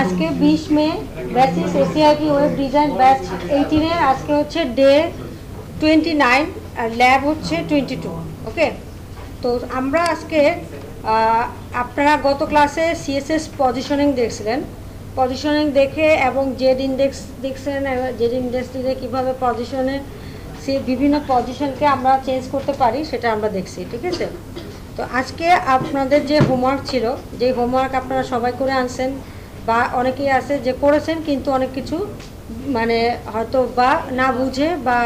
আজকে বিশ May batches ACIP web design batch এইটিনের আজকে হচ্ছে ডে টোয়েন্টি নাইন আর ল্যাব হচ্ছে টোয়েন্টি টু ওকে? তো আমরা আজকে আপনারা গত ক্লাসে সিএসএস পজিশনিং দেখছিলেন। পজিশনিং দেখে এবং জেড ইন্ডেক্স দেখছেন জেড ইন্ডেক্স দিলে কীভাবে পজিশনে সে বিভিন্ন পজিশনকে আমরা চেঞ্জ করতে পারি, সেটা আমরা দেখছি, ঠিক আছে? তো আজকে আপনাদের যে হোমওয়ার্ক ছিল, যে হোমওয়ার্ক আপনারা সবাই করে আনছেন, বা অনেকেই আছে যে করেছেন, কিন্তু অনেক কিছু মানে হয়তো বা না বুঝে বা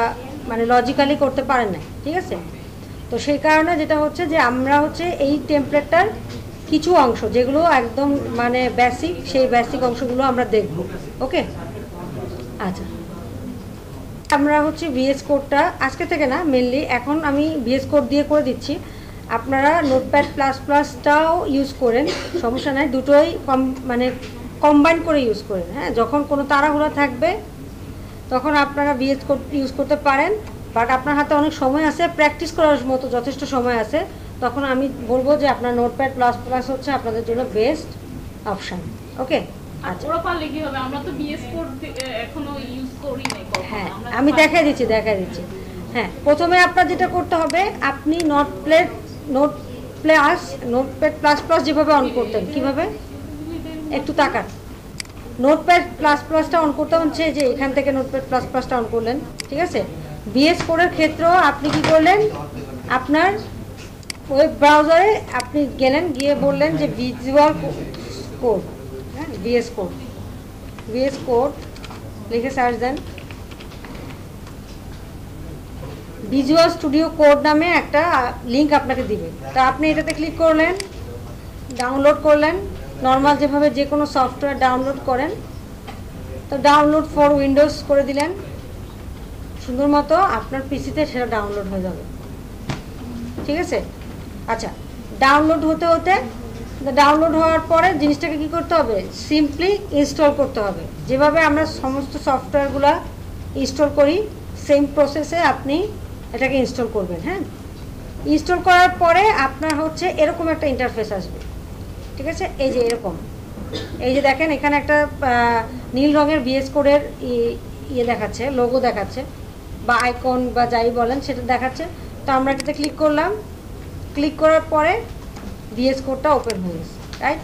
মানে লজিক্যালি করতে পারেন না ঠিক আছে? তো সেই কারণে যেটা হচ্ছে যে আমরা হচ্ছে এই টেমপ্লেটটার কিছু অংশ, যেগুলো একদম মানে বেসিক সেই বেসিক অংশগুলো আমরা দেখব, ওকে? আচ্ছা। আমরা হচ্ছে ভিএস কোডটা আজকে থেকে না মেনলি এখন আমি ভিএস কোড দিয়ে করে দিচ্ছি। আপনারা নোটপ্যাড প্লাস প্লাসটাও ইউজ করেন সমস্যা নাই দুটোই কম মানে কম্বাইন করে ইউজ করেন হ্যাঁ? যখন কোনো তাড়াহুড়া থাকবে তখন আপনারা বিএস কোড ইউজ করতে পারেন বাট আপনার হাতে অনেক সময় আছে প্র্যাকটিস করার মতো যথেষ্ট সময় আছে তখন আমি বলব যে আপনার নোটপ্যাড প্লাস প্লাস হচ্ছে আপনাদের জন্য বেস্ট অপশান ওকে আচ্ছা। হ্যাঁ আমি দেখাই দিচ্ছি দেখাই দিচ্ছি। হ্যাঁ প্রথমে আপনার যেটা করতে হবে আপনি note plate note plus notepad plus plus যেভাবে অন করতেন কীভাবে? একটু তাকান। নোটপ্যাড প্লাস প্লাসটা অন করতে হচ্ছে যে এখান থেকে নোটপ্যাড প্লাস প্লাসটা অন করলেন, ঠিক আছে? বিএস কোডের ক্ষেত্রেও আপনি কি করলেন? আপনার ওয়েব ব্রাউজারে আপনি গেলেন, গিয়ে বললেন যে ভিজুয়াল কোড হ্যাঁ বিএস কোড বিএস কোড লিখে সার্চ দেন। ভিজুয়াল স্টুডিও কোড নামে একটা লিঙ্ক আপনাকে দিবে। তা আপনি এটাতে ক্লিক করলেন ডাউনলোড করলেন। নর্মাল যেভাবে যে কোনো সফটওয়্যার ডাউনলোড করেন। তো ডাউনলোড ফর উইন্ডোজ করে দিলেন। সুন্দর মতো আপনার পিসিতে সেটা ডাউনলোড হয়ে যাবে। ঠিক আছে? আচ্ছা ডাউনলোড হতে হতে ডাউনলোড হওয়ার পরে জিনিসটাকে কি করতে হবে? সিম্পলি ইনস্টল করতে হবে। যেভাবে আমরা সমস্ত সফটওয়্যারগুলো ইনস্টল করি সেম প্রসেসে আপনি এটাকে ইনস্টল করবেন হ্যাঁ? ইনস্টল করার পরে আপনার হচ্ছে এরকম একটা ইন্টারফেস আসবে। ঠিক আছে? এই যে এরকম। এই যে দেখেন, এখানে একটা নীল রঙের বিএস কোডের ইয়ে দেখাচ্ছে লোগো দেখাচ্ছে, বা আইকন বা যাই বলেন, সেটা দেখাচ্ছে। তো আমরা এটাতে ক্লিক করলাম। ক্লিক করার পরে বিএস কোডটা ওপেন হয়ে গেছে রাইট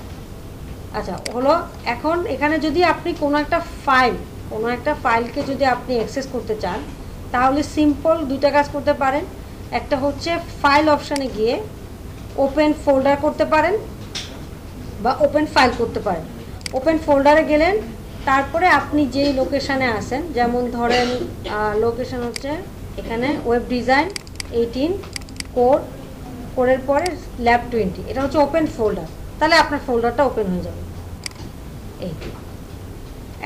আচ্ছা হলো এখন এখানে যদি আপনি কোনো একটা ফাইল কোনো একটা ফাইলকে যদি আপনি অ্যাক্সেস করতে চান তাহলে সিম্পল দুইটা কাজ করতে পারেন। একটা হচ্ছে ফাইল অপশানে গিয়ে ওপেন ফোল্ডার করতে পারেন বা ওপেন ফাইল করতে পারেন। ওপেন ফোল্ডারে গেলেন, তারপরে আপনি যেই লোকেশানে আসেন যেমন ধরেন লোকেশান হচ্ছে এখানে ওয়েব ডিজাইন এইটিন কোড কোডের পরে ল্যাব টোয়েন্টি এটা হচ্ছে ওপেন ফোল্ডার তাহলে আপনার ফোল্ডারটা ওপেন হয়ে যাবে। এই।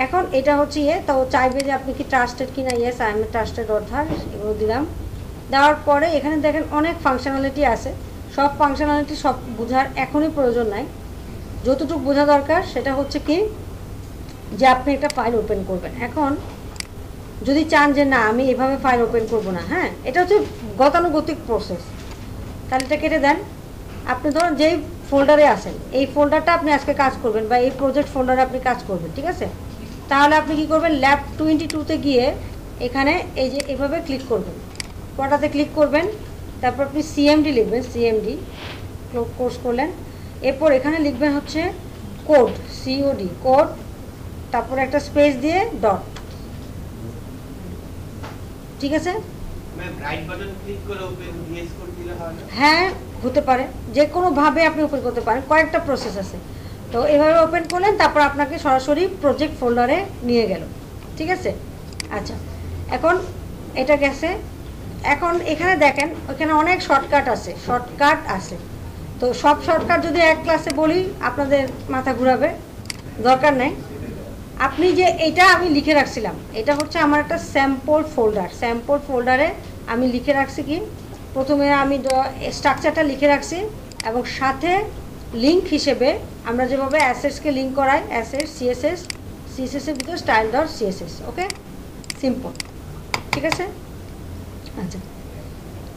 এখন এটা হচ্ছে ইয়ে তো চাইবে যে আপনি কি ট্রাস্টেড কিনা? ইয়েস আই এম ট্রাস্টেড অর্থাৎ এগুলো দিলাম। দেওয়ার পরে এখানে দেখেন অনেক ফাংশনালিটি আছে। সব ফাংশনালিটি সব বোঝার এখনই প্রয়োজন নাই। যতটুকু বোঝা দরকার, সেটা হচ্ছে কি, যে আপনি একটা ফাইল ওপেন করবেন। এখন যদি চান যে না, আমি এভাবে ফাইল ওপেন করব না হ্যাঁ? এটা হচ্ছে গতানুগতিক প্রসেস তাহলে এটা কেটে দেন। আপনি ধরুন যেই ফোল্ডারে আসেন এই ফোল্ডারটা আপনি আজকে কাজ করবেন বা এই প্রজেক্ট ফোল্ডারে আপনি কাজ করবেন, ঠিক আছে? তাহলে আপনি কি করবেন ল্যাব টোয়েন্টি টুতে গিয়ে এখানে এই যে এভাবে ক্লিক করবেন। কটাতে ক্লিক করবেন তারপর আপনি সিএমডি লিখবেন সিএমডি কোর্স করলেন। এরপর এখানে লিখবেন হচ্ছে কোড সিওডি কোড তারপর একটা স্পেস দিয়ে ডট ঠিক আছে? হয় হ্যাঁ হতে পারে। যে কোনোভাবে আপনি ওপেন করতে পারেন কয়েকটা প্রসেস আছে। তো এভাবে ওপেন করলেন, তারপর আপনাকে সরাসরি প্রজেক্ট ফোল্ডারে নিয়ে গেল। ঠিক আছে? আচ্ছা এখন এটা গেছে। এখন এখানে দেখেন, ওখানে অনেক শর্টকাট আছে শর্টকাট আছে। তো সব শর্টকাট যদি এক ক্লাসে বলি, আপনাদের মাথা ঘুরাবে, দরকার নেই। আপনি যে এটা আমি লিখে রাখছিলাম, এটা হচ্ছে আমার একটা স্যাম্পল ফোল্ডার স্যাম্পল ফোল্ডারে আমি লিখে রাখছি কি? প্রথমে আমি স্ট্রাকচারটা লিখে রাখছি, এবং সাথে লিঙ্ক হিসেবে আমরা যেভাবে অ্যাসেসকে লিঙ্ক করাই অ্যাসেস সিএসএস সিএসএসের ভিতরে style dot CSS okay simple ঠিক আছে? আচ্ছা।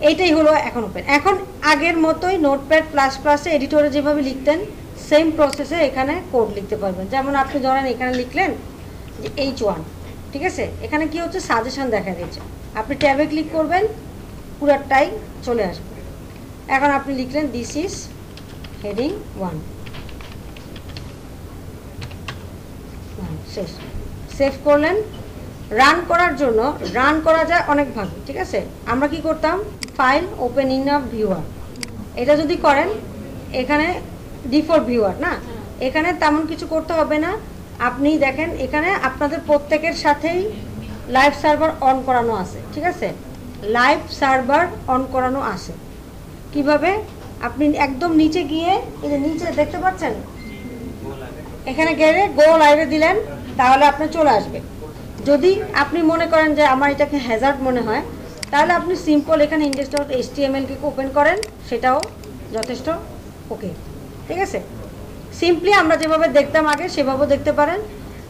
এইটাই হলো এখন ওপেন এখন আগের মতোই নোটপ্যাড প্লাস প্লাসে এডিটরে যেভাবে লিখতেন সেম প্রসেসে এখানে কোড লিখতে পারবেন। যেমন আপনি ধরেন এখানে লিখলেন যে এইচ ওয়ান ঠিক আছে? এখানে কি হচ্ছে? সাজেশন দেখা দিয়েছে। আপনি ট্যাবে ক্লিক করবেন, পুরাটাই চলে আসবে। এখন আপনি লিখলেন দিস ইজ হেডিং ওয়ান শেষ। করলেন। রান করার জন্য রান করা যায় অনেকভাবে ঠিক আছে? আমরা কি করতাম? File open in a viewer এটা যদি করেন, এখানে ডিফল্ট ভিউয়ার না? এখানে তেমন কিছু করতে হবে না। আপনি দেখেন, এখানে আপনাদের প্রত্যেকের সাথেই লাইভ সার্ভার অন করানো আছে, ঠিক আছে? লাইভ সার্ভার অন করানো আছে। কীভাবে? আপনি একদম নিচে গিয়ে, এই যে নিচে দেখতে পাচ্ছেন? এখানে গেলে গো লাইভে দিলেন, তাহলে আপনি চলে আসবে যদি আপনি মনে করেন যে আমার এটাকে হ্যাজার্ড মনে হয়, তাহলে আপনি সিম্পল এখানে ইন্ডেক্স ডট এলকে ওপেন করেন, সেটাও যথেষ্ট ওকে ঠিক আছে? সিম্পলি আমরা যেভাবে দেখতাম আগে, সেভাবেও দেখতে পারেন।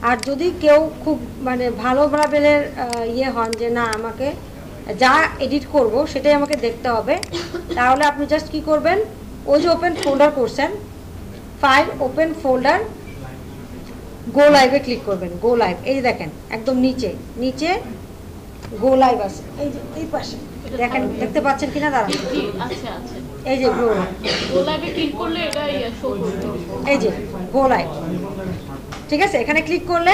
আর যদি কেউ খুব মানে ভালো লেভেলের ইয়ে হন যে না, আমাকে যা এডিট করব সেটাই আমাকে দেখতে হবে। তাহলে আপনি জাস্ট কি করবেন? ওই যে ওপেন ফোল্ডার করছেন ফাইল ওপেন ফোল্ডার গো লাইভে ক্লিক করবেন গো লাইভ এই দেখেন একদম নিচে নিচে গো লাইভ আছে। এই যে এই পাশে। দেখেন দেখতে পাচ্ছেন কিনা দাঁড়ান আচ্ছা আচ্ছা এই যে গো লাইভ গোলাপে ক্লিক করলে এটা ইয়া এই যে গো লাইভ ঠিক আছে? এখানে ক্লিক করলে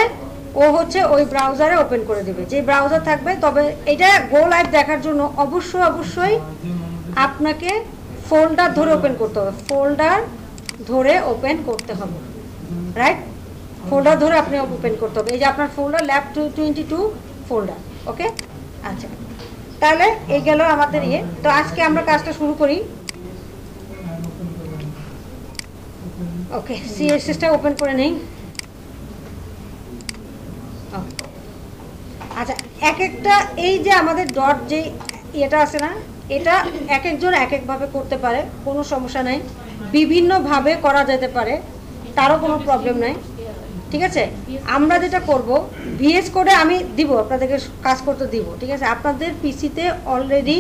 ও হচ্ছে ওই ব্রাউজারে ওপেন করে দেবে। যে ব্রাউজার থাকবে, তবে এটা গো লাইভ দেখার জন্য অবশ্যই অবশ্যই আপনাকে ফোল্ডার ধরে ওপেন করতে হবে। ফোল্ডার ধরে ওপেন করতে হবে রাইট ফোল্ডার ধরে আপনি ওপেন করতে হবে। এই যে আপনার folder lab two twenty two folder okay আচ্ছা তাহলে এই গেল আমাদের ইয়ে। তো আজকে আমরা কাজটা শুরু করি। ওকে সিএসএসটা ওপেন করে নেই ও। আচ্ছা এক একটা এই যে আমাদের ডট যে এটা আছে না, এটা এক একজন এক একভাবে করতে পারে, কোনো সমস্যা নাই। বিভিন্নভাবে করা যেতে পারে, তারও কোনো প্রবলেম নাই। ঠিক আছে? আমরা যেটা করব ভিএস কোডে আমি দিব, আপনাদেরকে কাজ করতে দিব, ঠিক আছে? আপনাদের পিসিতে অলরেডি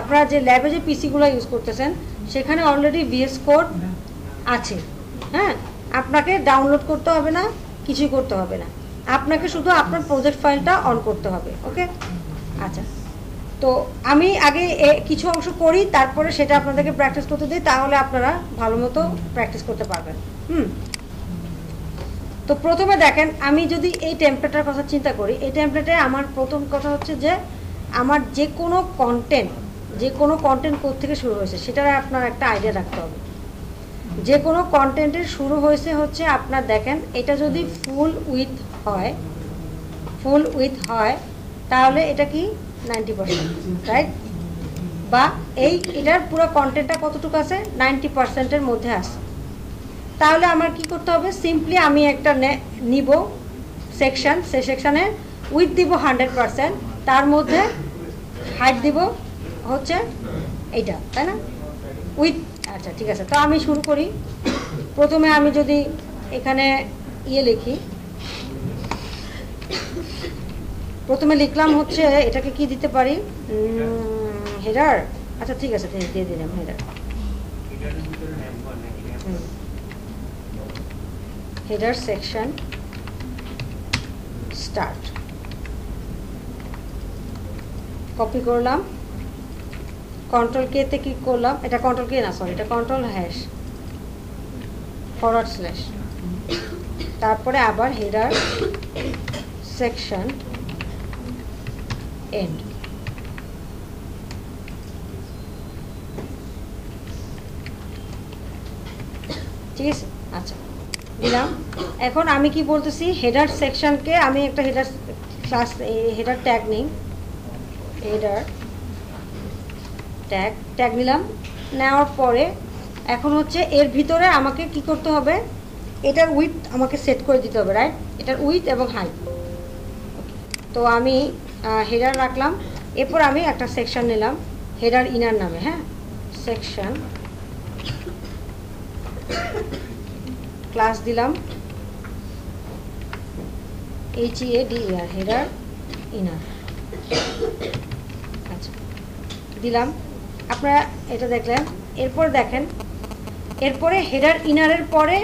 আপনারা যে ল্যাবে যে পিসিগুলো ইউজ করতেছেন, সেখানে অলরেডি ভিএস কোড আছে। হ্যাঁ? আপনাকে ডাউনলোড করতে হবে না, কিছুই করতে হবে না। আপনাকে শুধু আপনার প্রজেক্ট ফাইলটা অন করতে হবে ওকে আচ্ছা। তো আমি আগে কিছু অংশ করি, তারপরে সেটা আপনাদেরকে প্র্যাকটিস করতে দিই, তাহলে আপনারা ভালো মতো প্র্যাকটিস করতে পারবেন, হুম? তো প্রথমে দেখেন, আমি যদি এই টেমপ্লেটার কথা চিন্তা করি, এই টেমপ্লেটে আমার প্রথম কথা হচ্ছে যে, আমার যে কোনো কন্টেন্ট যে কোনো কন্টেন্ট থেকে শুরু হয়েছে, সেটার আপনার একটা আইডিয়া রাখতে হবে। যে কোনো কন্টেন্টের শুরু হয়েছে হচ্ছে আপনার দেখেন, এটা যদি ফুল উইথ হয় ফুল উইথ হয়, তাহলে এটা কি নাইনটি পার্সেন্ট রাইট বা এই এটার পুরো কন্টেন্টটা কতটুকু আছে? নাইনটি পার্সেন্টের মধ্যে আছে। তাহলে আমার কি করতে হবে? সিম্পলি আমি একটা নিব সেকশন সে সেকশানে উইথ দিব হান্ড্রেড পার্সেন্ট তার মধ্যে হাইট দিব হচ্ছে এইটা, তাই না? উইথ আচ্ছা ঠিক আছে। তো আমি শুরু করি। প্রথমে আমি যদি এখানে ইয়ে লিখি প্রথমে লিখলাম হচ্ছে, এটাকে কি দিতে পারি? হেডার? আচ্ছা ঠিক আছে, দিয়ে দিলাম, header. header section start copy করলাম। কন্ট্রোল কে তে ক্লিক করলাম? এটা কন্ট্রোল কে না, সরি, এটা কন্ট্রোল হ্যাশ। Forward slash. তারপরে আবার হেডার সেকশন। এন্ড ঠিক আছে? আচ্ছা। দিলাম। এখন আমি কি বলতেছি? হেডার সেকশনকে আমি একটা হেডার ক্লাস হেডার ট্যাগ নিই। হেডার ট্যাগ ট্যাগ নিলাম। নেওয়ার পরে এখন হচ্ছে এর ভিতরে আমাকে কি করতে হবে? এটার উইথ আমাকে সেট করে দিতে হবে রাইট এটার উইথ এবং হাইট তো আমি হেডার রাখলাম। এরপর আমি একটা সেকশন নিলাম হেডার ইনার নামে হ্যাঁ? সেকশন ক্লাস দিলাম। H A D R header inner আচ্ছা দিলাম। আপনারা এটা দেখলেন। এরপর দেখেন, এরপরে হেডার ইনারের পরে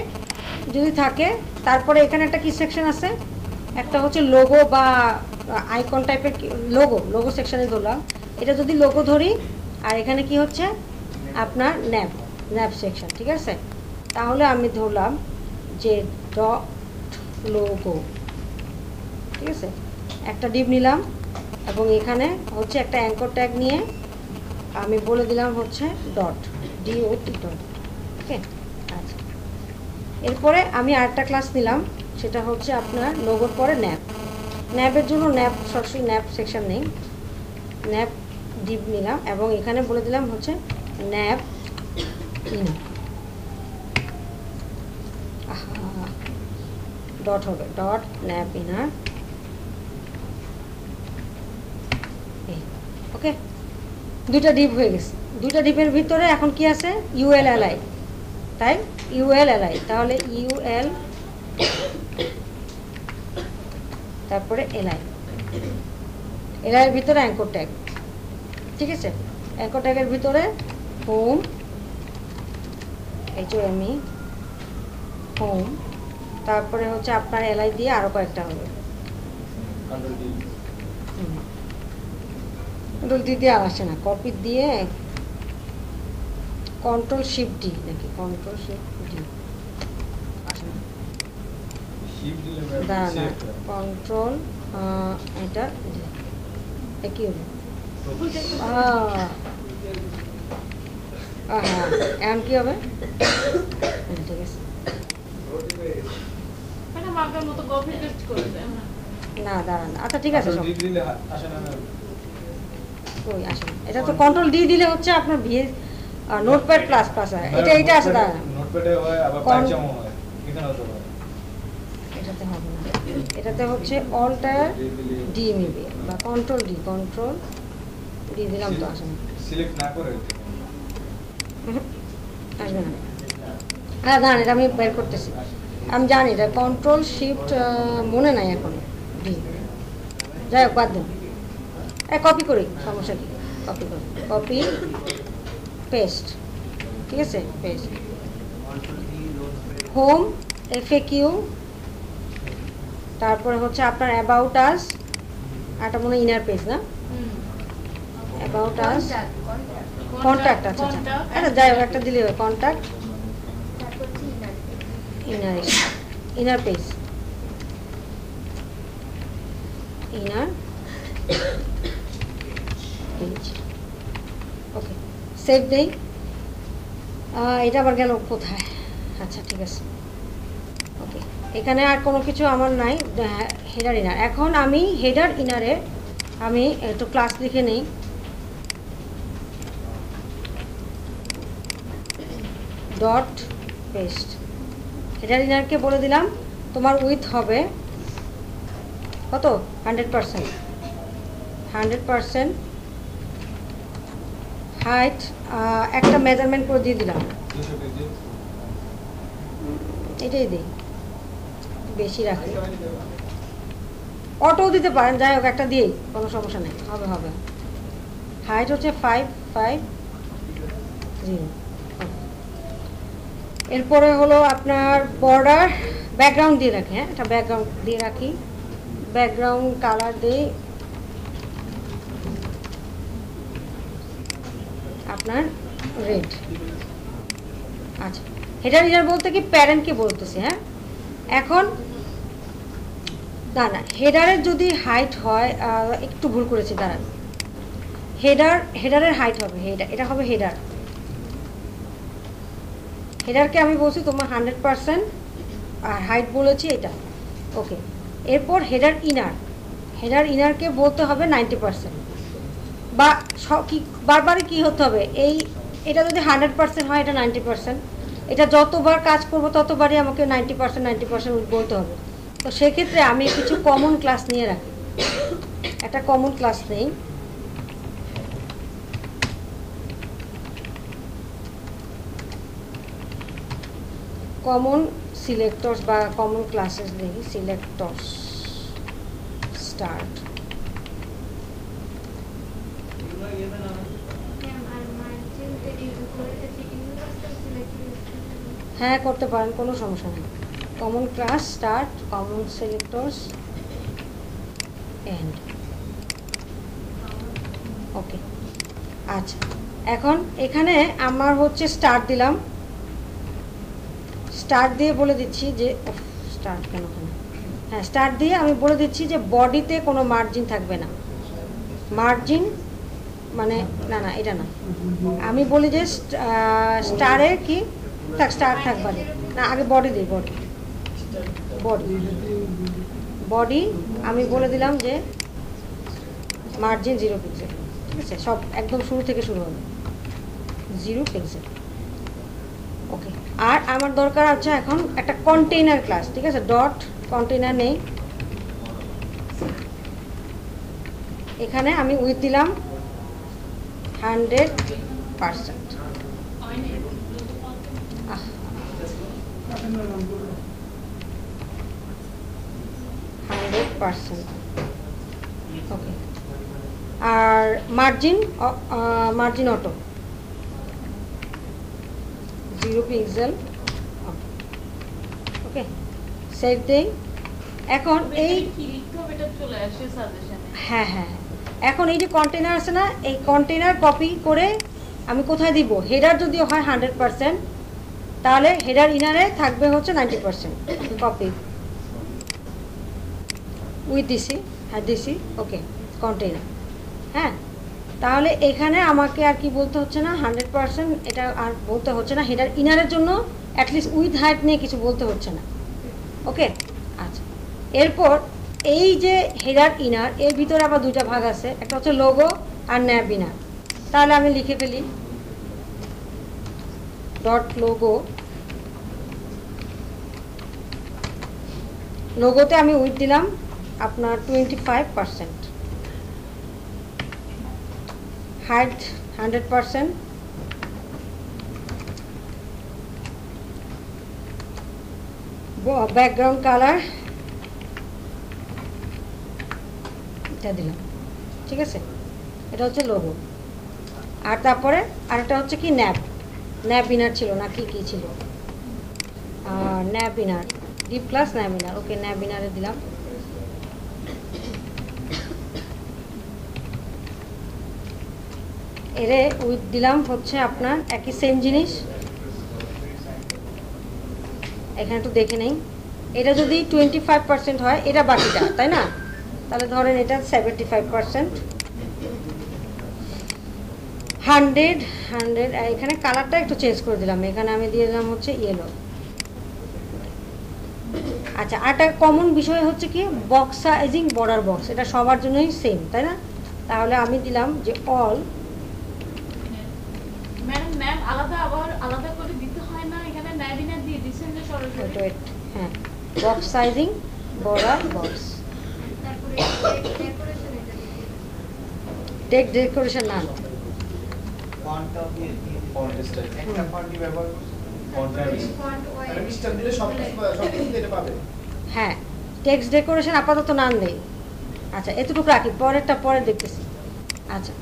যদি থাকে, তারপরে এখানে একটা কি সেকশন আছে? একটা হচ্ছে লোগো বা আইকন টাইপের লোগো লোগো সেকশনে ধরলাম। এটা যদি লোগো ধরি, আর এখানে কি হচ্ছে? আপনার ন্যাপ ন্যাপ সেকশন ঠিক আছে? তাহলে আমি ধরলাম যে ডট লোগো ঠিক আছে? একটা ডিপ নিলাম, এবং এখানে হচ্ছে একটা অ্যাঙ্কর ট্যাগ নিয়ে আমি বলে দিলাম হচ্ছে ডট ডিও ডট ওকে আচ্ছা। এরপরে আমি আরেকটা ক্লাস নিলাম সেটা হচ্ছে আপনার লোগোর পরে ন্যাপ ন্যাপের জন্য ন্যাপ সরাসরি ন্যাপ সেকশন নেই। ন্যাপ ডিপ নিলাম এবং এখানে বলে দিলাম হচ্ছে ন্যাপ ইন ডট হবে ডট ন্যাপ ইনার ওকে দুইটা ডিপ হয়ে গেছে। দুইটা ডিপের ভিতরে এখন কি আছে? ইউএল এলআই তাই? ইউএল এলআই তাহলে ইউএল তারপরে এলআই। এলআই এর ভিতরে অ্যাঙ্কর ট্যাগ ঠিক আছে? অ্যাঙ্কর ট্যাগের ভিতরে হোম এইচ এমই হোম তারপরে হচ্ছে আপনার এলআই দিয়ে আরও কয়েকটা হবে। কন্ট্রোল ডি দিয়ে আর আসে না। কপি দিয়ে কন্ট্রোল শিফট ডি নাকি? কন্ট্রোল শিফট ডি আসে না দাঁড়া কন্ট্রোল এটা এ কি হলো? আহ, আহা, এখন কি হবে? ঠিক আছে। না। দাঁড়ান আচ্ছা ঠিক আছে কই আসে এটা তো কন্ট্রোল ডি দিলে হচ্ছে আপনার নোটপ্যাড প্লাস প্লাস হয়। এটা এটা আছে দাঁড়ান। নোটপ্যাডে হয় আবার হয়। এখানে এটাতে হবে না। এটাতে হচ্ছে অল্টার ডি মেবি বা কন্ট্রোল ডি কন্ট্রোল ডি দিলাম তো আসে না সিলেক্ট না করে আসবে না। হ্যাঁ দাঁড়ান এটা আমি বের করতেছি। আমি জানি এটা কন্ট্রোল শিফট মনে নাই এখন ডি যাই হোক বাদ দিন। কপি করি সমস্যা কি? কপি করি। কপি পেস্ট ঠিক আছে? Paste home F A Q তারপরে হচ্ছে আপনার অ্যাবাউট আস একটা মনে ইনার পেজ না? অ্যাবাউট আস কন্ট্যাক্ট আচ্ছা আচ্ছা। একটা যাই হোক একটা দিলে হবে contact inner inner page inner page okay save দেই আহ, এটা আবার গেল কোথায়? আচ্ছা ঠিক আছে। এখানে আর কোনো কিছু আমার নাই হেডার ইনার এখন আমি হেডার ইনারে আমি একটু ক্লাস লিখে নেই। ডট পেস্ট হেডার ইনারকে বলে দিলাম তোমার উইথ হবে কত? Hundred percent hundred percent height একটা মেজারমেন্ট করে দিয়ে দিলাম। এটাই দিই। বেশি রাখি। অটো দিতে পারেন, যাই হোক, একটা দিয়েই, কোনো সমস্যা নেই। হবে হবে। হাইট হচ্ছে ফাইভ ফাইভ জিরো এরপরে হলো আপনার বর্ডার ব্যাকগ্রাউন্ড দিয়ে রাখি হ্যাঁ? একটা ব্যাকগ্রাউন্ড দিয়ে রাখি। ব্যাকগ্রাউন্ড কালার দিই আপনার রেড আচ্ছা। হেডার ইনার বলতে কি? প্যারেন্টকে বলতেছি হ্যাঁ? এখন না না হেডারের যদি হাইট হয় একটু ভুল করেছি, দাঁড়ান। হেডার হেডারের হাইট হবে হেডার এটা হবে হেডার হেডারকে আমি বলছি তোমার হান্ড্রেড পারসেন্ট আর হাইট বলেছি এটা। ওকে এরপর হেডার ইনার হেডার ইনারকে বলতে হবে নাইনটি পারসেন্ট বা কি বারবারই কী হতে হবে? এই, এটা যদি হান্ড্রেড পার্সেন্ট হয়, এটা নাইনটি পার্সেন্ট এটা যতবার কাজ করব, ততবারই আমাকে নাইনটি পার্সেন্ট নাইনটি পার্সেন্ট বলতে হবে। তো সেক্ষেত্রে আমি কিছু কমন ক্লাস নিয়ে রাখি। একটা কমন ক্লাস নেই। কমন সিলেক্টরস বা কমন ক্লাসেস দেখি সিলেক্টরস স্টার্ট হ্যাঁ করতে পারেন, কোনো সমস্যা নেই। Common class start common selectors end okay আচ্ছা। এখন এখানে আমার হচ্ছে স্টার্ট দিলাম। স্টার্ট দিয়ে বলে দিচ্ছি যে স্টার্ট কেন কেন হ্যাঁ স্টার্ট দিয়ে আমি বলে দিচ্ছি যে বডিতে কোনো মার্জিন থাকবে না। মার্জিন মানে না না, এটা না। আমি বলি যে স্টারে কি? স্টার থাকবে। না, আগে বডি দিই বডি বডি বডি আমি বলে দিলাম যে মার্জিন জিরো পিক্সেল ঠিক আছে? সব একদম শুরু থেকে শুরু হবে। জিরো পিক্সেল ওকে আর আমার দরকার আছে এখন একটা কন্টেইনার ক্লাস ঠিক আছে? ডট কন্টেইনার নেই। এখানে আমি উইথ দিলাম hundred percent hundred percent okay আর margin margin auto zero pixel okay save দেই এখন এই হ্যাঁ হ্যাঁ। এখন এই যে কন্টেনার আছে না এই কন্টেনার কপি করে আমি কোথায় দিব? হেডার যদি হয় হান্ড্রেড পারসেন্ট তাহলে হেডার ইনারে থাকবে হচ্ছে নাইনটি পারসেন্ট কপি উইথ দিছি হ্যাঁ দিছি ওকে কন্টেনার হ্যাঁ? তাহলে এখানে আমাকে আর কি বলতে হচ্ছে না হান্ড্রেড পারসেন্ট এটা আর বলতে হচ্ছে না হেডার ইনারের জন্য অ্যাটলিস্ট উইথ হাইট নিয়ে কিছু বলতে হচ্ছে না। ওকে আচ্ছা। এরপর এই যে হেডার ইনার এর ভিতরে আবার দুটা ভাগ আছে, একটা হচ্ছে লোগো আর ন্যাব ইনার তাহলে আমি লিখে ফেলি ডট লোগো লোগোতে আমি উইথ দিলাম আপনার twenty five percent height hundred percent background colour এটা দিলাম। ঠিক আছে? এটা হচ্ছে লোগো আর তারপরে আরেকটা হচ্ছে কি ন্যাপ ন্যাপ ইনার ছিল না, কি কি ছিল? Nav inner D plus nav inner okay nav ইনারে দিলাম। এরে উইথ দিলাম হচ্ছে আপনার একই সেম জিনিস। এখানে একটু দেখে নেই। এটা যদি টোয়েন্টি ফাইভ পার্সেন্ট হয়, এটা বাকিটা, তাই না? তাহলে ধরেন এটা seventy five percent hundred hundred এখানে কালারটা একটু চেঞ্জ করে দিলাম। এখানে আমি দিয়ে দিলাম হচ্ছে ইয়েলো আচ্ছা আর একটা কমন বিষয় হচ্ছে কি বক্স সাইজিং বর্ডার বক্স এটা সবার জন্যই সেম তাই না? তাহলে আমি দিলাম যে অল ম্যাডাম ম্যাম আলাদা করে দিতে হয় না এখানে দিয়ে দিচ্ছেন যে সরাসরি। হ্যাঁ box sizing border box text decoration না। একটা ব্যবহার হ্যাঁ টেক্সট ডেকোরেশন আপাতত নাম নেই। আচ্ছা এতটুকু রাখি পরেরটা পরে দেখতেছি। আচ্ছা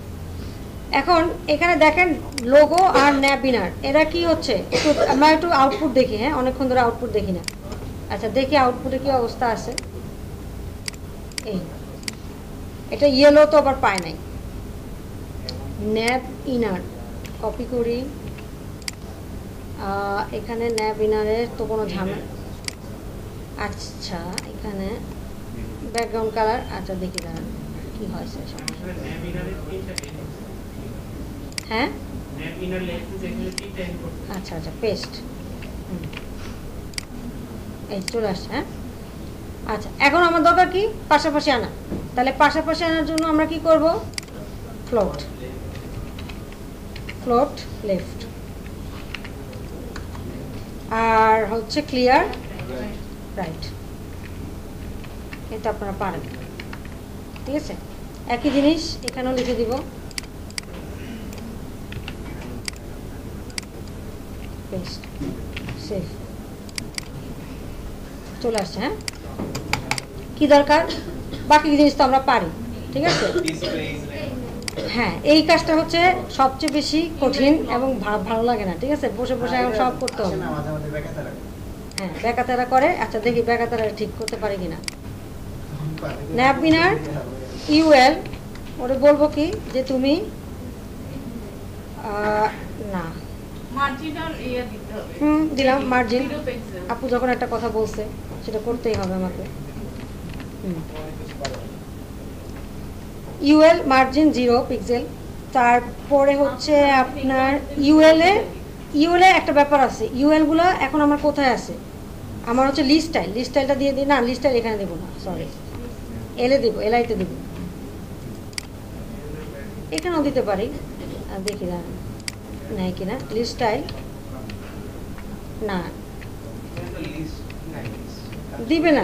এখন এখানে দেখেন লোগো আর ন্যাবিনার এরা কি হচ্ছে? একটু আমরা একটু আউটপুট দেখি হ্যাঁ? অনেকক্ষণ ধরে আউটপুট দেখি না। আচ্ছা দেখি আউটপুটে কি অবস্থা আছে। এই। এটা ইয়েলো তো আবার পায় নাই। ন্যাপ ইনার কপি করি। এখানে ন্যাপ ইনারের তো কোনো ঝামেলা আচ্ছা এখানে ব্যাকগ্রাউন্ড কালার আচ্ছা দেখি দাঁড়ান। কি হয়েছে সমস্যা আসলে ন্যাব ইনারের তিনটা টেন হ্যাঁ? আচ্ছা আচ্ছা পেস্ট এই চলে আসছে হ্যাঁ? আচ্ছা এখন আমার দরকার কি? পাশাপাশি আনা। তাহলে পাশাপাশি আনার জন্য আমরা কি করব? ফ্লোট ফ্লোট লেফট আর হচ্ছে ক্লিয়ার রাইট এটা আপনারা পারেন। ঠিক আছে? একই জিনিস এখানেও লিখে দিব। পেস্ট সেভ চলে আসছে হ্যাঁ? কি দরকার? বাকি জিনিস তো আমরা পারি, ঠিক আছে? হ্যাঁ এই কাজটা হচ্ছে সবচেয়ে বেশি কঠিন এবং ভালো লাগে না, ঠিক আছে? বসে বসে এখন সব করতে হবে। হ্যাঁ বেকাতারা করে আচ্ছা দেখি বেকাতারা ঠিক করতে পারি কিনা। ন্যাপমিনার ইউএল ওরে বলব কি যে তুমি না। হুম দিলাম মার্জিন আপু যখন একটা কথা বলছে সেটা করতেই হবে আমাকে। ইউএল মার্জিন জিরো পিক্সেল তারপরে হচ্ছে আপনার ইউএল এ ইউএল এ একটা ব্যাপার আছে। ইউএলগুলো এখন আমার কোথায় আছে? আমার হচ্ছে লিস্ট স্টাইল লিস্ট স্টাইলটা দিয়ে দিই না লিস্ট স্টাইল এখানে দেবো না সরি এলে দেবো এলআইতে দেবো। এখানেও দিতে পারি। দেখি না কিনা লিস্ট স্টাইল না। লিস্ট নাই list। দিবে না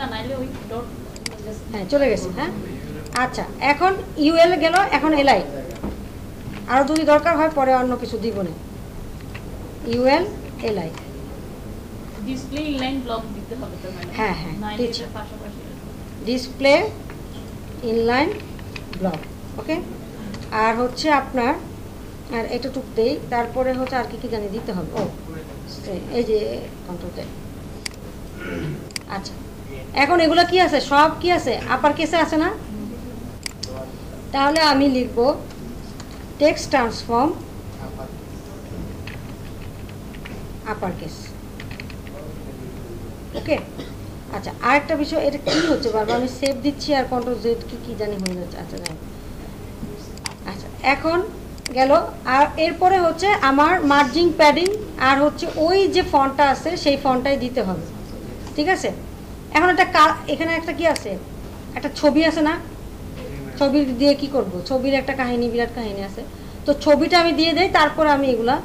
না হ্যাঁ চলে গেছে হ্যাঁ? আচ্ছা এখন ইউএল গেল এখন এলআই আরও যদি দরকার হয় পরে অন্য কিছু দিব না। UL LI display inline block দিতে হবে তো হ্যাঁ, হ্যাঁ, ডিসপ্লে ইনলাইন ব্লক ওকে আর হচ্ছে আপনার আর এটা টুকতেই তারপরে হচ্ছে আর কি কি জানি দিতে হবে। ও, এই যে কন্ট্রোলতে আচ্ছা এখন এগুলো কি আছে? সব কি আছে? আপার কেসে আছে না? তাহলে আমি লিখব text transform upper case okay? আচ্ছা আরেকটা বিষয়, এটা কি হচ্ছে? বারবার আমি সেভ দিচ্ছি আর কন্ট্রোল জেড কি কি জানি হয়ে যাচ্ছে আচ্ছা আচ্ছা এখন গেল। আর এরপরে হচ্ছে আমার মার্জিং প্যাডিং আর হচ্ছে ওই যে ফন্টটা আছে, সেই ফন্টটাই দিতে হবে। ঠিক আছে? এখন একটা এখানে একটা কি আছে? একটা ছবি আছে না? ছবি দিয়ে কি করব? ছবির একটা কাহিনী, বিরাট কাহিনী আছে। তো ছবিটা আমি দিয়ে দেই, তারপর আমি এগুলা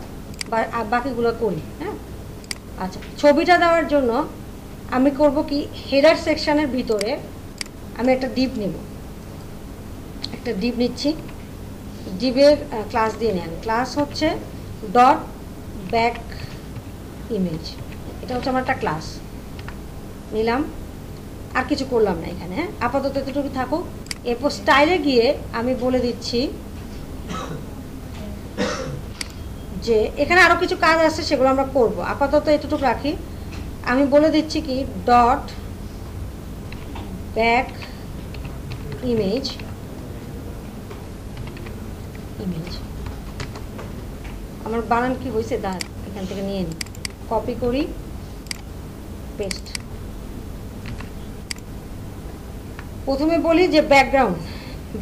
বাকিগুলো করি হ্যাঁ? আচ্ছা ছবিটা দেওয়ার জন্য আমি করব কি হেডার সেকশানের ভিতরে আমি একটা ডিপ নেব। একটা ডিপ নিচ্ছি। ডিপের ক্লাস দিয়ে নেন। ক্লাস হচ্ছে ডট ব্যাক ইমেজ এটা হচ্ছে আমার একটা ক্লাস নিলাম। আর কিছু করলাম না এখানে হ্যাঁ? আপাতত এতটুকু থাকুক। এরপর স্টাইলে গিয়ে আমি বলে দিচ্ছি যে এখানে আরও কিছু কাজ আছে, সেগুলো আমরা করব। আপাতত এতটুকু রাখি। আমি বলে দিচ্ছি কি? ডট ব্যাক ইমেজ ইমেজ আমার বানান কি হয়েছে দাঁড়, এখান থেকে নিয়ে নিই কপি করি পেস্ট প্রথমে বলি যে background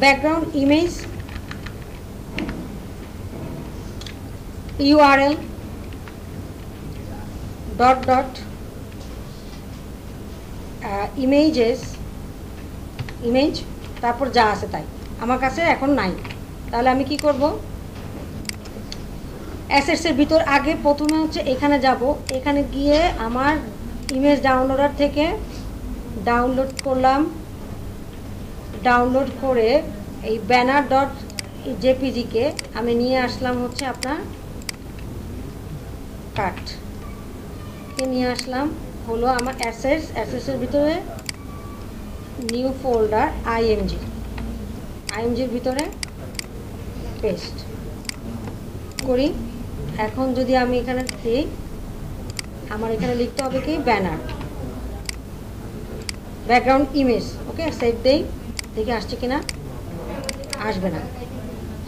background image URL dot dot images image তারপর যা আছে তাই। আমার কাছে এখন নাই। তাহলে আমি কি করব? অ্যাসেটসের ভিতর আগে প্রথমে হচ্ছে এখানে যাব। এখানে গিয়ে আমার ইমেজ ডাউনলোডার থেকে ডাউনলোড করলাম। ডাউনলোড করে এই ব্যানার ডট জেপিজিকে আমি নিয়ে আসলাম হচ্ছে আপনার কাট নিয়ে আসলাম? হলো আমার অ্যাসেটস অ্যাসেটসের ভিতরে নিউ ফোল্ডার আইএমজি আইএমজির ভিতরে পেস্ট করি। এখন যদি আমি এখানে দিই, আমার এখানে লিখতে হবে কি? Banner background image okay save দেই। দেখি আসছে কিনা? আসবে না।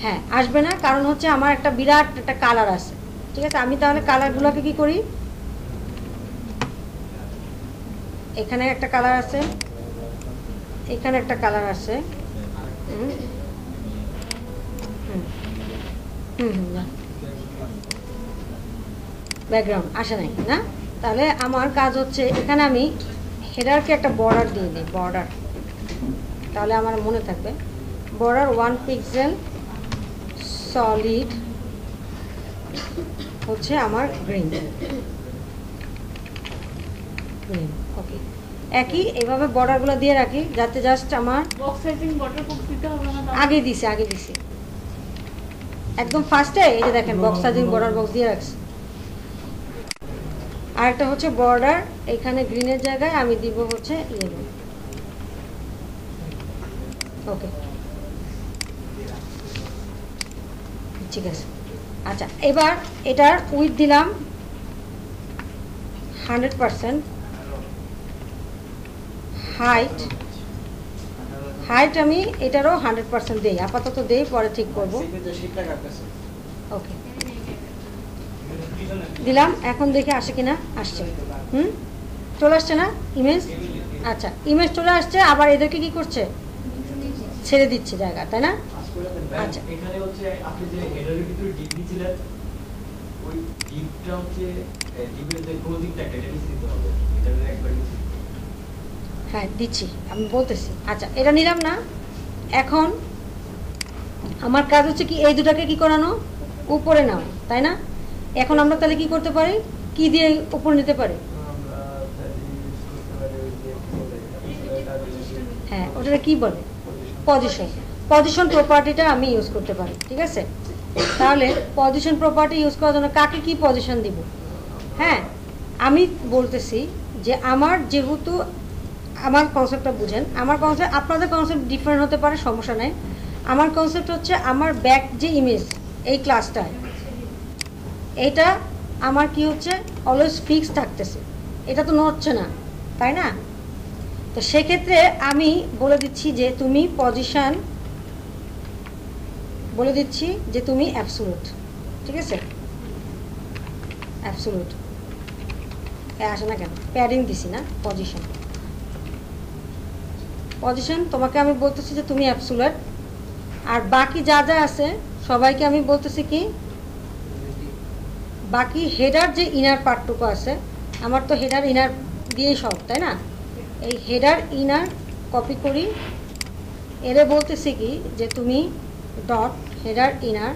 হ্যাঁ আসবে না, কারণ হচ্ছে আমার একটা বিরাট একটা কালার আছে। ঠিক আছে? আমি তাহলে কালারগুলোকে কি করি? এখানে একটা কালার আছে। এখানে একটা কালার আছে হুম হুম হুম হুম না ব্যাকগ্রাউন্ড আসে নাই না? তাহলে আমার কাজ হচ্ছে এখানে আমি হেডারকে একটা বর্ডার দিয়ে দিই বর্ডার তাহলে আমার মনে থাকবে বর্ডার ওয়ান পিক্সেল সলিড হচ্ছে আমার গ্রিন গ্রিন ওকে একই এভাবে বর্ডারগুলো দিয়ে রাখি যাতে জাস্ট আমার? আগে দিছে আগে দিছে। একদম ফার্স্টে এই যে দেখেন বক্স সাজিং বর্ডার বক্স দিয়ে রাখছি। আরেকটা হচ্ছে বর্ডার এখানে গ্রিনের জায়গায় আমি দিব হচ্ছে ইয়েলো ওকে ঠিক আছে। আচ্ছা এবার এটার উইথ দিলাম হান্ড্রেড পারসেন্ট হাইট হাইট আমি এটারও হান্ড্রেড পার্সেন্ট দিই আপাতত দেই পরে ঠিক করব। ওকে। দিলাম এখন দেখে আসে কিনা আসছে। হুম? চলে আসছে না? ইমেজ? আচ্ছা ইমেজ চলে আসছে আবার এদেরকে কি করছে? ছেড়ে দিচ্ছে জায়গা তাই না? আচ্ছা। এখানে হচ্ছে আপনি যে হেডারের ভিতরে ডিপ দিয়েছিলেন ওই ডিপটা হচ্ছে ডিপের যে ক্লোজিং ট্যাগটা এটা দিতে হবে। এটা একবার মিস হ্যাঁ দিচ্ছি। আমি বলতেছি। আচ্ছা এটা নিলাম না। এখন আমার কাজ হচ্ছে কি, এই দুটাকে কি করানো? উপরে নাও তাই না? এখন আমরা তাহলে কি করতে পারি? কি দিয়ে উপরে নিতে পারি? হ্যাঁ ওটা কি বলে? পজিশন পজিশন প্রপার্টিটা আমি ইউজ করতে পারি, ঠিক আছে? তাহলে পজিশন প্রপার্টি ইউজ করার জন্য কাকে কি পজিশন দিব? হ্যাঁ আমি বলতেছি যে আমার যেহেতু আমার কনসেপ্টটা বুঝেন। আমার কনসেপ্ট আপনাদের কনসেপ্ট ডিফারেন্ট হতে পারে, সমস্যা নেই। আমার কনসেপ্ট হচ্ছে আমার ব্যাক যে ইমেজ এই ক্লাসটায় এটা আমার কি হচ্ছে? অলওয়েজ ফিক্স থাকতেছে। এটা তো নড়ছে না, তাই না? তো সেক্ষেত্রে আমি বলে দিচ্ছি যে তুমি পজিশন বলে দিচ্ছি যে তুমি অ্যাবসুলুট ঠিক আছে? অ্যাবসুলুট আসে না কেন? প্যাডিং দিছি না পজিশন পজিশন তোমাকে আমি বলতেছি যে তুমি অ্যাবসুলেট আর বাকি যা যা আছে, সবাইকে আমি বলতেছি কি, বাকি হেডার যে ইনার পার্টটুকু আছে, আমার তো হেডার ইনার দিয়েই সব, তাই না? এই হেডার ইনার কপি করি। এরে বলতেছি কি, যে তুমি ডট হেডার ইনার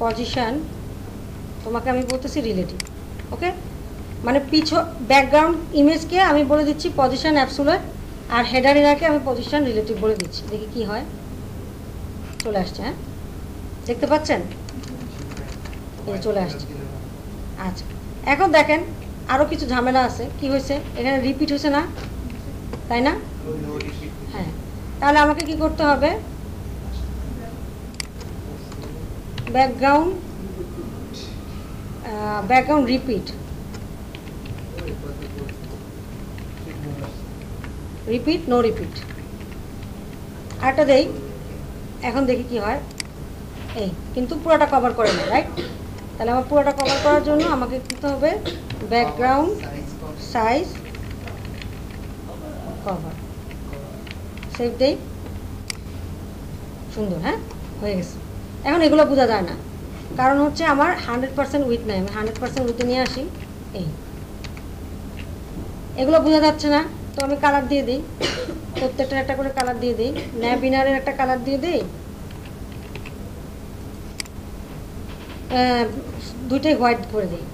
পজিশন তোমাকে আমি বলতেছি রিলেটিভ ওকে মানে পিছ ব্যাকগ্রাউন্ড ইমেজকে আমি বলে দিচ্ছি পজিশন অ্যাবসুলেট আর হেডার ইনারকে আমি পজিশন রিলেটিভ বলে দিচ্ছি। দেখি কি হয়। চলে আসছে হ্যাঁ? দেখতে পাচ্ছেন? চলে আসছে। আচ্ছা এখন দেখেন আরও কিছু ঝামেলা আছে। কি হয়েছে? এখানে রিপিট হয়েছে না? তাই না? হ্যাঁ। তাহলে আমাকে কি করতে হবে? Background background repeat repeat no repeat আরেকটা দেই। এখন দেখি কি হয়। এই, কিন্তু পুরোটা কভার করে না রাইট তাহলে আমার পুরোটা কভার করার জন্য আমাকে করতে হবে? ব্যাকগ্রাউন্ড সাইজ কভার সেভ দেই। সুন্দর হ্যাঁ? হয়ে গেছে। এখন এগুলো বোঝা যায় না। কারণ হচ্ছে আমার হান্ড্রেড পার্সেন্ট উইথ নাই। আমি হান্ড্রেড পার্সেন্ট উইথে নিয়ে আসি। এই। এগুলো বোঝা যাচ্ছে না। তো আমি কালার দিয়ে দিই। প্রত্যেকটা একটা করে কালার দিয়ে দিই। ন্যাবিনারের একটা কালার দিয়ে দিই। দুইটাই হোয়াইট করে দিই।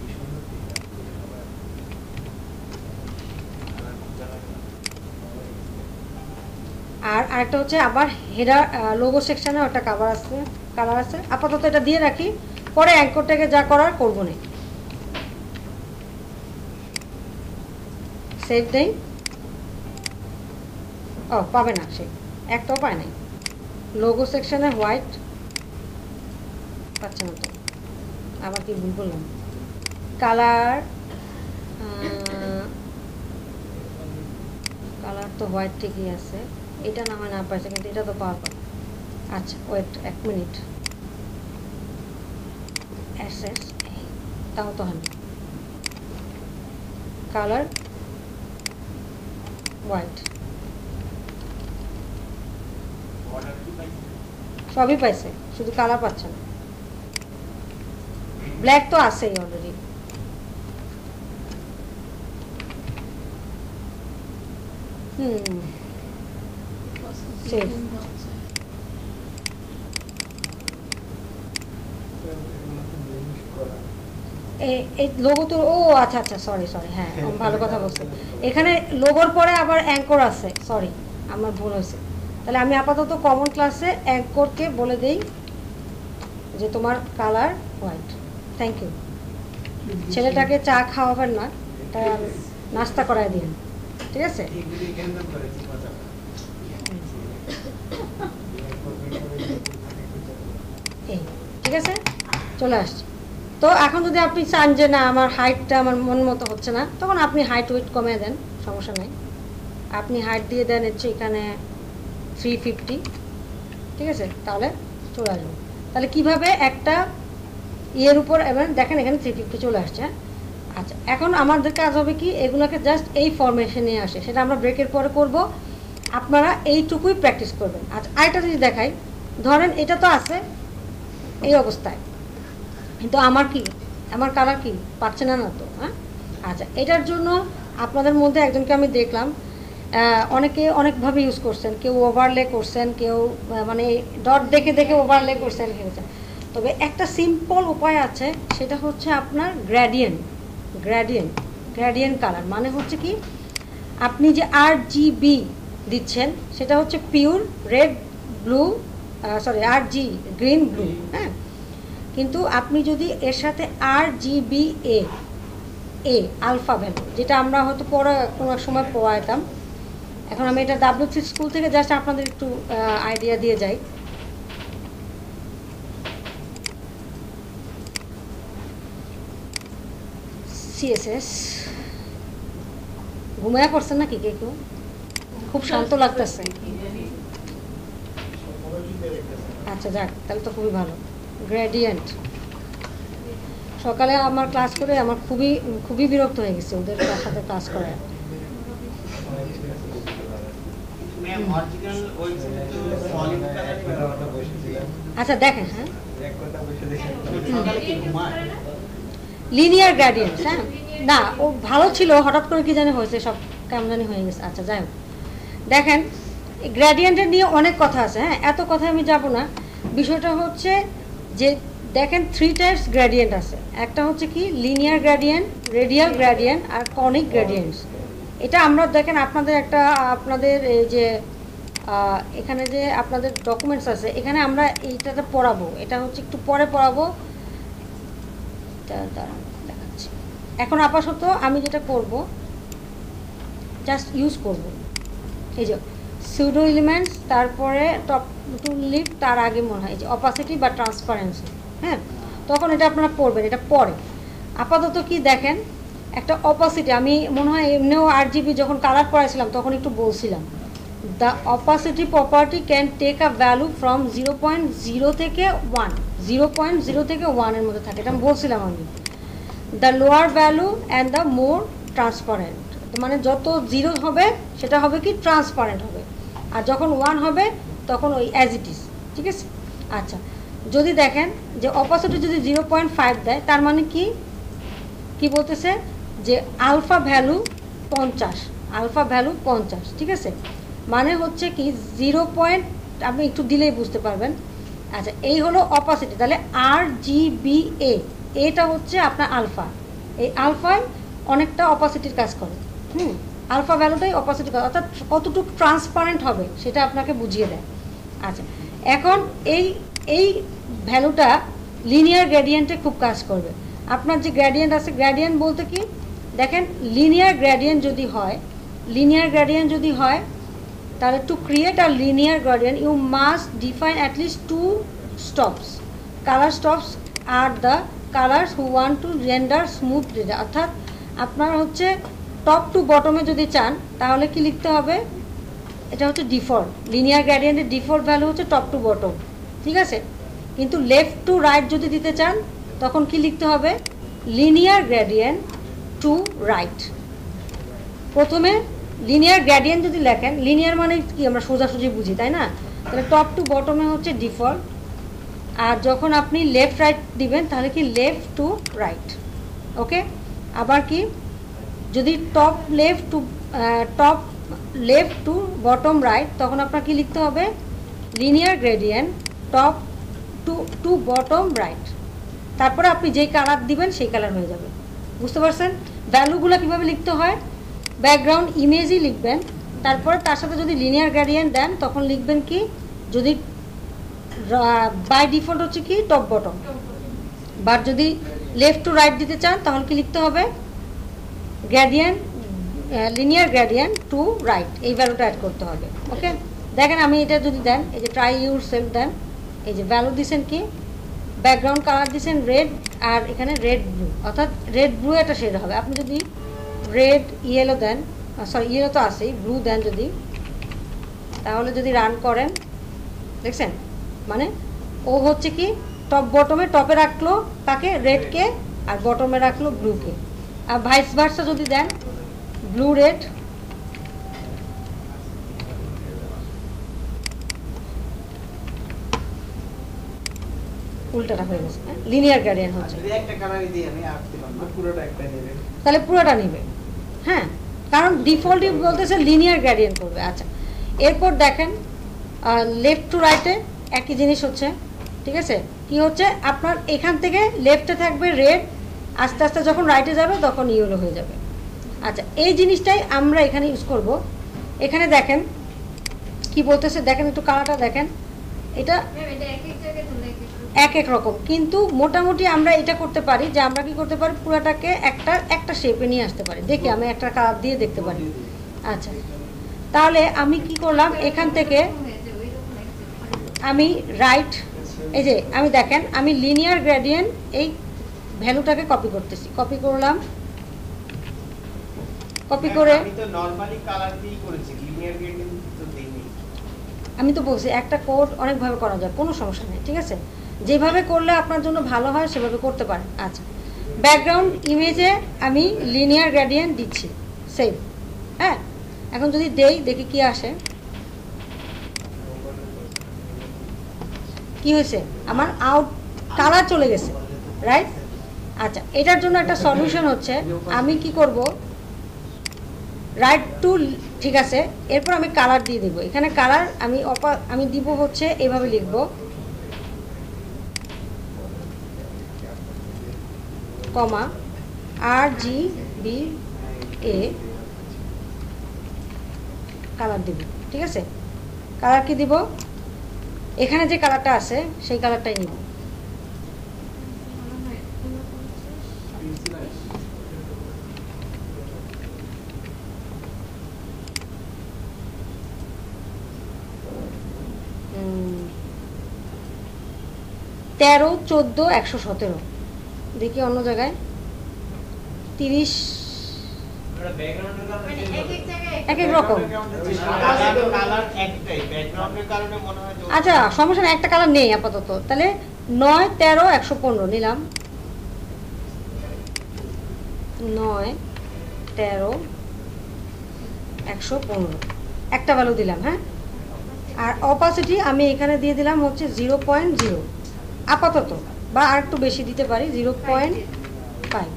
আর আরেকটা হচ্ছে আবার হেডার লোগো সেকশানে একটা কাভার আছে কালার আছে। আপাতত এটা দিয়ে রাখি। পরে অ্যাঙ্করটাকে যা করার করব না সেভ দেই ও পাবে না সে। একটাও পায় নাই। লোগো সেকশনে হোয়াইট পাচ্ছে না তো। আবার কি ভুল করলাম? কালার কালার তো হোয়াইট ঠিকই আছে। এটা না হয় না পাইছে, কিন্তু এটা তো পাওয়ার কথা আচ্ছা ওয়েট এক মিনিট তাও তো হয় কালার হোয়াইট অর্ডার কি পাইছে সবই পাইছে শুধু কালার পাচ্ছে না। ব্ল্যাক তো আছেই অলরেডি হুম Save. এ- এই লোগো তো ও আচ্ছা আচ্ছা সরি সরি হ্যাঁ ভালো কথা বলছি। এখানে লোগোর পরে আবার অ্যাঙ্কর আছে সরি আমার ভুল হয়েছে। তাহলে আমি আপাতত কমন ক্লাসে অ্যাঙ্করকে বলে দেই যে তোমার কালার হোয়াইট থ্যাংক ইউ ছেলেটাকে চা খাওয়াবেন না তাই নাস্তা করাই দিন ঠিক আছে? কেন আছে? চলে আসছে। তো এখন যদি আপনি চান যে না, আমার হাইটটা আমার মন মতো হচ্ছে না, তখন আপনি হাইট ওয়েট কমিয়ে দেন, সমস্যা নেই। আপনি হাইট দিয়ে দেন হচ্ছে এখানে থ্রি ফিফটি ঠিক আছে? তাহলে চলে আসবে। তাহলে কীভাবে একটা ইয়ের উপর, এবার দেখেন এখানে থ্রি ফিফটি চলে আসছে হ্যাঁ? আচ্ছা এখন আমাদের কাজ হবে কি, এগুলোকে জাস্ট এই ফরমেশনে আসে। সেটা আমরা ব্রেকের পরে করব। আপনারা এইটুকুই প্র্যাকটিস করবেন। আচ্ছা আরেকটা যদি দেখাই। ধরেন এটা তো আছে এই অবস্থায়। কিন্তু আমার কি? আমার কালার কি? পাচ্ছে না না তো হ্যাঁ? আচ্ছা এটার জন্য আপনাদের মধ্যে একজনকে আমি দেখলাম অনেকে অনেকভাবে ইউজ করছেন, কেউ ওভারলে করছেন, কেউ মানে ডট দেখে দেখে ওভারলে করছেন কেউ তবে একটা সিম্পল উপায় আছে, সেটা হচ্ছে আপনার গ্র্যাডিয়েন্ট গ্র্যাডিয়েন্ট গ্র্যাডিয়েন্ট কালার মানে হচ্ছে কি, আপনি যে আর জিবি দিচ্ছেন, সেটা হচ্ছে pure red blue sorry R G green blue হ্যাঁ? কিন্তু আপনি যদি এর সাথে R GB A A alpha value যেটা আমরা হয়তো পড়া, কোনো এক সময় পড়াইতাম, এখন আমি এটা ডাব্লিউ থ্রি স্কুল থেকে জাস্ট আপনাদের একটু আইডিয়া দিয়ে যাই। সিএসএস ঘুমায়া পড়ছেন নাকি কে কেউ? খুব শান্ত লাগতেছে। আচ্ছা যাক, তাহলে তো খুবই ভালো। গ্রেডিয়েন্ট সকালে আমার ক্লাস করে আমার খুবই খুবই বিরক্ত হয়ে গেছে ওদের সাথে ক্লাস করে। আচ্ছা দেখেন হ্যাঁ। লিনিয়ার গ্র্যাডিয়েন্টস হ্যাঁ। না ও ভালো ছিল হঠাৎ করে কি জানি হয়েছে সব কেমন জানি হয়ে গেছে। আচ্ছা যাই হোক। দেখেন গ্র্যাডিয়েন্টের নিয়ে অনেক কথা আছে হ্যাঁ। এত কথা আমি যাব না। বিষয়টা হচ্ছে যে দেখেন থ্রি টাইপস গ্র্যাডিয়েন্ট আছে। একটা হচ্ছে কি? লিনিয়ার গ্র্যাডিয়েন্ট রেডিয়াল গ্র্যাডিয়েন্ট আর কনিক গ্র্যাডিয়েন্টস এটা আমরা দেখেন আপনাদের একটা, আপনাদের এই যে এখানে যে আপনাদের ডকুমেন্টস আছে, এখানে আমরা এইটাতে পড়াবো। এটা হচ্ছে একটু পরে পড়াবো। দেখাচ্ছি। এখন আপাতত আমি যেটা করব জাস্ট ইউজ করব। এই যে সিউডো এলিমেন্টস তারপরে টপ টু লিভ তার আগে মনে হয় যে অপাসিটি বা ট্রান্সপারেন্সি হ্যাঁ? তখন এটা আপনারা পড়বেন, এটা পরে। আপাতত কি দেখেন, একটা অপাসিটি আমি মনে হয় এমনিও আট জিবি যখন কালার পড়াইছিলাম, তখন একটু বলছিলাম। The opacity property can take a value from zero point zero থেকে ওয়ান জিরো পয়েন্ট জিরো থেকে ওয়ানের মধ্যে থাকে, এটা আমি বলছিলাম আমি। The lower value and the more transparent মানে যত জিরো হবে, সেটা হবে কি ট্রান্সপারেন্ট হবে। আর যখন ওয়ান হবে তখন ওই অ্যাজ ইট ইজ ঠিক আছে? আচ্ছা যদি দেখেন যে অপোজিটে যদি জিরো পয়েন্ট ফাইভ দেয়, তার মানে কি? কি বলতেছে? যে আলফা ভ্যালু পঞ্চাশ আলফা ভ্যালু পঞ্চাশ, ঠিক আছে? মানে হচ্ছে কি জিরো পয়েন্ট আপনি একটু দিলেই বুঝতে পারবেন। আচ্ছা এই হলো অপাসিটি তাহলে আর জি বি এ এটা হচ্ছে আপনার আলফা এই আলফায় অনেকটা অপাসিটির কাজ করে, হুম? আলফা ভ্যালুটাই অপাসিটি কাজ, অর্থাৎ কতটুকু ট্রান্সপারেন্ট হবে, সেটা আপনাকে বুঝিয়ে দেয়। আচ্ছা। এখন এই এই ভ্যালুটা লিনিয়ার গ্রেডিয়েন্টে খুব কাজ করবে। আপনার যে গ্রেডিয়েন্ট আছে গ্রেডিয়েন্ট বলতে কি? দেখেন লিনিয়ার গ্রেডিয়েন্ট যদি হয় লিনিয়ার গ্রেডিয়েন্ট যদি হয়, তাহলে to create a linear gradient you must define at least two stops colour stops are the colours who want to render smooth অর্থাৎ আপনার হচ্ছে টপ টু বটমে যদি চান, তাহলে কি লিখতে হবে? এটা হচ্ছে ডিফল্ট। লিনিয়ার গ্রেডিয়েন্টের ডিফল্ট ভ্যালু হচ্ছে টপ টু বটম ঠিক আছে? কিন্তু লেফট টু রাইট যদি দিতে চান, তখন কি লিখতে হবে? লিনিয়ার গ্রেডিয়েন্ট টু রাইট প্রথমে লিনিয়ার গ্রেডিয়েন্ট যদি লেখেন লিনিয়ার মানে কি? আমরা সোজাসুজি বুঝি, তাই না? তাহলে টপ টু বটমে হচ্ছে ডিফল্ট। আর যখন আপনি লেফট রাইট দিবেন, তাহলে কি? লেফট টু রাইট ওকে আবার কি? যদি top left to top left to bottom right, তখন আপনার কি লিখতে হবে? Linear gradient top to to bottom right তারপরে আপনি যেই কালার দিবেন, সেই কালার হয়ে যাবে। বুঝতে পারছেন? ভ্যালুগুলো কীভাবে লিখতে হয়? ব্যাকগ্রাউন্ড ইমেজই লিখবেন। তারপরে তার সাথে যদি লিনিয়ার গ্রেডিয়েন্ট দেন, তখন লিখবেন কি? যদি বাই ডিফল্ট হচ্ছে কি? টপ বটম বাট যদি লেফট টু রাইট দিতে চান তাহলে কি লিখতে হবে? Gradient linear gradient to right এই ভ্যালুটা অ্যাড করতে হবে ওকে দেখেন আমি এটা যদি দেন, এই যে ট্রাই ইউর সেলফ দেন, এই যে ভ্যালু দিছেন কি? ব্যাকগ্রাউন্ড কালার দিয়েছেন রেড আর এখানে রেড ব্লু অর্থাৎ রেড ব্লু একটা শেড হবে। আপনি যদি রেড ইয়েলো দেন সরি ইয়েলো তো আছেই ব্লু দেন যদি, তাহলে যদি রান করেন, দেখছেন? মানে ও হচ্ছে কি টপ বটমে টপে রাখল তাকে রেডকে আর বটমে রাখল ব্লুকে আর ভাইস ভার্সা যদি দেন ব্লু রেড উল্টাটা হয়ে গেছে হ্যাঁ? লিনিয়ার গ্রেডিয়েন্ট হচ্ছে। নেবে। তাহলে পুরোটা নিবে হ্যাঁ? কারণ ডিফল্টই বলতেছে লিনিয়ার গ্রেডিয়েন্ট করবে আচ্ছা। এরপর দেখেন লেফট টু রাইটে একই জিনিস হচ্ছে ঠিক আছে? কি হচ্ছে? আপনার এখান থেকে লেফটে থাকবে রেড আস্তে আস্তে যখন রাইটে যাবে তখন ইয়েলো হয়ে যাবে। আচ্ছা এই জিনিসটাই আমরা এখানে ইউজ করব। এখানে দেখেন কি বলতেছে? দেখেন একটু কালারটা দেখেন। এটা এক এক রকম। কিন্তু মোটামুটি আমরা এটা করতে পারি যে আমরা কি করতে পারি? পুরাটাকে একটা একটা শেপে নিয়ে আসতে পারি। দেখি আমি একটা কালার দিয়ে দেখতে পারি। আচ্ছা। তাহলে আমি কি করলাম? এখান থেকে আমি রাইট এই যে আমি দেখেন আমি লিনিয়ার গ্রেডিয়েন্ট এই ভ্যালুটাকে কপি করতেছি। কপি করলাম। কপি করে আমি তো নরমালি কালার দিয়েই করেছি লিনিয়ার গ্রেডিয়েন্ট তো দেইনি। আমি তো বলছি একটা কোড অনেকভাবে করা যায় কোনো সমস্যা নেই ঠিক আছে? যেভাবে করলে আপনার জন্য ভালো হয় সেভাবে করতে পারেন। আচ্ছা ব্যাকগ্রাউন্ড ইমেজে আমি লিনিয়ার গ্রেডিয়েন্ট দিচ্ছি সেভ হ্যাঁ? এখন যদি দেই দেখি কি আসে। কি হয়েছে? আমার আউট কালার চলে গেছে রাইট আচ্ছা এটার জন্য একটা সলিউশন হচ্ছে আমি কি করব? রাইট টু ঠিক আছে, এরপর আমি কালার দিয়ে দিব। এখানে কালার আমি অপা, আমি দিব হচ্ছে এভাবে লিখব। কমা আর জি বি এ কালার দিব, ঠিক আছে? কালার কি দিব? এখানে যে কালারটা আছে, সেই কালারটাই নিব। তেরো, চোদ্দ, একশো সতেরো। দেখি অন্য জায়গায়। তিরিশ। এক এক রকম। আচ্ছা সমস্যা নেই, একটা কালার নেই আপাতত। তাহলে নয়, তেরো, একশো পনেরো নিলাম। নয়, তেরো, একশো পনেরো। একটা ভ্যালু দিলাম হ্যাঁ? আর অপাসিটি আমি এখানে দিয়ে দিলাম হচ্ছে জিরো পয়েন্ট জিরো আপাতত, বা আর একটু বেশি দিতে পারি, জিরো পয়েন্ট ফাইভ।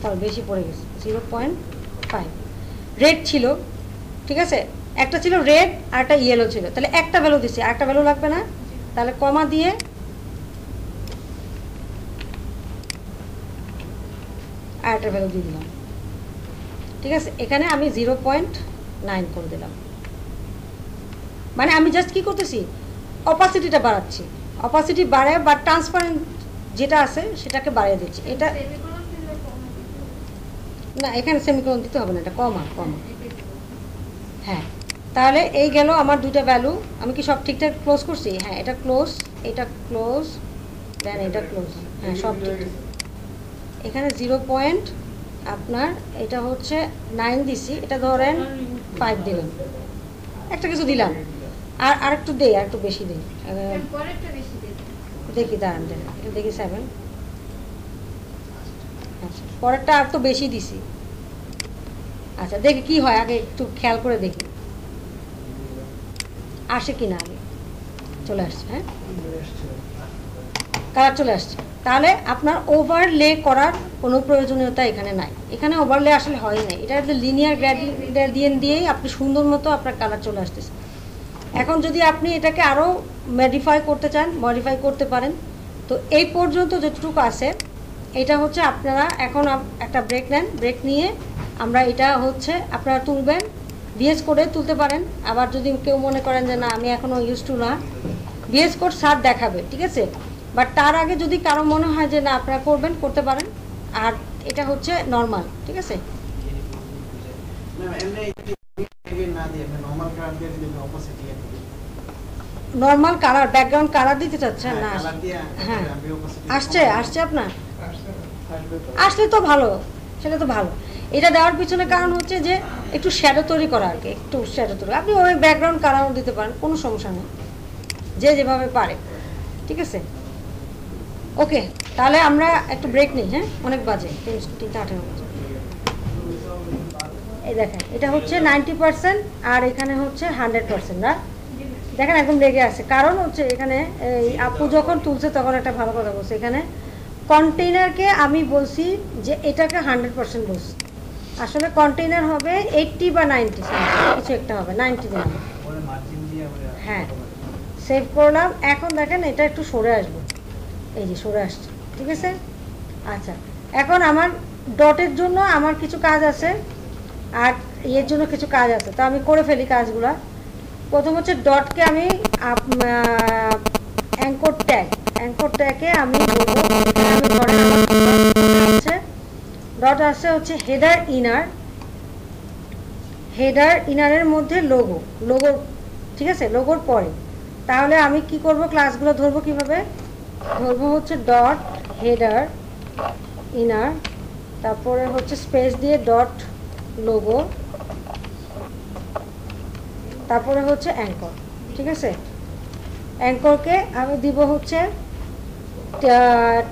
তাহলে বেশি পড়ে গেছে, জিরো পয়েন্ট ফাইভ। রেড ছিল, ঠিক আছে? একটা ছিল রেড আর একটা ইয়েলো ছিল। তাহলে একটা ভ্যালু দিচ্ছি আর একটা ভ্যালু লাগবে না? তাহলে কমা দিয়ে আর একটা ভ্যালু দিয়ে দিলাম। ঠিক আছে? এখানে আমি জিরো পয়েন্ট নাইন করে দিলাম। মানে আমি জাস্ট কি করতেছি? অপাসিটিটা বাড়াচ্ছি। অপাসিটি বাড়ে বা ট্রান্সপারেন্ট যেটা আছে সেটাকে বাড়িয়ে দিচ্ছি। এটা না এখানে সেমিকোলন দিতে হবে না এটা কমা কমা হ্যাঁ তাহলে এই গেল আমার দুইটা ভ্যালু আমি কি সব ঠিকঠাক ক্লোজ করছি? হ্যাঁ এটা ক্লোজ এটা ক্লোজ দেন এটা ক্লোজ হ্যাঁ সব ঠিক এখানে জিরো পয়েন্ট আপনার এটা হচ্ছে নাইন দিছি এটা ধরেন ফাইভ দিলাম। একটা কিছু দিলাম। আর আরেকটু দেই আর একটু বেশি দিই। আহ, দেখি দাঁড়ান দেখি সেভেন আচ্ছা পরেরটা আর তো বেশি দিছি। আচ্ছা দেখি কি হয়, আগে একটু খেয়াল করে দেখি। আসে কি না আগে? চলে আসছে হ্যাঁ? কালার চলে আসছে। তাহলে আপনার ওভারলে করার কোনো প্রয়োজনীয়তা এখানে নাই। এখানে ওভারলে আসলে হয় নাই। এটা লিনিয়ার গ্রেডিয়েন্ট দিয়েই আপনি সুন্দর মতো আপনার কালার চলে আসতেছে। এখন যদি আপনি এটাকে আরও মডিফাই করতে চান মডিফাই করতে পারেন তো এই পর্যন্ত যেটুকু আছে এটা হচ্ছে আপনারা এখন একটা ব্রেক নেন ব্রেক নিয়ে আমরা এটা হচ্ছে আপনারা তুলবেন ভিএস করে তুলতে পারেন। আবার যদি কেউ মনে করেন যে না আমি এখনও ইউজ টু না ভিএস কোড সার দেখাবে ঠিক আছে? বাট তার আগে যদি কারও মনে হয় যে না আপনারা করবেন করতে পারেন। আর এটা হচ্ছে নর্মাল ঠিক আছে? না, নরমাল কালার ব্যাকগ্রাউন্ড কালার দিতে চাচ্ছেন? না হ্যাঁ। আসছে? আসছে আপনার। আসলে তো ভালো। সেটা তো ভালো। এটা দেওয়ার পিছনে কারণ হচ্ছে যে একটু শ্যাডো তৈরি করা আর কি একটু শ্যাডো তৈরি। আপনি ওই ব্যাকগ্রাউন্ড কালারও দিতে পারেন কোনো সমস্যা নেই। যে যেভাবে পারে। ঠিক আছে? ওকে তাহলে আমরা একটু ব্রেক নিই হ্যাঁ? অনেক বাজে তিন- তিনটা আঠেরো বাজে। এই দেখেন এটা হচ্ছে নাইনটি পার্সেন্ট আর এখানে হচ্ছে হান্ড্রেড পার্সেন্ট না? দেখেন, একদম লেগে আছে কারণ হচ্ছে এখানে, এই আপু যখন তুলছে তখন একটা ভালো কথা বলছে। এখানে কন্টেইনারকে আমি বলছি যে এটাকে হান্ড্রেড পার্সেন্ট বলছি আসলে কন্টেইনার হবে এইটটি বা নাইনটি কিছু একটা হবে নাইনটি হ্যাঁ। সেভ করলাম। এখন দেখেন, এটা একটু সরে আসবে। এই যে সরে আসছে, ঠিক আছে? আচ্ছা এখন আমার ডটের জন্য আমার কিছু কাজ আছে, আর ইয়ের জন্য কিছু কাজ আছে। তো আমি করে ফেলি কাজগুলা। প্রথম হচ্ছে ডটকে আমি অ্যাঙ্কর ট্যাগ অ্যাঙ্কর ট্যাগে আমি আমি ডট আছে হচ্ছে হেডার ইনার হেডার ইনারের মধ্যে লোগো লোগো ঠিক আছে লোগোর পরে। তাহলে আমি কি করব ক্লাসগুলো ধরবো কীভাবে? ধরবো হচ্ছে ডট হেডার ইনার তারপরে হচ্ছে স্পেস দিয়ে ডট লোগো তারপরে হচ্ছে অ্যাঙ্কর ঠিক আছে? অ্যাঙ্করকে আমি দিব হচ্ছে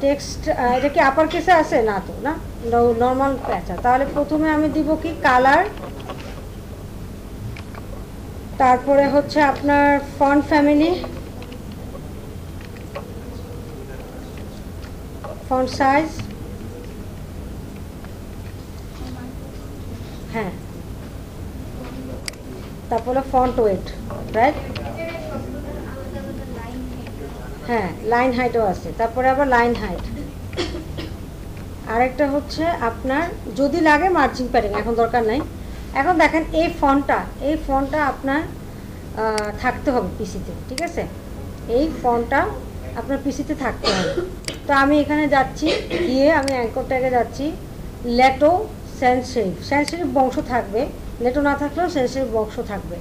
টেক্সট এটা কি আপার কেসে আছে? না তো, না? নর্মাল আচ্ছা তাহলে প্রথমে আমি দিব কি কালার তারপরে হচ্ছে আপনার ফন্ট ফ্যামিলি ফন্ট সাইজ হ্যাঁ তারপরে ফন্ট ওয়েট রাইট হ্যাঁ লাইন হাইটও আছে। তারপরে আবার লাইন হাইট আরেকটা হচ্ছে আপনার, যদি লাগে মার্জিন প্যাডিং এখন দরকার নাই। এখন দেখেন এই ফন্টটা এই ফন্টটা আপনার থাকতে হবে পিসিতে, ঠিক আছে? এই ফন্টটা আপনার পিসিতে থাকতে হবে। তো আমি এখানে যাচ্ছি, গিয়ে আমি অ্যাঙ্কর ট্যাগে যাচ্ছি। লেটো স্যানশেরিফ স্যানশেরিফ বংশ থাকবে। লেটো না থাকলেও স্যানশেরিফ বংশ থাকবে।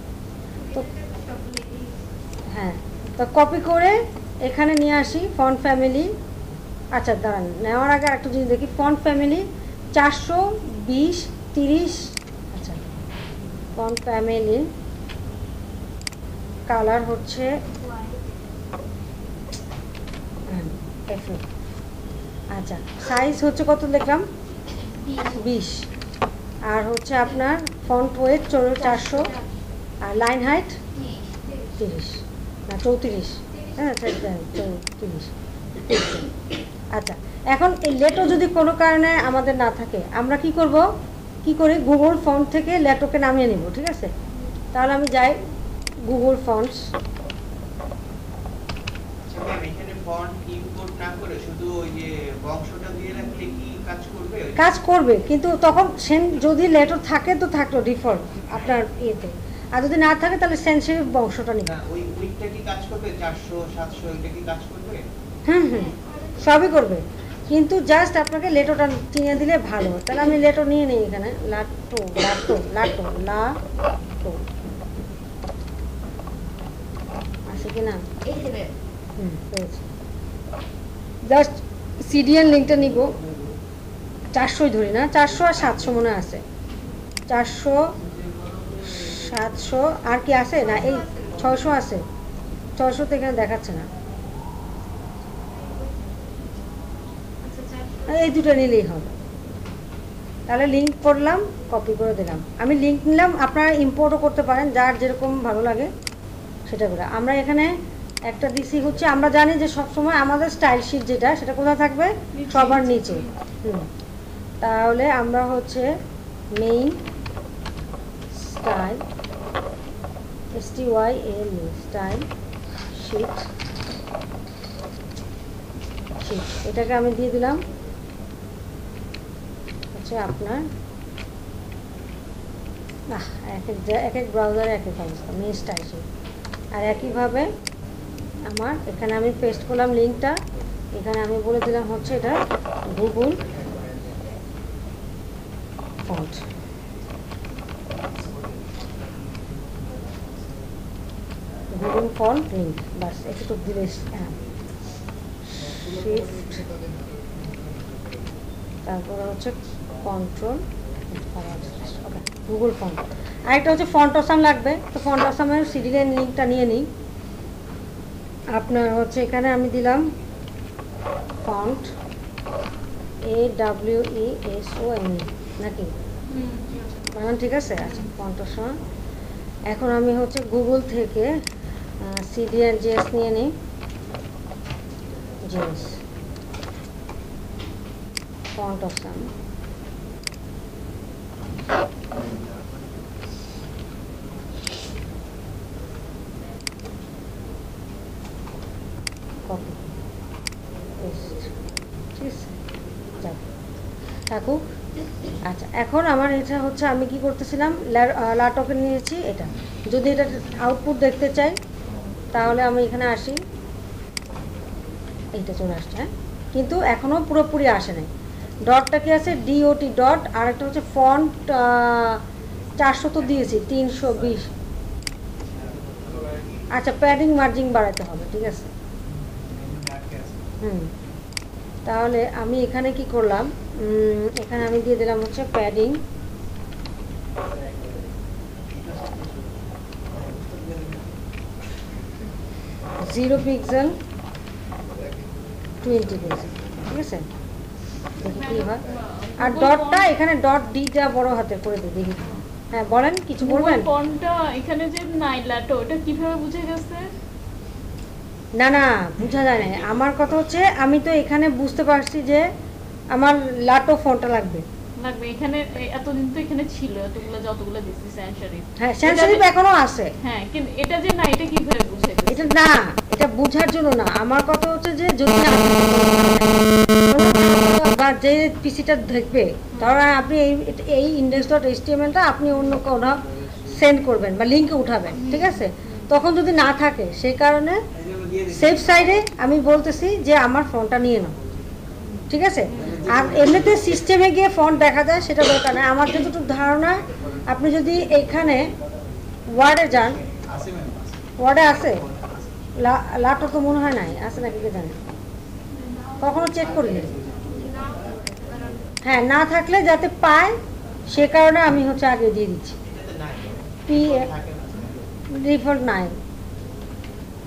তো হ্যাঁ তো কপি করে এখানে নিয়ে আসি ফন্ট ফ্যামিলি আচ্ছা দাঁড়ান নেওয়ার আগে একটা জিনিস দেখি। ফন্ট ফ্যামিলি চারশো বিশ তিরিশ আচ্ছা ফন্ট ফ্যামিলি কালার হচ্ছে আচ্ছা সাইজ হচ্ছে কত দেখলাম? বিশ। আর হচ্ছে আপনার ফন্ট ওয়েট চারশো, আর লাইন হাইট তিরিশ, না চৌত্রিশ। হ্যাঁ চৌত্রিশ আচ্ছা এখন এই লেটো যদি কোনো কারণে আমাদের না থাকে, আমরা কি করব? কি করি? গুগল ফন্ট থেকে লেটোকে নামিয়ে নিব, ঠিক আছে? তাহলে আমি যাই গুগল ফন্টস ইম্পোর্ট না করে শুধু ওই যে বংশটা দিয়ে রাখলে কি কাজ করবে কাজ করবে কিন্তু তখন সেন যদি লেটো থাকে তো থাকল ডিফল্ট আপনার ইয়েতে। আর যদি না থাকে তাহলে সেন্সিটিভ বংশটা নিবে না ওই উইকটা কি কাজ করবে? চারশো সাতশো এটা কি কাজ করবে? হুম হুম সবই করবে। কিন্তু জাস্ট আপনাকে লেটোটা চিনিয়ে দিলে ভালো। তাহলে আমি লেটো নিয়ে নিই এখানে। লাটো লাটো লাটো লাটো আছে কি না? হুম জাস্ট সিডিএন লিঙ্কটা নিব। চারশোই ধরি না চারশো আর সাতশো মনে আছে। চারশো সাতশো আর কি আছে? না এই ছশো আছে। ছশো তো এখানে দেখাচ্ছে না। এই দুটো নিলেই হবে। তাহলে লিঙ্ক করলাম কপি করে দিলাম। আমি লিঙ্ক নিলাম আপনারা ইম্পোর্টও করতে পারেন যার যেরকম ভালো লাগে সেটা করে। আমরা এখানে একটা দিছি হচ্ছে আমরা জানি যে সবসময় আমাদের স্টাইল শিট যেটা সেটা কোথায় থাকবে? সবার নিচে। হুম। তাহলে আমরা হচ্ছে main style S T Y L style sheet sheet এটাকে আমি দিয়ে দিলাম হচ্ছে আপনার এক এক এক ব্রাউজারে এক এক অবস্থা মেন স্টাইল শিট আর একইভাবে আমার, এখানে আমি পেস্ট করলাম লিঙ্কটা এখানে আমি বলে দিলাম হচ্ছে এটা গুগল ফন্ট গুগল লিঙ্ক বাস এতটুকু দিলে হ্যাঁ। শিফট তারপরে হচ্ছে কন্ট্রোল ওকে গুগল ফন্ট আরেকটা হচ্ছে ফন্ট অসাম লাগবে। তো ফন্ট অসামের সিরিয়াল লিঙ্কটা নিয়ে নিই। আপনার হচ্ছে এখানে আমি দিলাম font A W E S O M নাকি? এখন ঠিক আছে। আচ্ছা পঞ্চাশ সোনা এখন আমি হচ্ছে গুগল থেকে সিডিআর জিএস নিয়ে নিই। JS font awesome copy paste ঠিক আছে যাক থাকুক আচ্ছা এখন আমার এটা হচ্ছে আমি কি করতেছিলাম? লাটকে নিয়েছি এটা। যদি এটা আউটপুট দেখতে চাই, তাহলে আমি এখানে আসি। এইটা চলে আসছে হ্যাঁ? কিন্তু এখনও পুরোপুরি আসে নাই। ডটটা কি আছে? ডিওটি ডট আর একটা হচ্ছে ফন্ট চারশো তো দিয়েছি, তিনশো বিশ। আচ্ছা প্যাডিং মার্জিং বাড়াতে হবে, ঠিক আছে? হুম। তাহলে আমি এখানে কি করলাম? এখানে আমি দিয়ে দিলাম হচ্ছে padding zero pixel twenty pixel ঠিক আছে? দেখি কি হয়। আর ডটটা এখানে ডট ডিটা বড় হাতে করে দিই দেখি। হ্যাঁ বলেন কিছু বলবেন? এখানে যে নাই লাটো ওটা কীভাবে বুঝে গেছে? না না বোঝা যায় না আমার কথা হচ্ছে আমি তো এখানে বুঝতে পারছি যে আমার লাটো ফোনটা লাগবে। লাগবে এখানে এতদিন তো এখানে ছিল এতগুলো যতগুলো স্যানসারি হ্যাঁ এখনও আছে। হ্যাঁ কিন্তু এটা যে না এটা কীভাবে বুঝে এটা না এটা বোঝার জন্য না। আমার কথা হচ্ছে যে, যদি বা যে পিসিটা দেখবে, তাহলে আপনি এই এই ইন্ডেক্স ডট এইচটিএমএলটা আপনি অন্য কোনো সেন্ড করবেন বা লিঙ্কে উঠাবেন, ঠিক আছে? তখন যদি না থাকে, সেই কারণে সেফ সাইডে আমি বলতেছি যে, আমার ফোনটা নিয়ে নাও, ঠিক আছে? আর এমনিতে সিস্টেমে গিয়ে ফোন দেখা যায়, সেটা দরকার নেই। আমার যতটুকু ধারণা, আপনি যদি এইখানে ওয়ার্ডে যান ওয়ার্ডে আছে? লা- লাটো তো মনে হয় নাই, আছে নাকি কে জানে? কখনো চেক করিনি। হ্যাঁ না থাকলে যাতে পায়, সে কারণে আমি হচ্ছে আগে দিয়ে দিচ্ছি। পি ডিফল্ট নাই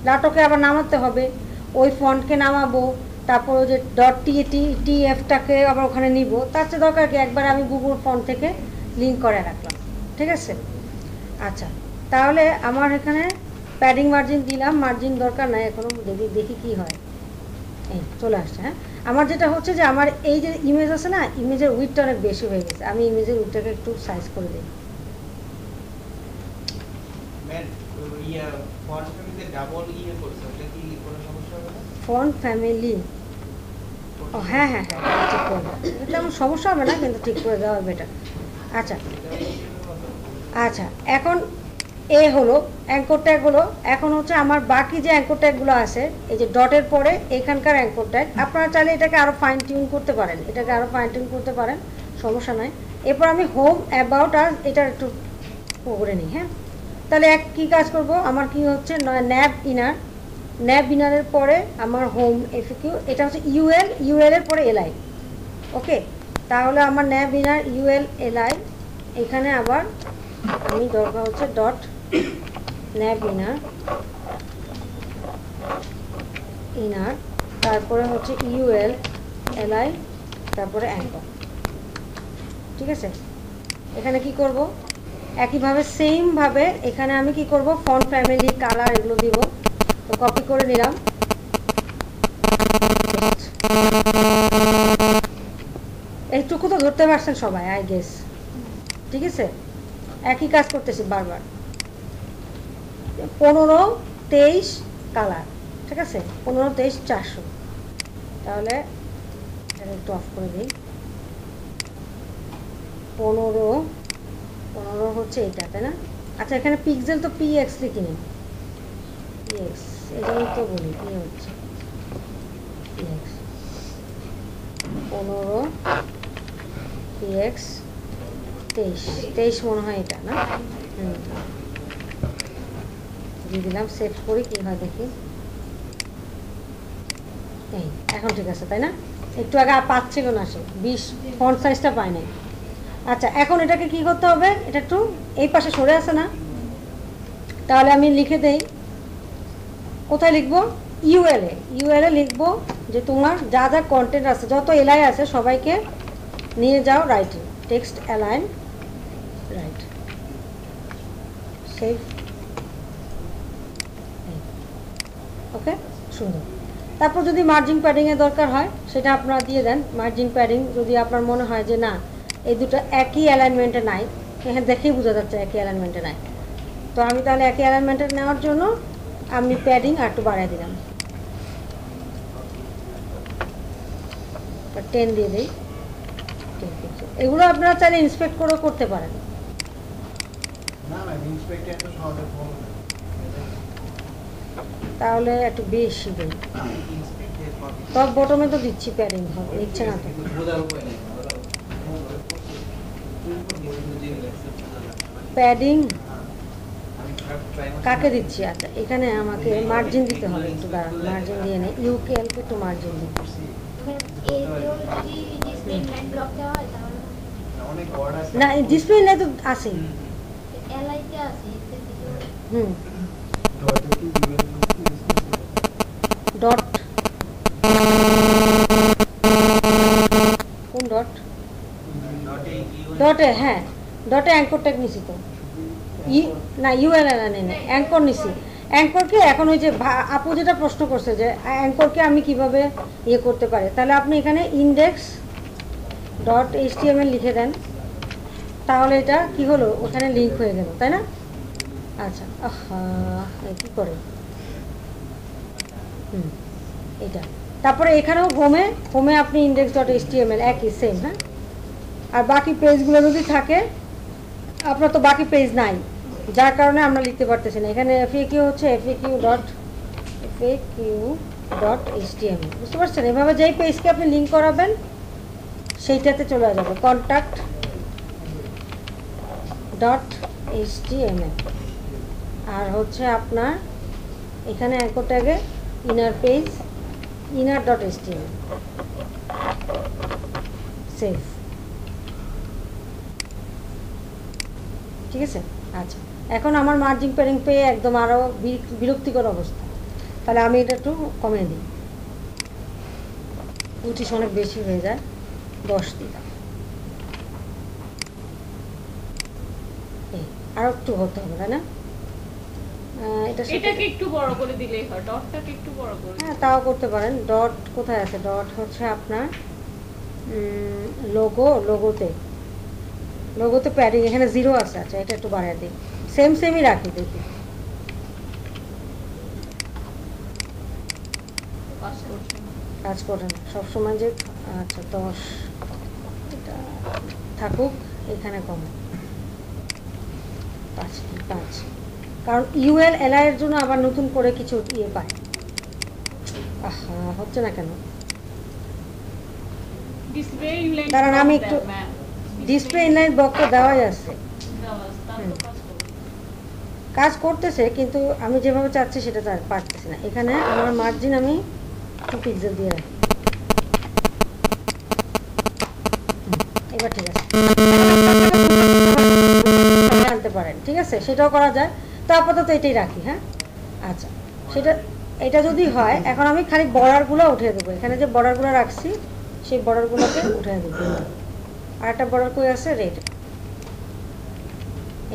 লাটোকে আবার নামাতে হবে, ওই ফন্টকে নামাবো, তারপর ওই যে ডট টি টি টি এফটাকে আবার ওখানে নিব, তার চেয়ে দরকার কি, একবার আমি গুগল ফন্ট থেকে লিঙ্ক করে রাখলাম, ঠিক আছে? আচ্ছা তাহলে আমার এখানে প্যাডিং মার্জিন দিলাম মার্জিন দরকার নাই এখনও দেখি দেখি কি হয়। এই চলে আসছে হ্যাঁ? আমার যেটা হচ্ছে যে আমার এই যে ইমেজ আছে না ইমেজের উইথটা অনেক বেশি হয়ে গেছে। আমি ইমেজের উইথটাকে একটু সাইজ করে দিই। ফন্ট ডাবল ইয়ে ফ্যামিলি ও হ্যাঁ হ্যাঁ হ্যাঁ ঠিক করে সমস্যা হবে না কিন্তু ঠিক করে দেওয়া বেটার আচ্ছা। আচ্ছা এখন এ হলো অ্যাঙ্কর ট্যাগ হলো। এখন হচ্ছে আমার বাকি যে অ্যাঙ্কর ট্যাগগুলো আছে, এই যে ডটের পরে এখানকার অ্যাঙ্কর ট্যাগ আপনারা চাইলে এটাকে আরও ফাইন টিউন করতে পারেন। এটাকে আরও ফাইন টিউন করতে পারেন, সমস্যা নাই। এরপর আমি হোম অ্যাবাউট আর এটা একটু করে নিই হ্যাঁ? তাহলে এক কী কাজ করব? আমার কি হচ্ছে ন্যাব ইনার ন্যাব ইনারের পরে আমার হোম এফিকিউ এটা হচ্ছে ইউএল ইউএল এর পরে এলআই ওকে? তাহলে আমার ন্যাব ইনার ইউএল এলআই এখানে আবার আমি দরকার হচ্ছে ডট ন্যাব ইনার ইনার তারপরে হচ্ছে ইউএল, এলআই, তারপরে অ্যাঙ্কর। ঠিক আছে? এখানে কি করব? একইভাবে সেমভাবে এখানে আমি কি করব? ফন্ট ফ্যামিলি, কালার এগুলো দিব। তো কপি করে নিলাম। এইটুকু তো ধরতে পারছেন সবাই আই গেস ঠিক আছে? একই কাজ করতেছি বারবার। পনেরো, তেইশ কালার, ঠিক আছে? পনেরো, তেইশ, চারশো। তাহলে একটু অফ করে দিই। পনেরো পনেরো হচ্ছে এইটা তাই না? আচ্ছা এখানে পিক্সেল তো পি এক্স লিখি নেই পি এক্স এই জন্যই তো বলি পি হচ্ছে পি এক্স পনেরো পি এক্স তেইশ তেইশ মনে হয় এটা, না? হুম। দিয়ে দিলাম সেভ করি, কী হয় দেখি। এই, এখন ঠিক আছে, তাই না? একটু আগে পাচ্ছিল না সে, বিশ ফন্ট সাইজটা পায় নাই। আচ্ছা এখন এটাকে কি করতে হবে? এটা একটু এই পাশে সরে আছে না? তাহলে আমি লিখে দেই। কোথায় লিখব? ইউএলএ ইউএলএ লিখব যে তোমার যা যা কন্টেন্ট আছে, যত এলাই আছে, সবাইকে নিয়ে যাও রাইটে text align right save okay? সুন্দর। তারপর যদি মার্জিং প্যাডিংয়ের দরকার হয়, সেটা আপনারা দিয়ে দেন। মার্জিং প্যাডিং যদি আপনার মনে হয় যে না, এই দুটো একই অ্যালাইনমেন্টে নাই এখানে দেখেই বোঝা যাচ্ছে একই অ্যালাইনমেন্টে নাই। তো আমি তাহলে একই অ্যালাইনমেন্টে নেওয়ার জন্য আমি প্যাডিং আর একটু বাড়াই দিলাম। টেন দিয়ে দিই। এগুলো আপনারা চাইলে ইন্সপেক্ট করেও করতে পারেন। না না ইন্সপেক্টর তো সহজে তাহলে একটু বেশি দিই। টপ বটমে তো দিচ্ছি প্যাডিং হবে নিচ্ছে না তো। প্যাডিং? কাকে দিচ্ছি? আচ্ছা এখানে আমাকে মার্জিন দিতে হবে একটু দাঁড়ান মার্জিন দিয়ে নেই ইউকে এলকে একটু মার্জিন দিই আছে না ডিসপ্লে নাই তো আছে হুম। ডট কোন ডট ডটে হ্যাঁ। ডটে অ্যাঙ্কর নিছি তো। ই, না ইউএল নেই না অ্যাঙ্কর নিছি। অ্যাঙ্করকে এখন ওই যে আপু যেটা প্রশ্ন করছে যে অ্যাঙ্করকে আমি কীভাবে ইয়ে করতে পারি? তাহলে আপনি এখানে ইন্ডেক্স ডট এইচটিএমএল লিখে দেন। তাহলে এটা কি হলো? ওখানে লিঙ্ক হয়ে গেল, তাই না? আচ্ছা আহা কি করে? এটা। তারপরে এখানেও হোমে হোমে আপনি ইন্ডেক্স ডট এইচটিএমএল একই সেম হ্যাঁ? আর বাকি পেজগুলো যদি থাকে, আপনার তো বাকি পেজ নাই। যার কারণে আমরা লিখতে পারতেছি না। এখানে এফএ কিউ হচ্ছে FAQ dot FAQ dot HTML বুঝতে পারছেন? এভাবে যেই পেজকে আপনি লিঙ্ক করাবেন, সেইটাতে চলে যাবে। কন্ট্যাক্ট ডট এইচটিএমএল আর হচ্ছে আপনার, এখানে anchor ট্যাগে inner page inner dot HTML save ঠিক আছে? আচ্ছা। এখন আমার মার্জিং প্যারিং পেয়ে একদম আরও বিরক্তিকর অবস্থা। তাহলে আমি এটা একটু কমিয়ে দিই। পঁচিশ অনেক বেশি হয়ে যায়। দশ দিলাম। আরও একটু হতে হবে, তাই না? এটার সাথে এটাকে একটু বড় করে দিলেই হয় ডটটাকে একটু বড় করে হ্যাঁ তাও করতে পারেন। ডট কোথায় আছে? ডট হচ্ছে আপনার লোগো লোগোতে লোগোতে প্যাডিং এখানে জিরো আছে। আচ্ছা এটা একটু বাড়ায় দিই। সেম সেমই রাখি দেখি। কাজ করে না। সবসময় যে আচ্ছা দশ। এটা থাকুক এখানে কম। পাঁচ পাঁচ। কারণ ইউএল এলআই এর জন্য আবার নতুন করে কিছু ইয়ে পায় আহা হচ্ছে না কেন ডিসপ্লে ইনলাইন আমি একটু- ডিসপ্লে ইনলাইন ব্লক তো দেওয়াই আছে কাজ করতেছে কিন্তু আমি যেভাবে চাচ্ছি সেটা তো আর পারতেছি না এখানে আমার মার্জিন আমি টু পিক্সেল দিয়ে রাখি এবার ঠিক আছে আনতে পারেন ঠিক আছে সেটাও করা যায় তো আপাতত এটাই রাখি হ্যাঁ? আচ্ছা সেটা, এটা যদি হয়, এখন আমি খালি বর্ডারগুলো উঠিয়ে দেবো। এখানে যে বর্ডারগুলো রাখছি, সেই বর্ডারগুলোকে উঠিয়ে দেবো। আর একটা বর্ডার কই আছে? রেড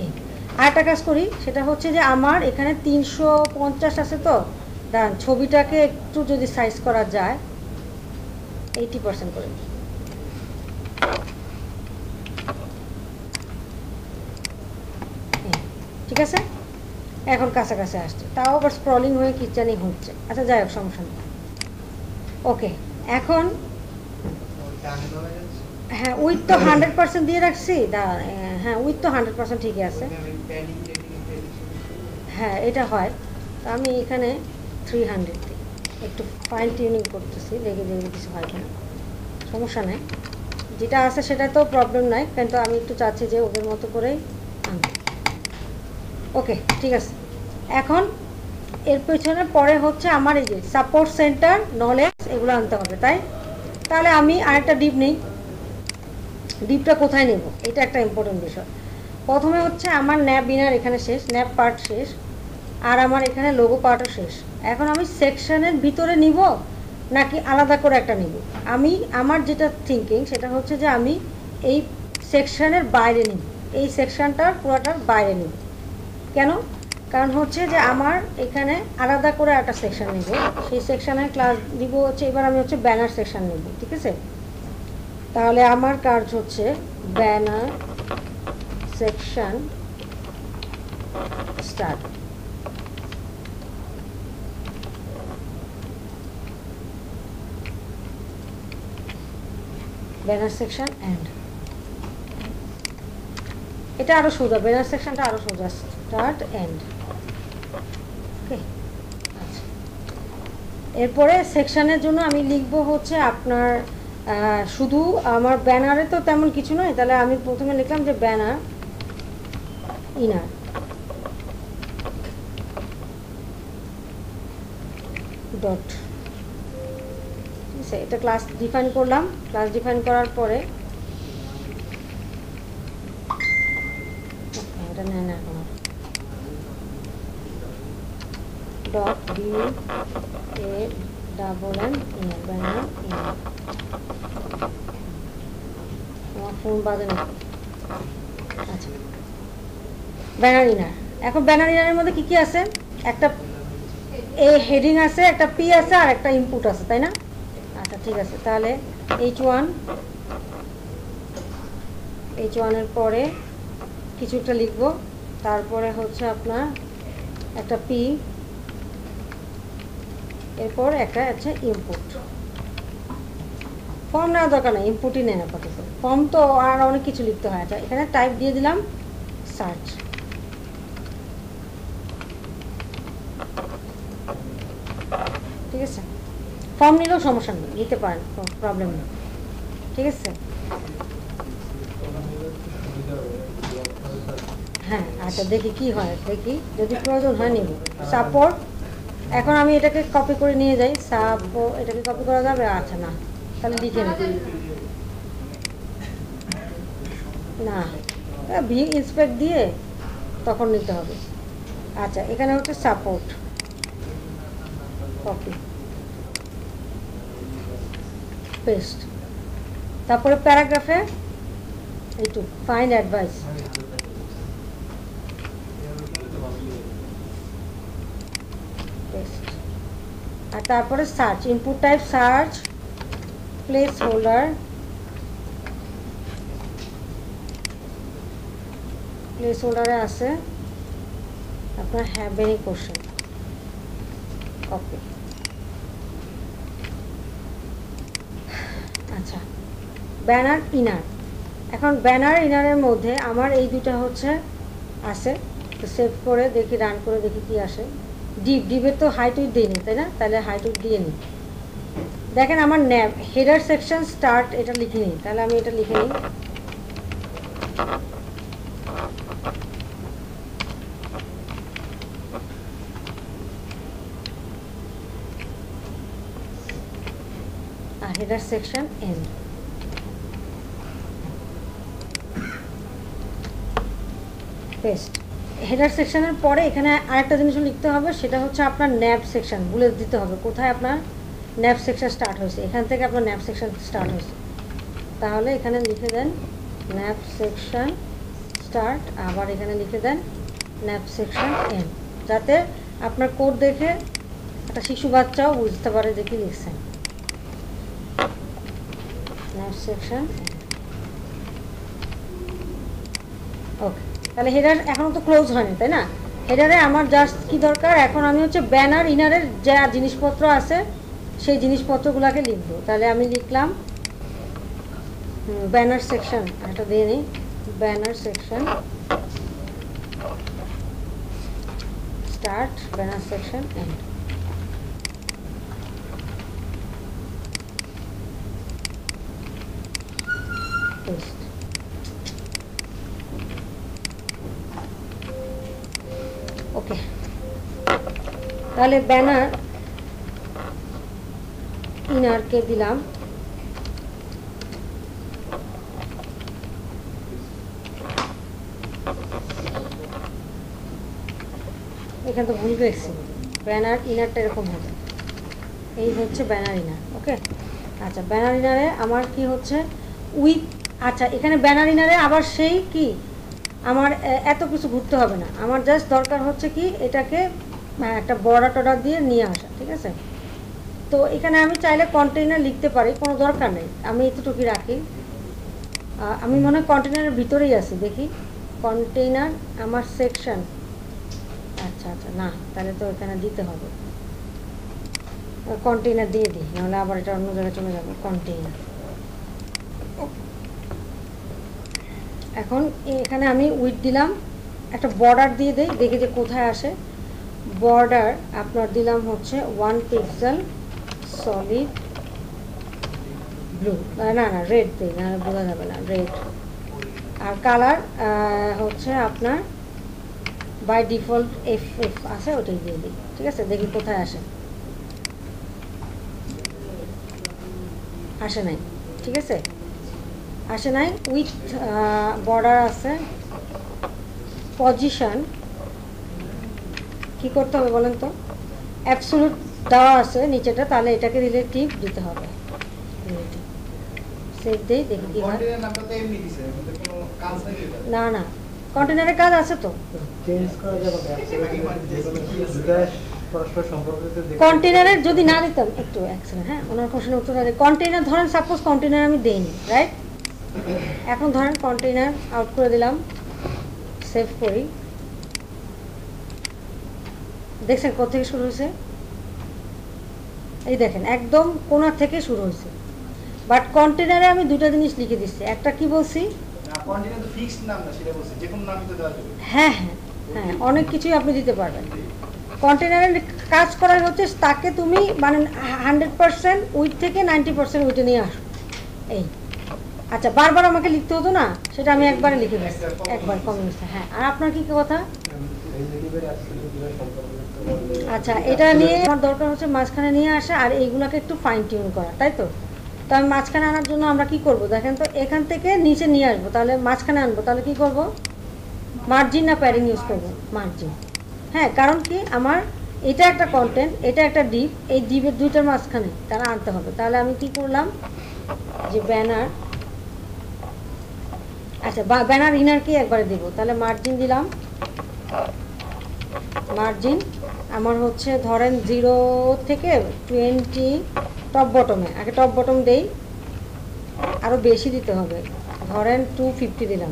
এই। আরেকটা কাজ করি, সেটা হচ্ছে যে আমার এখানে তিনশো পঞ্চাশ আছে তো? দাঁড়ান, ছবিটাকে একটু যদি সাইজ করা যায় এইটি পার্সেন্ট করে। ঠিক আছে? এখন কাছাকাছি আসছে। তাও আবার স্ক্রলিং হয়ে কিচানি হচ্ছে আচ্ছা যাই হোক, সমস্যা নেই। ওকে এখন হ্যাঁ উইথ তো হান্ড্রেড পার্সেন্ট দিয়ে রাখছি। হ্যাঁ উইথ তো হান্ড্রেড পার্সেন্ট ঠিকই আছে। হ্যাঁ এটা হয়। তো আমি এখানে থ্রি হান্ড্রেড দিই। একটু ফাইন টিউনিং করতেছি, দেখে দেখে কিছু হয় কিনা। সমস্যা নেই। যেটা আছে সেটা তো প্রবলেম নাই, কিন্তু আমি একটু চাচ্ছি যে ওদের মতো করেই ওকে, ঠিক আছে। এখন এর পেছনে পরে হচ্ছে আমার এই যে সাপোর্ট সেন্টার নলেজ এগুলো আনতে হবে, তাই? তাহলে আমি আরেকটা ডিপ নেই। ডিপটা কোথায় নেব? এটা একটা ইম্পর্টেন্ট বিষয়। প্রথমে হচ্ছে আমার ন্যাপ বিনার এখানে শেষ ন্যাপ পার্ট শেষ, আর আমার এখানে লোগো পার্টও শেষ। এখন আমি সেকশনের ভিতরে নিব, নাকি আলাদা করে একটা নিব? আমি, আমার যেটা থিঙ্কিং সেটা হচ্ছে যে আমি এই সেকশনের বাইরে নিব। এই সেকশনটার পুরোটার বাইরে নিব। কেন? কারণ হচ্ছে যে আমার এখানে আলাদা করে একটা সেকশন নিব। সেই সেকশনের ক্লাস দিব হচ্ছে, এবার আমি হচ্ছে ব্যানার সেকশন নেব, ঠিক আছে? তাহলে আমার কাজ হচ্ছে banner section start banner section end এটা আরও সোজা ব্যানার সেকশনটা আরও সোজা স্টার্ট এন্ড আচ্ছা। এরপরে সেকশনের জন্য আমি লিখব হচ্ছে আপনার শুধু আমার ব্যানারে তো তেমন কিছু নয়, তাহলে আমি প্রথমে লিখলাম যে ব্যানার ইনার ডট ঠিক আছে, এটা ক্লাস ডিফাইন করলাম ক্লাস ডিফাইন করার পরে এটা নেয় না এখন। Dot B A double N inner আমার ফোন বাজে না। আচ্ছা। ব্যানার এখন ব্যানার মধ্যে কি কি আছে? একটা এ হেডিং আছে, একটা পি আছে, আর একটা ইনপুট আছে, তাই না? আচ্ছা ঠিক আছে। তাহলে এইচ ওয়ান এইচ ওয়ানের পরে কিছু একটা লিখব। তারপরে হচ্ছে আপনার একটা পি এরপর একটা আছে ইনপুট ফর্ম নেওয়ার দরকার নেই ইনপুটই নেন আপাতত। ফর্ম তো আর অনেক কিছু লিখতে হয় আচ্ছা এখানে টাইপ দিয়ে দিলাম সার্চ ঠিক আছে? ফর্ম নিলেও সমস্যা নেই, নিতে পারেন প্রবলেম নেই। ঠিক আছে? হ্যাঁ আচ্ছা দেখি কি হয়, দেখি। যদি প্রয়োজন হয়, নিব। সাপোর্ট এখন আমি এটাকে কপি করে নিয়ে যাই। সাপো এটাকে কপি করা যাবে? আচ্ছা না। তাহলে লিখে নিই। না। ভি ইন্সপেক্ট দিয়ে তখন নিতে হবে। আচ্ছা এখানে হচ্ছে সাপোর্ট কপি পেস্ট তারপরে প্যারাগ্রাফে এইটু ফাইন্ড অ্যাডভাইস পেস্ট আর তারপরে search input type search placeholder place হোল্ডারে আছে আপনার হ্যাভ এনি কোশ্চেন কপি আচ্ছা ব্যানার ইনার এখন ব্যানার ইনারের মধ্যে আমার এই দুটা হচ্ছে, আছে। তো সেভ করে দেখি রান করে দেখি কি আসে। ডিপ, ডিপের তো হাইট উইথ দিইনি, তাই না? তাহলে হাইট উইথ দিয়ে নিই দেখেন আমার ন্যাব হেডার সেকশন স্টার্ট এটা লিখে নিই তাহলে আমি এটা লিখে নিই। Header section end paste header সেকশনের পরে এখানে আরেকটা জিনিসও লিখতে হবে, সেটা হচ্ছে আপনার ন্যাব সেকশন বলে দিতে হবে। কোথায় আপনার ন্যাব সেকশন স্টার্ট হয়েছে? এখান থেকে আপনার ন্যাব সেকশন স্টার্ট হয়েছে। তাহলে এখানে লিখে দেন ন্যাপ সেকশন স্টার্ট আবার এখানে লিখে দেন ন্যাপ সেকশন এন যাতে আপনার কোড দেখে একটা শিশু বাচ্চাও বুঝতে পারে কি লিখছেন। ন্যাব সেকশন ওকে তাহলে হেডার এখনও তো ক্লোজ হয়নি, তাই না? হেডারে আমার জাস্ট কি দরকার? এখন আমি হচ্ছে ব্যানার ইনারের যা জিনিসপত্র আছে, সেই জিনিসপত্রগুলোকে লিখব। তাহলে আমি লিখলাম ব্যানার সেকশন একটা দিয়ে নিই banner section start banner section end paste তাহলে ব্যানার ইনারকে দিলাম। এখানে তো ভুল গেছি ব্যানার, ইনারটা এরকম হবে। এই হচ্ছে ব্যানার ইনার, ওকে? আচ্ছা ব্যানার ইনারে আমার কি হচ্ছে? উইথ আচ্ছা এখানে ব্যানার ইনারে আবার সেই কি? আমার এত কিছু ঘুরতে হবে না। আমার জাস্ট দরকার হচ্ছে কি? এটাকে একটা বর্ডার টর্ডার দিয়ে নিয়ে আসা, ঠিক আছে? তো এখানে আমি চাইলে কন্টেইনার লিখতে পারি, কোনো দরকার নেই। আমি এতটুকু রাখি। আমি মনে হয় কন্টেইনারের ভিতরেই আছি, দেখি। কন্টেইনার আমার সেকশন আচ্ছা আচ্ছা না, তাহলে তো এখানে দিতে হবে। কন্টেইনার দিয়ে দিই, নাহলে আবার এটা অন্য জায়গায় চলে যাবে কন্টেইনার এখন এখানে আমি উইথ দিলাম, একটা বর্ডার দিয়ে দিই, দেখি যে কোথায় আসে। বর্ডার আপনার দিলাম হচ্ছে ওয়ান পিক্সেল সলিড ব্লু না না রেড দিই, না, বোঝা যাবে না রেড আর কালার হচ্ছে আপনার বাই ডিফল্ট এফ এফ আছে, ওটাই দিয়ে দিই। ঠিক আছে? দেখি কোথায় আসে। আসে নাই। ঠিক আছে? আসে নাই উইথ বর্ডার আছে। পজিশন কি করতে হবে বলেন তো? অ্যাবসোলুট দেওয়া আছে নিচেটা তাহলে এটাকে রিলেটিভ দিতে হবে। সেভ দেই দেখি কি না না। কন্টেনারের কাজ আছে তো। কন্টেনারের যদি না দিতাম একটু হ্যাঁ? ওনার কোশ্চেনের উত্তর আছে কন্টেনার ধরেন সাপোজ কন্টেনার আমি দেইনি রাইট এখন ধরেন কন্টেনার আউট করে দিলাম। সেভ করি। দেখছেন কোথা থেকে শুরু হয়েছে? এই দেখেন একদম কোনা থেকে শুরু হয়েছে। বাট কন্টেনারে আমি দুটো জিনিস লিখে দিচ্ছি। একটা কি বলছি? কন্টেনার তো ফিক্সড নাম না সেটা বলছি যে কোনো নামই তো দেওয়া হ্যাঁ হ্যাঁ হ্যাঁ অনেক কিছুই আপনি দিতে পারবেন। কন্টেনারের কাজ করার হচ্ছে তাকে তুমি মানে হান্ড্রেড পার্সেন্ট উইথ থেকে নাইনটি পার্সেন্ট উইটে নিয়ে আসো। এই। আচ্ছা বারবার আমাকে লিখতে হতো না সেটা আমি একবারে লিখে দিচ্ছি। একবার কমিউনিস্ট হ্যাঁ আর আপনার কি কথা? আচ্ছা এটা নিয়ে আমার দরকার হচ্ছে মাঝখানে নিয়ে আসা আর এইগুলোকে একটু ফাইন টিউন করা তাই তো? তো আমি মাঝখানে আনার জন্য আমরা কি করব? দেখেন তো এখান থেকে নিচে নিয়ে আসব তাহলে মাঝখানে আনব তাহলে কি করব? মার্জিন না প্যারিং ইউজ করব? মার্জিন হ্যাঁ কারণ কি? আমার এটা একটা কন্টেন্ট এটা একটা ডিপ এই ডিপের দুইটার মাঝখানে তারা আনতে হবে। তাহলে আমি কি করলাম? যে ব্যানার আচ্ছা ব্যানার ইনারকে একবারে দেব। তাহলে মার্জিন দিলাম। মার্জিন। আমার হচ্ছে ধরেন জিরো থেকে টোয়েন্টি টপ বটমে আগে টপ বটম দেই। আরও বেশি দিতে হবে। ধরেন টু ফিফটি দিলাম।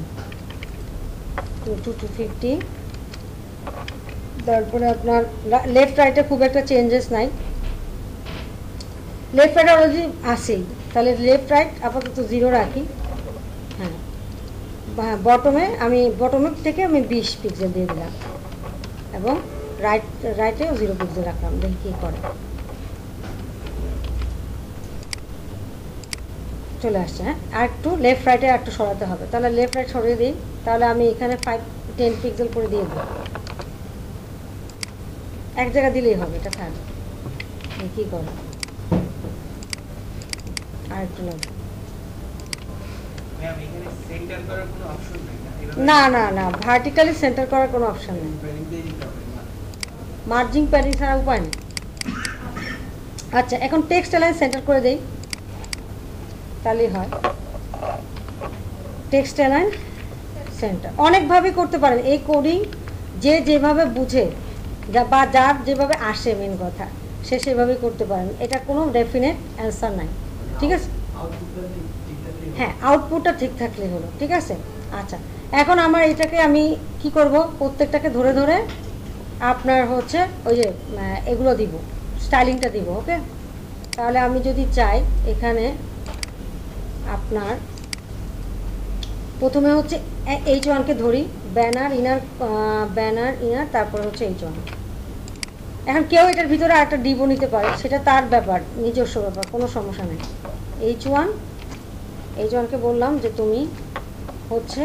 টু টু টু ফিফটি তারপরে আপনার লেফট রাইটে খুব একটা চেঞ্জেস নাই। লেফট রাইট অলরেডি আসেই তাহলে লেফট রাইট আপাতত জিরো রাখি। হ্যাঁ। বটমে আমি বটমের থেকে আমি বিশ পিক্সেল দিয়ে দিলাম। এবং রাইট রাইটেও জিরো পিক্সেল রাখলাম দেখি কী করে। চলে আসছে হ্যাঁ? আর একটু লেফট রাইটে আর একটু সরাতে হবে। তাহলে লেফট রাইট সরিয়ে দিই। তাহলে আমি এখানে ফাইভ টেন পিক্সেল করে দিয়ে দিই এক জায়গা দিলেই হবে এটা থাক। দেখি কী করে। আর একটু লাগবে না? না না ভার্টিক্যালি সেন্টার করার কোনো অপশন নেই Pairing দিয়ে দিতে হবে না। মার্জিং প্যাডিং ছাড়া উপায় নেই। আচ্ছা এখন টেক্সট লাইন সেন্টার করে দেই। তাহলেই হয়। Text line centre. অনেকভাবে করতে পারেন। এই কোডিং যে যেভাবে বুঝে, যা বা যার যেভাবে আসে মেন কথা, সে সেভাবেই করতে পারেন। এটা কোনো ডেফিনেট অ্যান্সার নাই। ঠিক আছে? হ্যাঁ আউটপুটটা ঠিক থাকলে হলো। ঠিক আছে? আচ্ছা এখন আমার এটাকে আমি কি করব? প্রত্যেকটাকে ধরে ধরে আপনার হচ্ছে ওই যে এগুলো দিব, স্টাইলিংটা দিব, ওকে? তাহলে আমি যদি চাই এখানে আপনার, প্রথমে হচ্ছে এইচ ওয়ানকে ধরি ব্যানার ইনার ব্যানার ইনার তারপরে হচ্ছে এইচ ওয়ান এখন কেউ এটার ভিতরে একটা ডিবো নিতে পারে, সেটা তার ব্যাপার, নিজস্ব ব্যাপার, কোনো সমস্যা নেই। এইচ ওয়ান এইচ ওয়ানকে বললাম যে তুমি হচ্ছে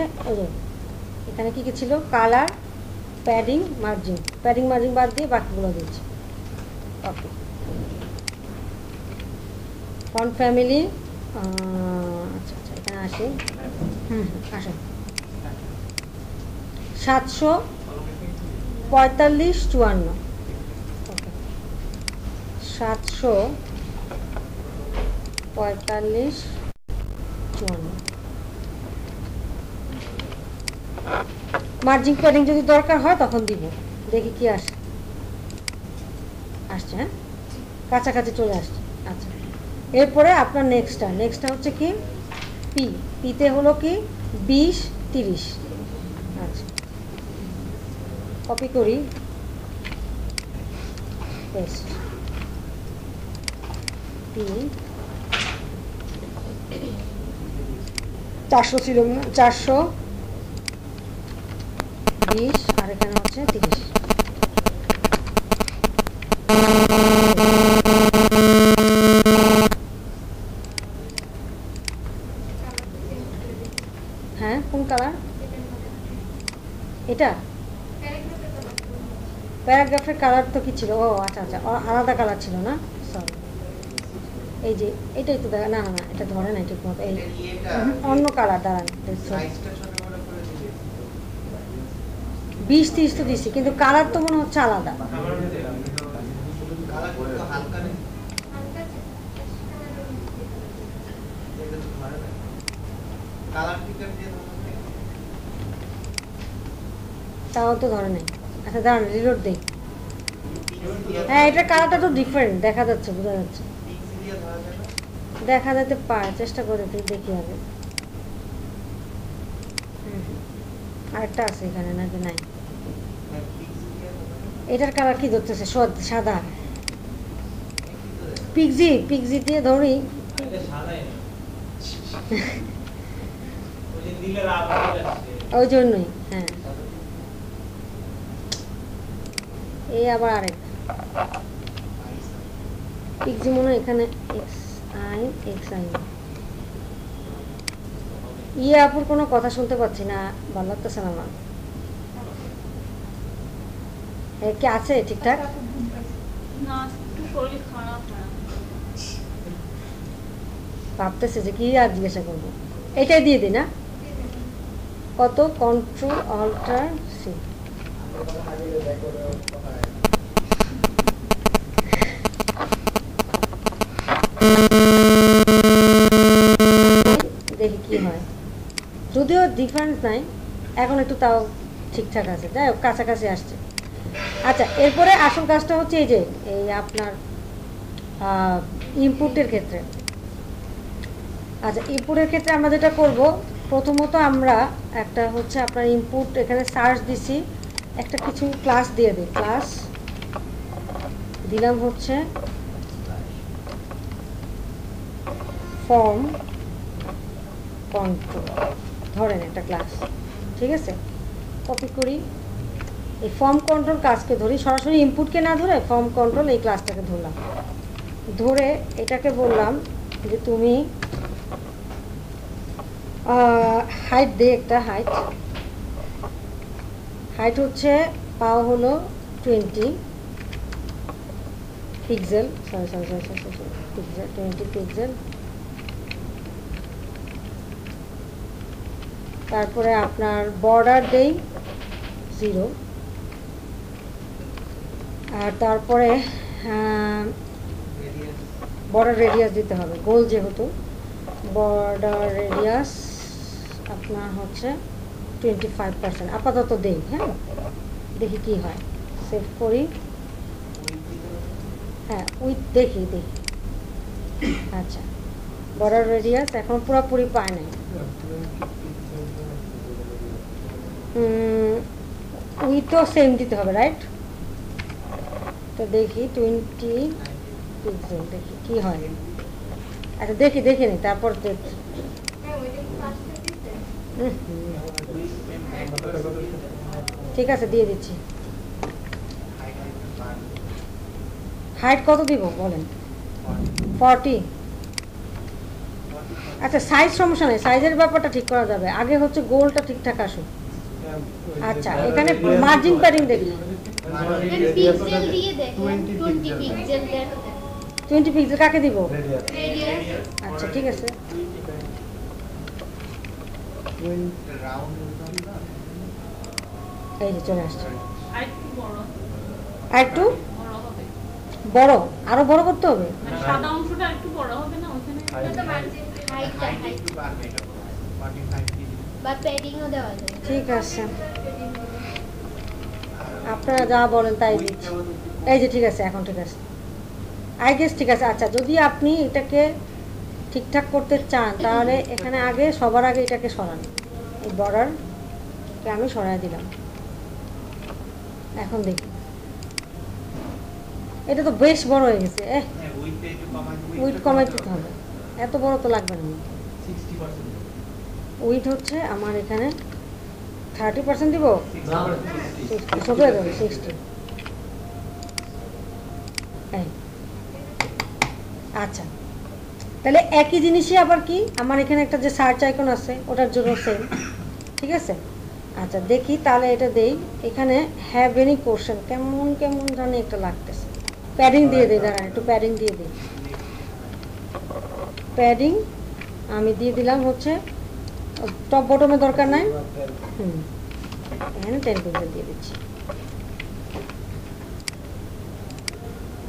এখানে কি কি ছিল? Colour padding margin padding margin বাদ দিয়ে বাকিগুলো দিচ্ছি। ওকে ফন্ট ফ্যামিলি আচ্ছা আচ্ছা এখানে আসি। হুম আসুন। সাতশো পঁয়তাল্লিশ চুয়ান্ন। সাতশো পঁয়তাল্লিশ চুয়ান্ন। মার্জিং প্যাডিং যদি দরকার হয়, তখন দিব। দেখি কি আসে। আসছে হ্যাঁ? কাছাকাছি চলে আসছে। আচ্ছা। এরপরে আপনার নেক্সটটা নেক্সটটা হচ্ছে কি? পি পিতে হলো কি? বিশ, তিরিশ। আচ্ছা। কপি করি। পি চারশো ছিল চারশো বিশ আর এখানে হচ্ছে তিরিশ। হ্যাঁ কোন কালার? এটা? প্যারাগ্রাফের কালার তো কি ছিল? ও আচ্ছা আচ্ছা আলাদা কালার ছিল না? সরি এই যে এটাই তো দেখা না না এটা ধরে না ঠিক মতো এই অন্য কালার দাঁড়ান সাইজটা ছোট বড় করে দিলে বিশ তিরিশ তো দিচ্ছি, কিন্তু কালার তো মনে হচ্ছে আলাদা। এটা তাও তো ধরে নেই। আচ্ছা দাঁড়ান রিলোড দিই। হ্যাঁ এটার কালারটা তো ডিফারেন্ট দেখা যাচ্ছে, বোঝা যাচ্ছে। দেখা যেতে পারে, চেষ্টা করে দেখি আগে। আরেকটা আছে এখানে, নাকি নাই? এটার কালার কি ধরতেছে? সাদা পিকজি পিকজি দিয়ে ধরি। ওই জন্যই হ্যাঁ। এই আবার আরেক। পিকজি মনে হয় এখানে এক্স আই এক্স আই ইয়ে আপুর কোনো কথা শুনতে পাচ্ছি না ভালো লাগতেছে না আমার। কি আছে ঠিকঠাক? ভাবতেছে যে কি আর জিজ্ঞাসা করব। এটাই দিয়ে দিই না? কত? কন্ট্রোল অল্টার সি দেখি কি হয়। যদিও ডিফারেন্স নাই এখন একটু তাও ঠিকঠাক আছে। যাই হোক কাছাকাছি আসছে। আচ্ছা এরপরে আসল কাজটা হচ্ছে এই যে, এই আপনার ইনপুটের ক্ষেত্রে। আচ্ছা ইনপুটের ক্ষেত্রে আমরা যেটা করব, প্রথমত আমরা একটা হচ্ছে আপনার ইনপুট এখানে সার্চ দিছি, একটা কিছু ক্লাস দিয়ে দিই। ক্লাস দিলাম হচ্ছে ফর্ম কন্ট্রোল ধরেন একটা ক্লাস ঠিক আছে? কপি করি। এই ফর্ম কন্ট্রোল কাজকে ধরি, সরাসরি ইনপুটকে না ধরে ফর্ম কন্ট্রোল এই ক্লাসটাকে ধরলাম। ধরে এটাকে বললাম যে তুমি হাইট দে একটা হাইট হাইট হচ্ছে পাও হলো twenty pixel sorry sorry sorry sorry sorry twenty pixel তারপরে আপনার বর্ডার দেই জিরো আর তারপরে বর্ডার রেডিয়াস দিতে হবে, গোল যেহেতু বর্ডার রেডিয়াস আপনার হচ্ছে টোয়েন্টি ফাইভ পার্সেন্ট আপাতত দেই হ্যাঁ? দেখি কি হয় সেভ করি। হ্যাঁ উইথ দেখি দেখি। আচ্ছা বর্ডার রেডিয়াস এখন পুরোপুরি পায় নাই। উইথও সেম দিতে হবে রাইট তো দেখি টোয়েন্টি পিক্সেল দেখি, কি হয়? আচ্ছা দেখি, দেখে নি, তারপর দেখছি। ঠিক আছে, দিয়ে দিচ্ছি। হাইট কত দিব, বলেন? ফর্টি আচ্ছা সাইজ সমস্যা নেই সাইজের ব্যাপারটা ঠিক করা যাবে। আগে হচ্ছে গোলটা ঠিকঠাক আসুক। আচ্ছা এখানে মার্জিন প্যাডিং দেখুন পিক্সেল দিয়ে দেখেন 20 পিক্সেল টোয়েন্টি পিক্সেল কাকে দিব? আচ্ছা ঠিক আছে। এই যে চলে আসছে। আর একটু বড়। আর বড় আরও বড় করতে হবে? মানে সাদা অংশটা একটু বড় হবে না? ওখানে এটা মার্জিন হাইটটা হাইট একটু বাড়বে এটা। 45 কেজি বা প্যাডিংও দেওয়া যায়। ঠিক আছে। আপনারা যা বলেন তাই দিচ্ছি। এই যে ঠিক আছে এখন ঠিক আছে। আই গেস ঠিক আছে। আচ্ছা যদি আপনি এটাকে ঠিকঠাক করতে চান তাহলে এখানে আগে সবার আগে এটাকে সরান। এই বর্ডারকে আমি সরাই দিলাম। এখন দেখি। এটা তো বেশ বড় হয়ে গেছে এ উইথ কমাই দিতে হবে। এত বড় তো লাগবে না। উইথ হচ্ছে আমার এখানে থার্টি পার্সেন্ট দিব? হয়ে যাবে সিক্সটি আচ্ছা। তাহলে একই জিনিসই আবার কি? আমার এখানে একটা যে সার্চ আইকন আছে, ওটার জন্য সেম ঠিক আছে? আচ্ছা দেখি, তাহলে এটা দেই। এখানে হ্যাভ এনি কোশ্চেন কেমন কেমন জানি একটা লাগতেছে। প্যাডিং দিয়ে দিই, দাঁড়ান, একটু প্যাডিং দিয়ে দিই। প্যাডিং আমি দিয়ে দিলাম হচ্ছে টপ বটমে দরকার নাই? হুম। এখানে টেন পিক্সেল দিয়ে দিচ্ছি।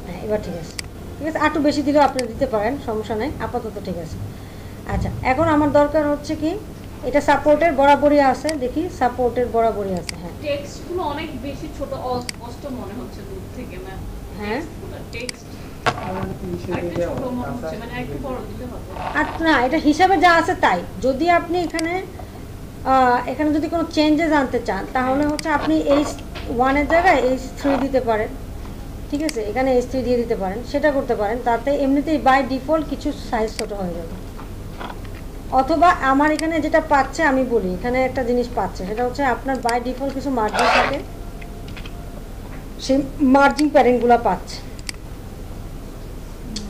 হ্যাঁ এবার ঠিক আছে। ঠিক আছে আর একটু বেশি দিলেও আপনি দিতে পারেন সমস্যা নেই আপাতত ঠিক আছে। আচ্ছা এখন আমার দরকার হচ্ছে কি এটা সাপোর্টের বরাবরই আছে দেখি সাপোর্টের বরাবরই আছে হ্যাঁ। টেক্সটগুলো অনেক বেশি ছোট অ- স্পষ্ট মনে হচ্ছে দূর থেকে না হ্যাঁ। টেক্সট ছোট মনে হচ্ছে মানে একটু বড় দিতে হবে। আর না এটা হিসাবে যা আছে তাই। যদি আপনি এখানে এখানে যদি কোনো চেঞ্জেস আনতে চান তাহলে হচ্ছে আপনি এইচ ওয়ানের জায়গায় এইচ থ্রি দিতে পারেন। ঠিক আছে? এখানে এইচ থ্রি দিয়ে দিতে পারেন সেটা করতে পারেন। তাতে এমনিতেই বাই ডিফল্ট কিছু সাইজ ছোট হয়ে যাবে। অথবা আমার এখানে যেটা পাচ্ছে আমি বলি এখানে একটা জিনিস পাচ্ছে সেটা হচ্ছে আপনার বাই ডিফল্ট কিছু মার্জিন থাকে। সেই মার্জিন প্যারেন্টগুলো পাচ্ছে।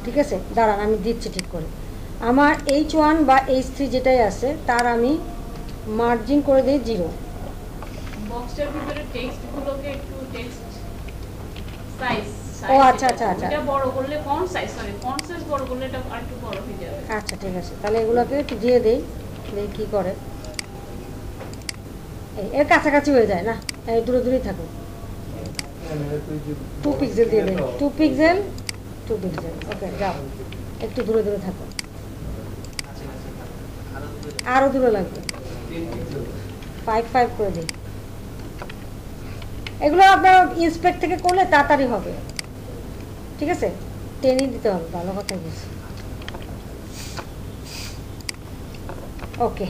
ঠিক আছে? দাঁড়ান আমি দিচ্ছি ঠিক করে। আমার এইচ ওয়ান বা এইচ থ্রি যেটাই আছে তার আমি মার্জিন করে দিই জিরো বক্সটার ভিতরে টেক্সট একটু টেক্সট সাইজ ও, আচ্ছা, আচ্ছা, আচ্ছা। এটা বড় করলে font size sorry font size বড় করলে এটা আরেকটু বড় হয়ে যাবে। আচ্ছা ঠিক আছে। তাহলে এগুলোকে একটু দিয়ে দেই দেখি কী করে? এই এর কাছাকাছি হয়ে যায় না? এই দূরে দূরেই থাকুক। টু পিক্সেল দিয়ে দেন two pixel two pixel okay যাও। একটু দূরে দূরে থাকো। আরও দূরে লাগবে। ফাইভ ফাইভ করে দিই এগুলো আপনার ইন্সপেক্ট থেকে করলে তাড়াতাড়ি হবে। ঠিক আছে? টেনই দিতে হবে, ভালো কথা বলছি। ওকে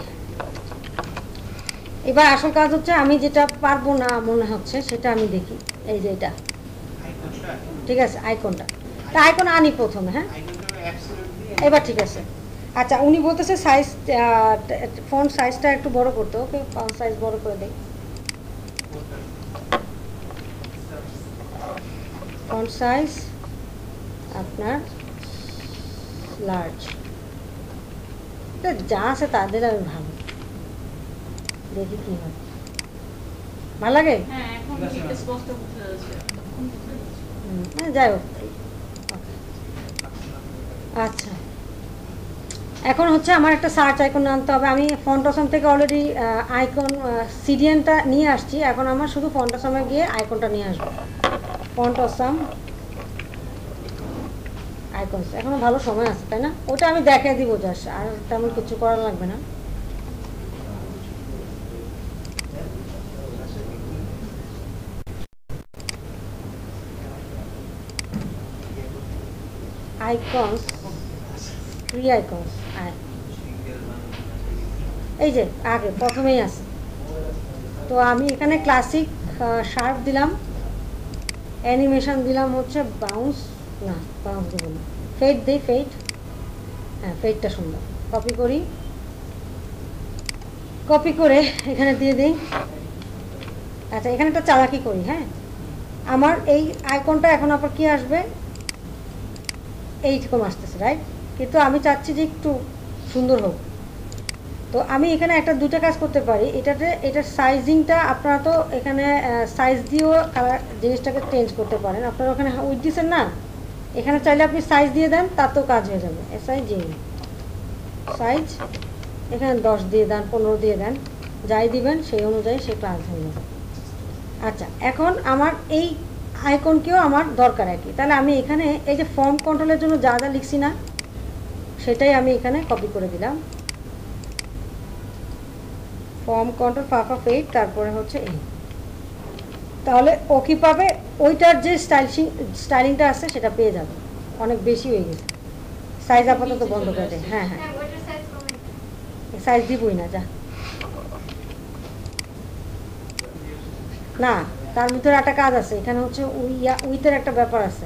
এবার আসল কাজ হচ্ছে আমি যেটা পারব না মনে হচ্ছে, সেটা আমি দেখি। এই যে এটা। ঠিক আছে? আইকনটা তা আইকন আনি প্রথমে হ্যাঁ? এবার ঠিক আছে। আচ্ছা উনি বলতেছে সাইজ ফোন সাইজটা একটু বড় করতে ওকে ফোন সাইজ বড় করে দেই। ফন্ট সাইজ আপনার লার্জ যা আছে তাদের আমি ভালো। দেখি কি হয়। ভালো লাগে? হ্যাঁ এখন এটা স্পষ্ট বুঝতে যাচ্ছে তখন বুঝতে যাচ্ছে। হুম, হ্যাঁ, যাই হোক Okay. আচ্ছা। এখন হচ্ছে আমার একটা সার্চ আইকন আনতে হবে। আমি ফন্টাসম থেকে অলরেডি আইকন সিডিএনটা নিয়ে আসছি। এখন আমার শুধু ফন্টাসমে গিয়ে আইকনটা নিয়ে আসব। ফন্টাসম আইকনস এখনও ভালো সময় আছে, তাই না? ওটা আমি দেখাই দিব জাস্ট আর তেমন কিছু করা লাগবে না। আইকনস এই যে, আগে, প্রথমেই আছে। তো আমি এখানে ক্লাসিক শার্প দিলাম। অ্যানিমেশন দিলাম হচ্ছে বাউন্স না বাউন্স দেবো না। ফেট দিই ফেট হ্যাঁ ফেটটা সুন্দর। কপি করি। কপি করে এখানে দিয়ে দিই। আচ্ছা এখানে একটা চালাকি করি হ্যাঁ? আমার এই আইকনটা এখন আবার কি আসবে? এইরকম আসতেছে রাইট কিন্তু আমি চাচ্ছি যে একটু সুন্দর হোক। তো আমি এখানে একটা দুটো কাজ করতে পারি। এটাতে, এটার সাইজিংটা আপনারা তো এখানে সাইজ দিয়েও কালার জিনিসটাকে চেঞ্জ করতে পারেন। আপনারা ওখানে উইথ দিচ্ছেন না? এখানে চাইলে আপনি সাইজ দিয়ে দেন, তাতেও কাজ হয়ে যাবে। এস আই জি সাইজ এখানে দশ দিয়ে দেন, পনেরো দিয়ে দেন। যাই দিবেন, সেই অনুযায়ী সে কাজ হয়ে যাবে। আচ্ছা এখন আমার এই আইকনকেও আমার দরকার আর কি। তাহলে আমি এখানে এই যে ফর্ম কন্ট্রোলের জন্য যা যা লিখছি না সেটাই আমি এখানে কপি করে দিলাম। ফর্ম কন্ট্রোল ফাফ অফ এইট তারপরে হচ্ছে এই তাহলে ও কি পাবে? ওইটার যে স্টাইলিং স্টাইলিংটা আছে সেটা পেয়ে যাবে। অনেক বেশি হয়ে গেছে। সাইজ আপাতত বন্ধ করে দেয় হ্যাঁ হ্যাঁ। হ্যাঁ সাইজ সাইজ দিবই না যা। না তার ভিতরে একটা কাজ আছে। এখানে হচ্ছে উইয়া উইথের একটা ব্যাপার আছে।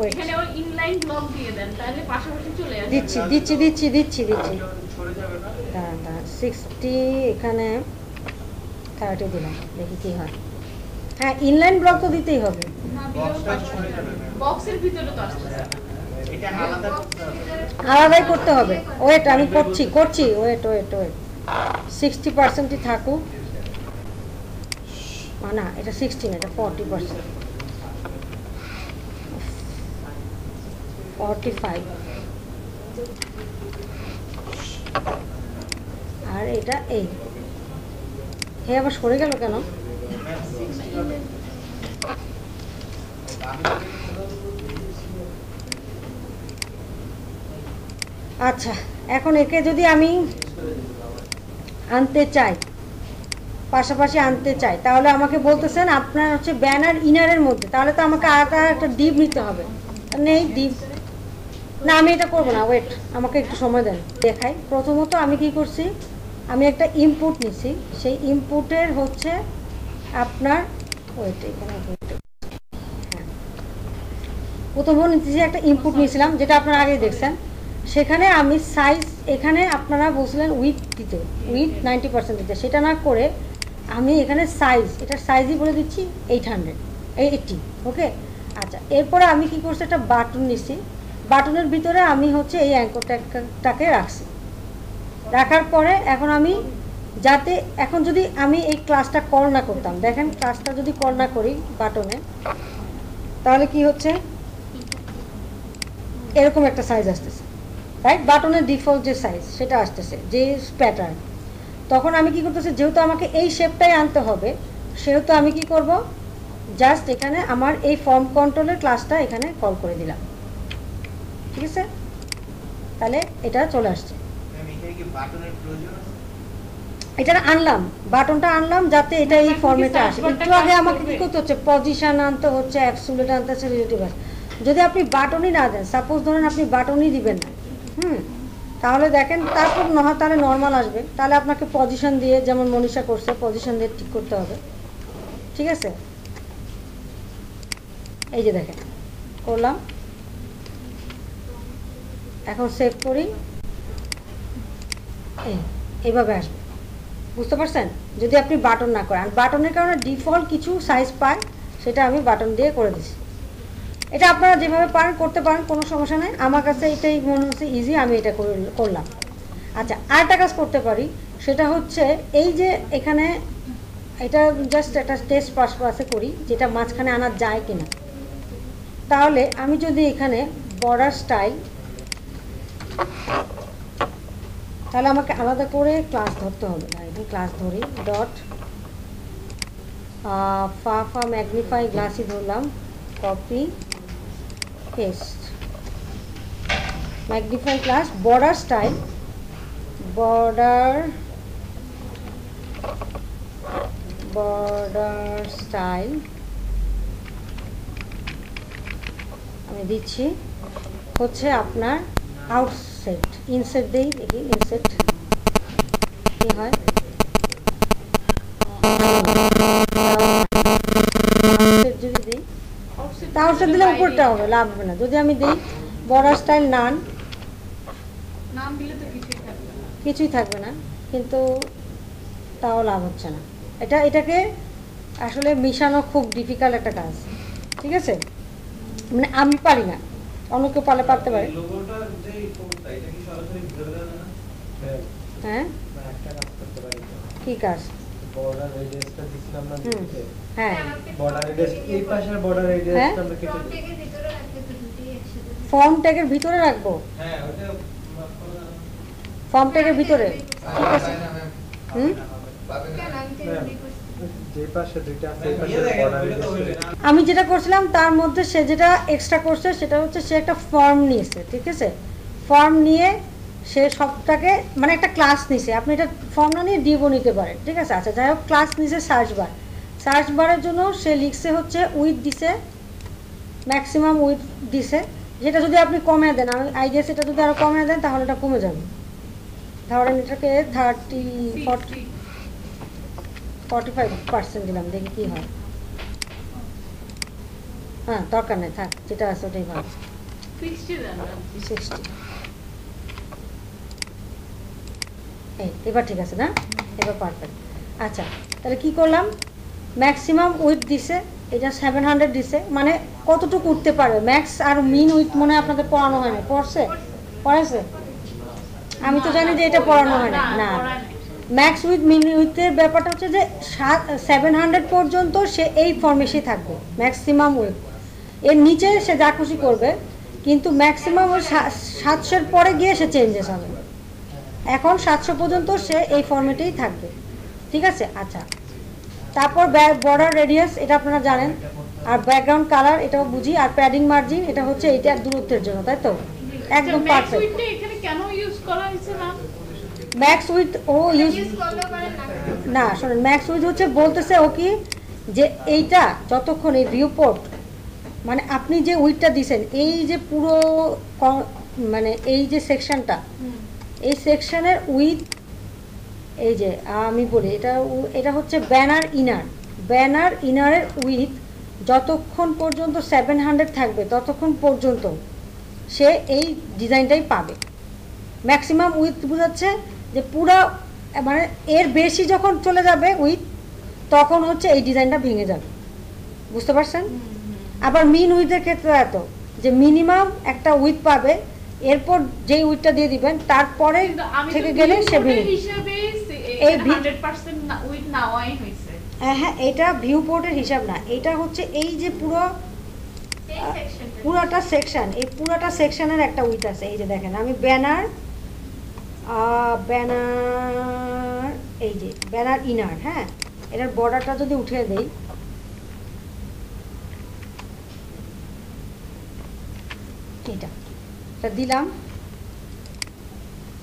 Wait, এখানে ওই ইনলাইন ব্লক দিয়ে দেন তাহলে পাশাপাশি চলে আসবে। দিচ্ছি দিচ্ছি দিচ্ছি দিচ্ছি দিচ্ছি। দাঁড়ান দাঁড়ান সিক্সটি এখানে থার্টি দিলাম দেখি কি হয়। হ্যাঁ ইনলাইন ব্লক তো দিতেই হবে। না দিলেও বক্সটা সরে যাবে না। বক্সের ভিতরে তো আসতেছে এটা আলাদা করতে হবে। আলাদাই করতে হবে। ওয়েট আমি করছি করছি। ওয়েট ওয়েট ওয়েট সিক্সটি পার্সেন্টই থাকুক। না এটা সিক্সটি না এটা ফর্টি পার্সেন্ট ফর্টি ফাইভ আর এটা এই। হে আবার সরে গেল কেন? আচ্ছা এখন একে যদি আমি আনতে চাই, পাশাপাশি আনতে চাই, তাহলে আমাকে বলতেছেন আপনার হচ্ছে ব্যানার ইনারের মধ্যে, তাহলে তো আমাকে আলাদা একটা ডিপ নিতে হবে। নেই ডিপ না, আমি এটা করব না ওয়েট আমাকে একটু সময় দেন, দেখাই। প্রথমত আমি কি করছি, আমি একটা ইনপুট নিছি, সেই ইনপুটের হচ্ছে আপনার ওয়েট এখানে প্রথম হ্যাঁ। প্রথমত নিতেছি একটা ইনপুট নিয়েছিলাম, যেটা আপনারা আগে দেখছেন। সেখানে আমি সাইজ এখানে আপনারা বলছিলেন উইথ দিতে উইথ নাইনটি পার্সেন্ট দিতে। সেটা না করে আমি এখানে সাইজ এটার সাইজই বলে দিচ্ছি এইট হান্ড্রেড এইটটি ওকে আচ্ছা এরপরে আমি কি করছি, একটা বাটন নিছি। বাটনের ভিতরে আমি হচ্ছে এই অ্যাঙ্করটাকে রাখছি। রাখার পরে এখন আমি যাতে, এখন যদি আমি এই ক্লাসটা কল না করতাম, দেখেন ক্লাসটা যদি কল না করি বাটনে, তাহলে কি হচ্ছে? এরকম একটা সাইজ আসতেছে রাইট বাটনের ডিফল্ট যে সাইজ সেটা আসতেছে, যে প্যাটার্ন তখন আমি কি করতেছি, যেহেতু আমাকে এই শেপটাই আনতে হবে, সেহেতু আমি কি করব? জাস্ট এখানে আমার এই ফর্ম কন্ট্রোলের ক্লাসটা এখানে কল করে দিলাম। ঠিক আছে? তাহলে এটা চলে আসছে। এটা আনলাম বাটনটা আনলাম যাতে এটা এই search আসে। একটু আগে আমাকে কি করতে হচ্ছে? পজিশন আনতে হচ্ছে অ্যাবসুলেট আনতে হচ্ছে রিলেটিভ আসে যদি আপনি বাটনই না দেন সাপোজ ধরেন আপনি বাটনই দিবেন না হুম? তাহলে দেখেন তারপর না হয় তাহলে নর্মাল আসবে। তাহলে আপনাকে পজিশন দিয়ে যেমন মনীষা করছে পজিশন দিয়ে ঠিক করতে হবে। ঠিক আছে? এই যে দেখেন করলাম। এখন সেভ করি। এই, এইভাবে আসবে। বুঝতে পারছেন? যদি আপনি বাটন না করেন বাটনের কারণে ডিফল্ট কিছু সাইজ পায়, সেটা আমি বাটন দিয়ে করে দিচ্ছি। এটা আপনারা যেভাবে পারেন, করতে পারেন, কোনো সমস্যা নেই। আমার কাছে এটাই মনে হচ্ছে ইজি আমি এটা করে- করলাম। আচ্ছা আরেকটা কাজ করতে পারি, সেটা হচ্ছে এই যে এখানে এটা জাস্ট একটা টেস্ট পাসে করি, যেটা মাঝখানে আনা যায় কিনা। তাহলে আমি যদি এখানে বর্ডার স্টাইল তাহলে আমাকে আলাদা করে ক্লাস ধরতে হবে না, এখানে ক্লাস ধরি ডট ফা ফা ম্যাগনিফাই গ্লাসই ধরলাম copy paste magnify class border style border border style আমি দিচ্ছি, হচ্ছে আপনার আউটসেট ইনসেট দেই দেখি ইনসেট কি হয় যদি দিই তা আউটসেট দিলে উপরটা হবে লাভ হবে না। যদি আমি দিই বর্ডার স্টাইল নান নাম দিলে তো কিছুই থাকবে না। কিছুই থাকবে না কিন্তু তাও লাভ হচ্ছে না। এটা এটাকে আসলে মিশানো খুব ডিফিকাল্ট একটা কাজ। ঠিক আছে? মানে আমি পারি না। অন্য কেউ পালে পারতে পারে হ্যাঁ, হ্যাঁ মানে কি কাজ বর্ডার রেডিয়াসটা দিছিলাম না হ্যাঁ বর্ডার রেডিয়াস এই পাশের বর্ডার হ্যাঁ? রেডিয়াসটা আমরা কেটে ফর্ম ট্যাগের ভিতরে রাখব হ্যাঁ ওটা। ফর্ম ট্যাগের ভিতরে ঠিক আছে হুম আমি ইয়ে। আমি যেটা করছিলাম তার মধ্যে সে যেটা এক্সট্রা করছে সেটা হচ্ছে সে একটা ফর্ম নিয়েছে ঠিক আছে? ফর্ম নিয়ে সে সবটাকে মানে একটা ক্লাস নিছে। আপনি এটা ফর্ম না নিয়ে ডিবো নিতে পারেন ঠিক আছে? আচ্ছা যাই হোক ক্লাস নিছে সার্চ বার সার্চ বারের জন্য সে লিখছে হচ্ছে উইথ দিছে ম্যাক্সিমাম উইথ দিছে। যেটা যদি আপনি কমে দেন আমি আইডিয়া সেটা যদি আরও কমে দেন তাহলে এটা কমে যাবে। ধরেন এটাকে thirty forty forty five percent দিলাম দেখি কী হয়। হ্যাঁ দরকার নেই থাক যেটা আছে ওটাই ভালো। সিক্সটি এই এবার ঠিক আছে না? এবার পারফেক্ট আচ্ছা তাহলে কি করলাম? ম্যাক্সিমাম উইথ দিছে এটা সেভেন হান্ড্রেড দিছে মানে কতটুকু উঠতে পারবে? ম্যাক্স আর মিন উইথ মনে হয় আপনাদের পড়ানো হয় না পড়ছে? পড়াইছে? আমি তো জানি যে এটা পড়ানো হয় না না। ম্যাক্স উইথ মিন উইথের ব্যাপারটা হচ্ছে যে সাত সেভেন হান্ড্রেড পর্যন্ত সে এই ফর্মেশই থাকবে ম্যাক্সিমাম উইথ এর নিচে সে যা খুশি করবে কিন্তু ম্যাক্সিমাম ওই সাতশোর পরে গিয়ে সে চেঞ্জেস হবে। এখন সাতশো পর্যন্ত সে এই ফর্মেটেই থাকবে। ঠিক আছে? আচ্ছা। তারপর বর্ডার রেডিয়াস এটা আপনারা জানেন। আর ব্যাকগ্রাউন্ড কালার এটাও বুঝি। আর প্যাডিং মার্জিন এটা হচ্ছে এটা দূরত্বের জন্য তাই তো? একদম আচ্ছা, পারফেক্ট এখানে কেন ইউজ করা হয়েছে ম্যাম ম্যাক্স উইথ ও ইউজ না শোনেন ম্যাক্স উইথ হচ্ছে বলতেছে ও কি যে এইটা যতক্ষণ এই ভিউপোর্ট মানে আপনি যে উইথটা দিছেন এই যে পুরো মানে এই যে সেকশনটা এই সেকশনের উইথ এই যে আমি বলি এটা এটা হচ্ছে ব্যানার ইনার ব্যানার ইনারের উইথ যতক্ষণ পর্যন্ত সেভেন হান্ড্রেড থাকবে ততক্ষণ পর্যন্ত সে এই ডিজাইনটাই পাবে। ম্যাক্সিমাম উইথ বোঝাচ্ছে যে পুরো মানে এর বেশি যখন চলে যাবে উইথ তখন হচ্ছে এই ডিজাইনটা ভেঙে যাবে। বুঝতে পারছেন? আবার মিন উইথের ক্ষেত্রে এত যে মিনিমাম একটা উইথ পাবে এরপর যেই উইথটা দিয়ে দিবেন তারপরে থেকে গেলে সে ভেঙে এই উইথ নেওয়াই হয়েছে। হ্যাঁ হ্যাঁ এটা ভিউ পোর্টের হিসাব না। এটা হচ্ছে এই যে পুরো পুরোটা সেকশন এই পুরোটা সেকশনের একটা উইথ আছে। এই যে দেখেন আমি ব্যানার ব্যানার, এই যে, ব্যানার ইনার হ্যাঁ? এটার বর্ডারটা যদি উঠে দেই। এটা দিলাম।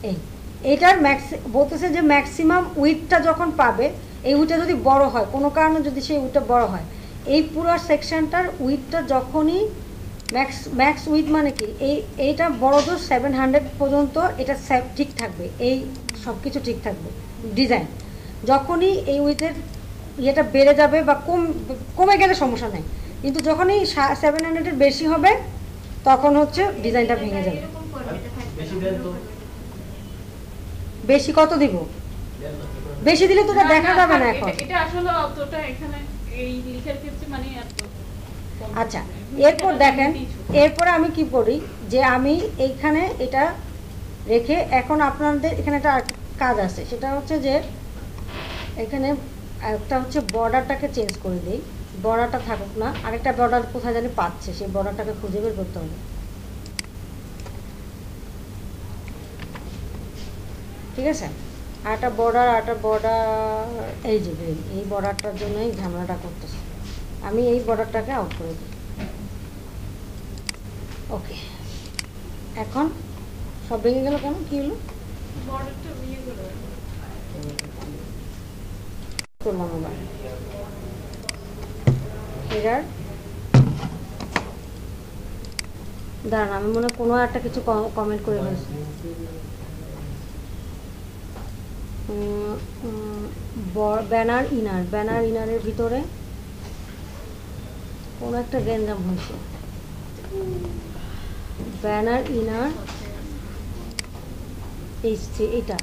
এই, এটার ম্যাক্স বলতেছে যে ম্যাক্সিমাম উইথটা যখন পাবে, এই উইথটা যদি বড় হয়, কোনো কারণে যদি সেই উইথটা বড় হয়, এই পুরো সেকশনটার উইথটা যখনই ম্যাক্স ম্যাক্স উইথ মানে কি? এই এইটা বড় তো সেভেন হান্ড্রেড পর্যন্ত এটা ঠিক থাকবে। এই সব কিছু ঠিক থাকবে। ডিজাইন যখনই এই উইথের ইয়েটা বেড়ে যাবে বা কম কমে গেলে সমস্যা নেই। কিন্তু যখনই সেভেন হান্ড্রেডের বেশি হবে তখন হচ্ছে ডিজাইনটা ভেঙে যাবে। বেশি কত দিব? বেশি দিলে তো দেখা যাবে না এখন। এটা- আসলে অতটা এখানে এই লিখার ক্ষেত্রে মানে আচ্ছা এরপর দেখেন। এরপরে আমি কি করি, যে আমি এইখানে এটা রেখে এখন আপনাদের এখানে একটা কাজ আছে, সেটা হচ্ছে যে এখানে একটা হচ্ছে বর্ডারটাকে চেঞ্জ করে দিই, বর্ডারটা থাকুক না, আরেকটা বর্ডার কোথায় জানি পাচ্ছে, সেই বর্ডারটাকে খুঁজে বের করতে হবে ঠিক আছে আরেকটা বর্ডার আরেকটা বর্ডার, এই যে, এই বর্ডারটার জন্যই ঝামেলাটা করতেছে আমি এই বর্ডারটাকে আউট করে দিই। ওকে এখন সব ভেঙে গেল কেন? কি হলো? বর্ডারটা করলাম আবার এরার দাঁড়ান আমি মনে হয় কোনো একটা কিছু কমেন্ট করে ফেলছি ব্যানার ইনার ব্যানার ইনারের ভিতরে কোনো একটা গ্যাঞ্জাম হয়েছে। ব্যানার ইনার যে- এটা।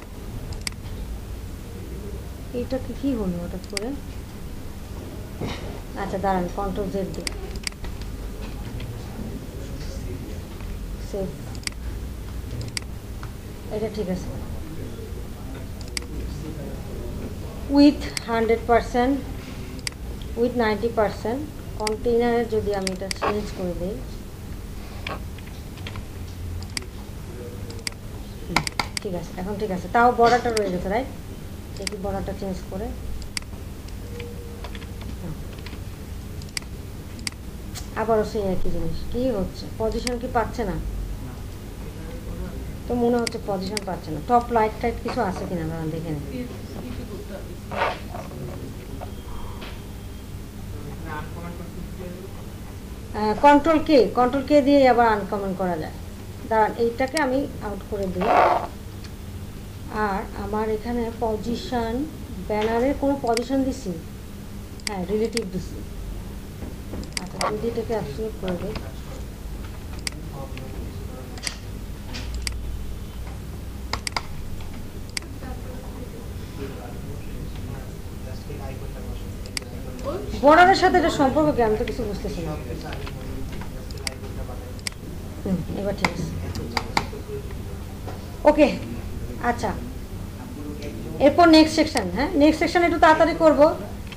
এটা কি কি হলো হঠাৎ করে? আচ্ছা দাঁড়ান কন্ট্রোল জেড দিই সেভ এটা ঠিক আছে। Width hundred percent width ninety percent কন্টেইনারে যদি আমি এটা চেঞ্জ করে দিই। ঠিক আছে, এখন ঠিক আছে। তাও বর্ডারটা রয়ে গেছে রাইট দেখি বর্ডারটা চেঞ্জ করে। আবারও সেই একই জিনিস। কি হচ্ছে? পজিশন কি পাচ্ছে না? তো মনে হচ্ছে পজিশন পাচ্ছে না। টপ লাইট টাইট কিছু আছে কিনা? দেখে নিই কিছু করতে হবে কন্ট্রোল কে কন্ট্রোল কে দিয়ে আবার আনকমন করা যায়। দাঁড়ান, এইটাকে আমি আউট করে দিই। আর আমার এখানে পজিশন ব্যানারের কোনো পজিশন দিছি? হ্যাঁ রিলেটিভ দিছি। আচ্ছা যদি এটাকে অ্যাবসলিউট করে দিই। বর্ডারের সাথে এটা সম্পর্ক আমি তো কিছু বুঝতেছি না। এবার ঠিক আছে। ওকে আচ্ছা। এরপর নেক্সট সেকশন হ্যাঁ? নেক্সট সেকশন একটু তাড়াতাড়ি করব।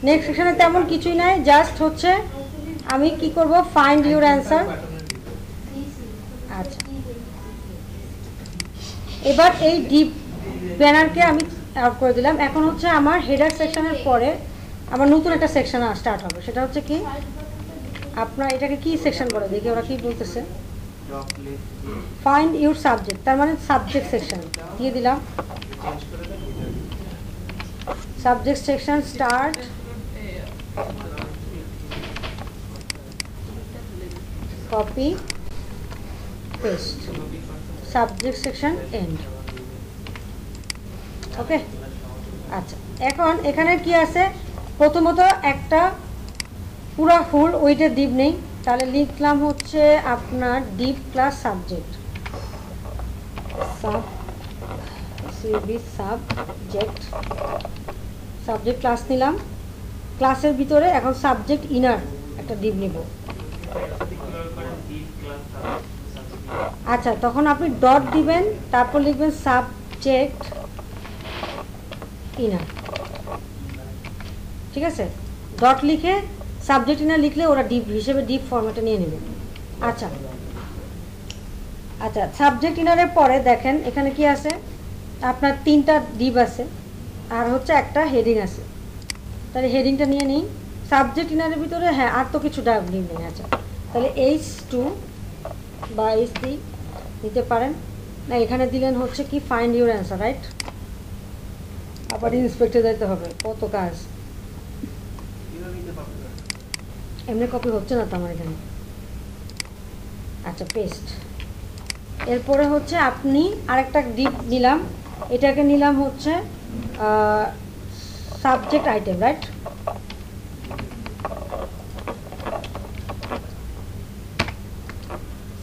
নেক্সট সেকশনে তেমন কিছুই নাই জাস্ট হচ্ছে আমি কি করব? ফাইন্ড ইউর অ্যান্সার আচ্ছা। এবার এই ডিপ ব্যানারকে আমি আউট করে দিলাম। এখন হচ্ছে আমার হেডার সেকশনের পরে আমার নতুন একটা সেকশন স্টার্ট হবে। সেটা হচ্ছে কি, আপনার এটাকে কি সেকশন বলে? দেখি ওরা কি বলতেছে। ফাইন্ড ইউর সাবজেক্ট তার মানে সাবজেক্ট সেকশন দিয়ে দিলাম। Subject section start copy paste subject section end okay আচ্ছা এখন এখানে কি আছে? প্রথমত একটা পুরা ফুল ওইটার ডিপ নেই। তাহলে লিখলাম হচ্ছে আপনার ডিপ ক্লাস সাবজেক্ট সাব সিবি সাবজেক্ট সাবজেক্ট ক্লাস নিলাম। ক্লাসের ভিতরে এখন সাবজেক্ট ইনার একটা ডিপ নিব। আচ্ছা তখন আপনি ডট দিবেন, তারপর লিখবেন সাবজেক্ট ইনার ঠিক আছে? ডট লিখে সাবজেক্ট ইনার লিখলে ওরা ডিপ হিসেবে ডিপ ফর্মেটে নিয়ে নেবে। আচ্ছা। আচ্ছা সাবজেক্ট ইনারের পরে দেখেন, এখানে কি আছে? আপনার তিনটা ডিপ আছে, আর হচ্ছে একটা হেডিং আছে। তাহলে হেডিংটা নিয়ে নিই। সাবজেক্ট ইনারের ভিতরে হ্যাঁ আর তো কিছু ডাব নেই আচ্ছা। তাহলে এইচ টু বা এইচ থ্রি নিতে পারেন। না, এখানে দিলেন হচ্ছে কি ফাইন্ড ইউর অ্যান্সার রাইট আবার ইন্সপেক্টর যেতে হবে, কত কাজ কীভাবে নিতে পারবেন এমনি কপি হচ্ছে না তো আমার এখানে? আচ্ছা পেস্ট এরপরে হচ্ছে আপনি আরেকটা ডিপ নিলাম। এটাকে নিলাম হচ্ছে সাবজেক্ট আইটেম রাইট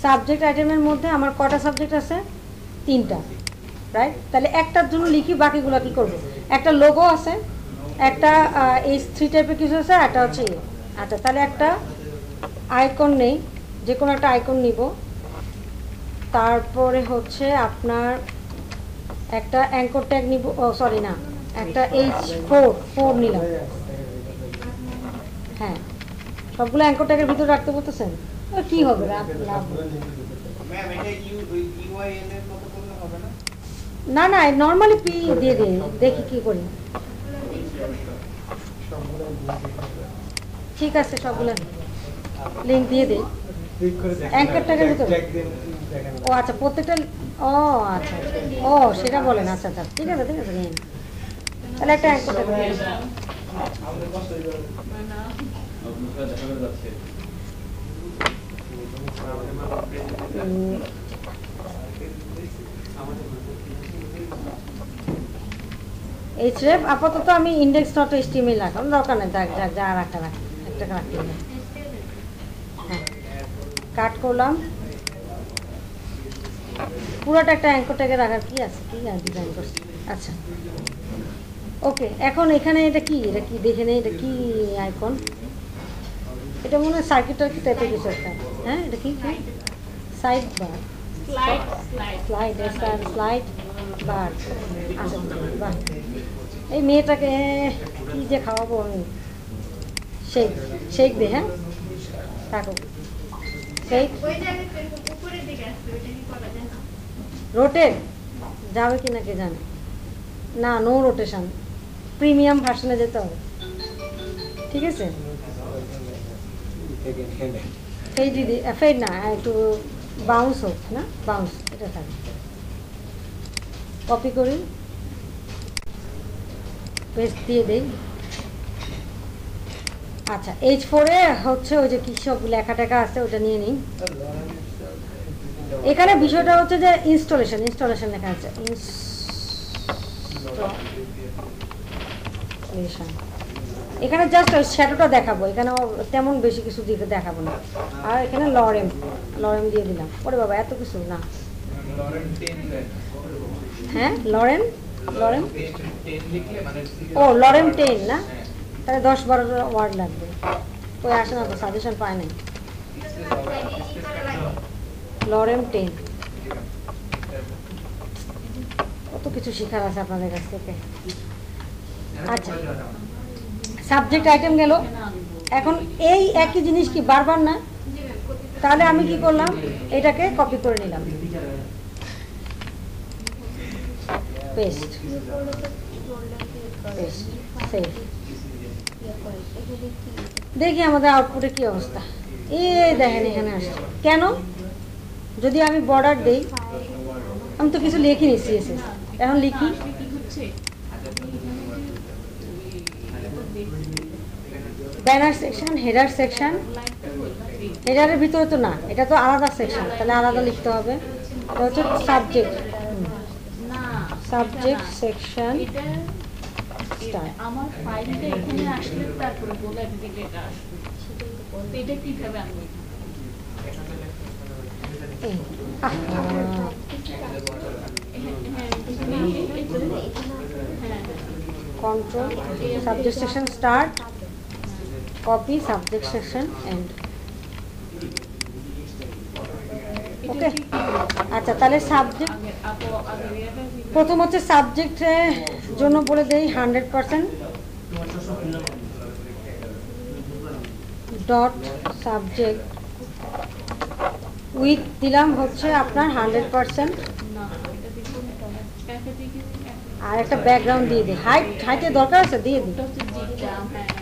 সাবজেক্ট আইটেমের মধ্যে আমার কটা সাবজেক্ট আছে? তিনটা রাইট তাহলে একটার জন্য লিখি, বাকিগুলো কি করব? একটা লোগো আছে, একটা এই থ্রি টাইপের কিছু আছে একটা হচ্ছে। আচ্ছা তাহলে একটা আইকন নেই যে কোনো একটা আইকন নিব। তারপরে হচ্ছে আপনার একটা অ্যাঙ্কর ট্যাগ নিব ও সরি না একটা এইচ ফোর ফোর নিলাম। হ্যাঁ সবগুলো অ্যাঙ্কর ট্যাগের ভিতরে রাখতে বলতেছেন? কি হবে? না? না না নর্মালি পি দিয়ে দিই দেখি কি করি। ঠিক আছে সবগুলো লিঙ্ক দিয়ে দিই ক্লিক করে দেখেন Anchor tag এর ভিতরে? ও আচ্ছা প্রত্যেকটা ও আচ্ছা ও সেটা বলেন আচ্ছা আচ্ছা ঠিক আছে ঠিক আছে নিন তাহলে একটা অ্যাঙ্কর ট্যাগ দিয়ে দিই। আমাদের কষ্ট যাবে না আপনারা দেখা করে যাচ্ছে উম, এই আপাতত আমি ইন্ডেক্স ডট এইচটিএমএল রাখলাম দরকার নেই যাক যাক যা একটা রাখ একটা রাখতে হবে। হ্যাঁ। কাট করলাম। পুরোটা একটা অ্যাঙ্কর ট্যাগে রাখার কি আছে? কি ডিজাইন করছি? আচ্ছা। ওকে এখন এখানে এটা কি? এটা কি? দেখে নেই এটা কি আইকন এটা মনে হয় সার্কিট টার্কিট টাইপের কিছু একটা। হ্যাঁ এটা কি? কি? Side bar slide slide slide bar আচ্ছা এই মেয়েটাকে কি যে খাওয়াবো আমি? শেক শেক দে হ্যাঁ? থাকো না রোটেট যাবে কি না কে জানে? না নো রোটেশন প্রিমিয়াম ভার্সনে যেতে হবে। ঠিক আছে? ফেড দিদি ফেড না, একটু বাউন্স হোক, না? বাউন্স এটা থাকে। কপি করি। পেস্ট দিয়ে দেই। আচ্ছা এইচ ফোরে হচ্ছে ওই যে সব লেখা টেখা আছে ওটা নিয়ে নিই। এখানে বিষয়টা হচ্ছে যে ইনস্টলেশন ইনস্টলেশন লেখা আছে। এখানে জাস্ট শ্যাডোটা দেখাবো এখানে তেমন বেশি কিছু দিকে দেখাবো না। আর এখানে লরেম লরেম দিয়ে দিলাম। ওরে বাবা এত কিছু না। হ্যাঁ? লরেন লরেন ও লরেম টেন না? তাহলে দশ বারোটা ওয়ার্ড লাগবে। ওই আসে না তো সাজেশন পায় নাই। Lorem ten. কত কিছু শেখার আছে আপনাদের কাছ থেকে? আচ্ছা। সাবজেক্ট আইটেম গেল। এখন এই একই জিনিস কি বারবার না? তাহলে আমি কি করলাম? এটাকে কপি করে নিলাম। পেস্ট পেস্ট সেভ দেখি আমাদের আউটপুটে কি অবস্থা। এই দেখেন এখানে আসছে। কেন? যদি আমি বর্ডার দেই আমি তো কিছু লিখিনি সিএসএস এখন লিখি। ব্যানার সেকশন হেডার সেকশন হেডারের ভিতরে তো না এটা তো আলাদা সেকশন তাহলে আলাদা লিখতে হবে। এটা হচ্ছে সাবজেক্ট সাবজেক্ট সেকশন আমার ফাইলটা এখানে আসলে তারপরে বলে দিলে এটা আসবে। তো এটা কীভাবে আনব control subject section start copy subject section end okay? আচ্ছা তাহলে সাবজেক্ট প্রথম হচ্ছে সাবজেক্টের জন্য বলে দেই hundred percent dot subject width দিলাম হচ্ছে আপনার হান্ড্রেড পার্সেন্ট আর একটা ব্যাকগ্রাউন্ড দিয়ে দিই। হাইট হাইটের দরকার আছে? দিয়ে দিই।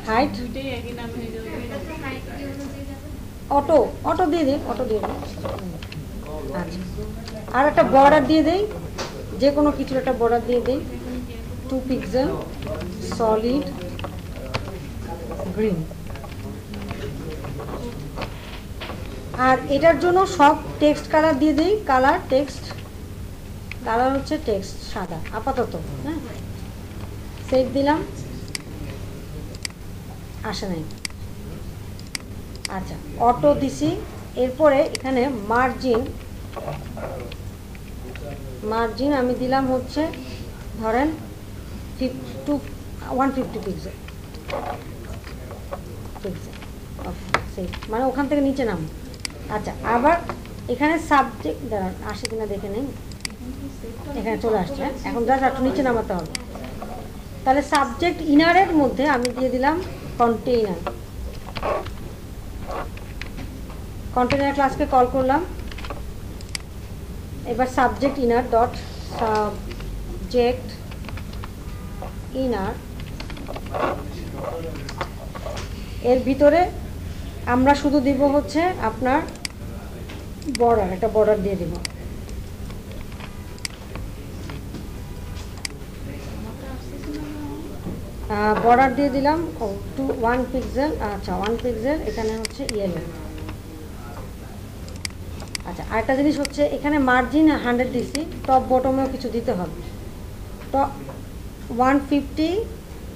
হাইট অটো অটো দিয়ে দিই অটো দিয়ে দিই। আর একটা বর্ডার দিয়ে দেই। যে কোনো কিছুর একটা বর্ডার দিয়ে দেই। টু পিক্সেল সলিড গ্রিন আর এটার জন্য সব টেক্সট কালার দিয়ে দিই। কালার টেক্সট কালার হচ্ছে টেক্সট সাদা, আপাতত হ্যাঁ? সেভ দিলাম। আসে নাই। আচ্ছা অটো দিছি। এরপরে এখানে মার্জিন মার্জিন আমি দিলাম হচ্ছে, ধরেন ওয়ান ফিফটি মানে ওখান থেকে নিচে নাম। আচ্ছা আবার এখানে সাবজেক্ট দাঁড়ান, আসে কিনা দেখে নেই। এখানে চলে আসছে হ্যাঁ? এখন জাস্ট একটু নিচে নামাতে হবে। তাহলে সাবজেক্ট ইনারের মধ্যে আমি দিয়ে দিলাম কন্টেইনার কন্টেইনার ক্লাসকে কল করলাম। এবার subject inner dot subject inner এর ভিতরে আমরা শুধু দিব হচ্ছে আপনার বর্ডার একটা বর্ডার দিয়ে দিব। বর্ডার দিয়ে দিলাম টু ওয়ান পিক্সেল আচ্ছা ওয়ান পিক্সেল এখানে হচ্ছে ইয়েলো আচ্ছা আরেকটা জিনিস হচ্ছে, এখানে মার্জিন হান্ড্রেড দিছি টপ বটমেও কিছু দিতে হবে। টপ ওয়ান ফিফটি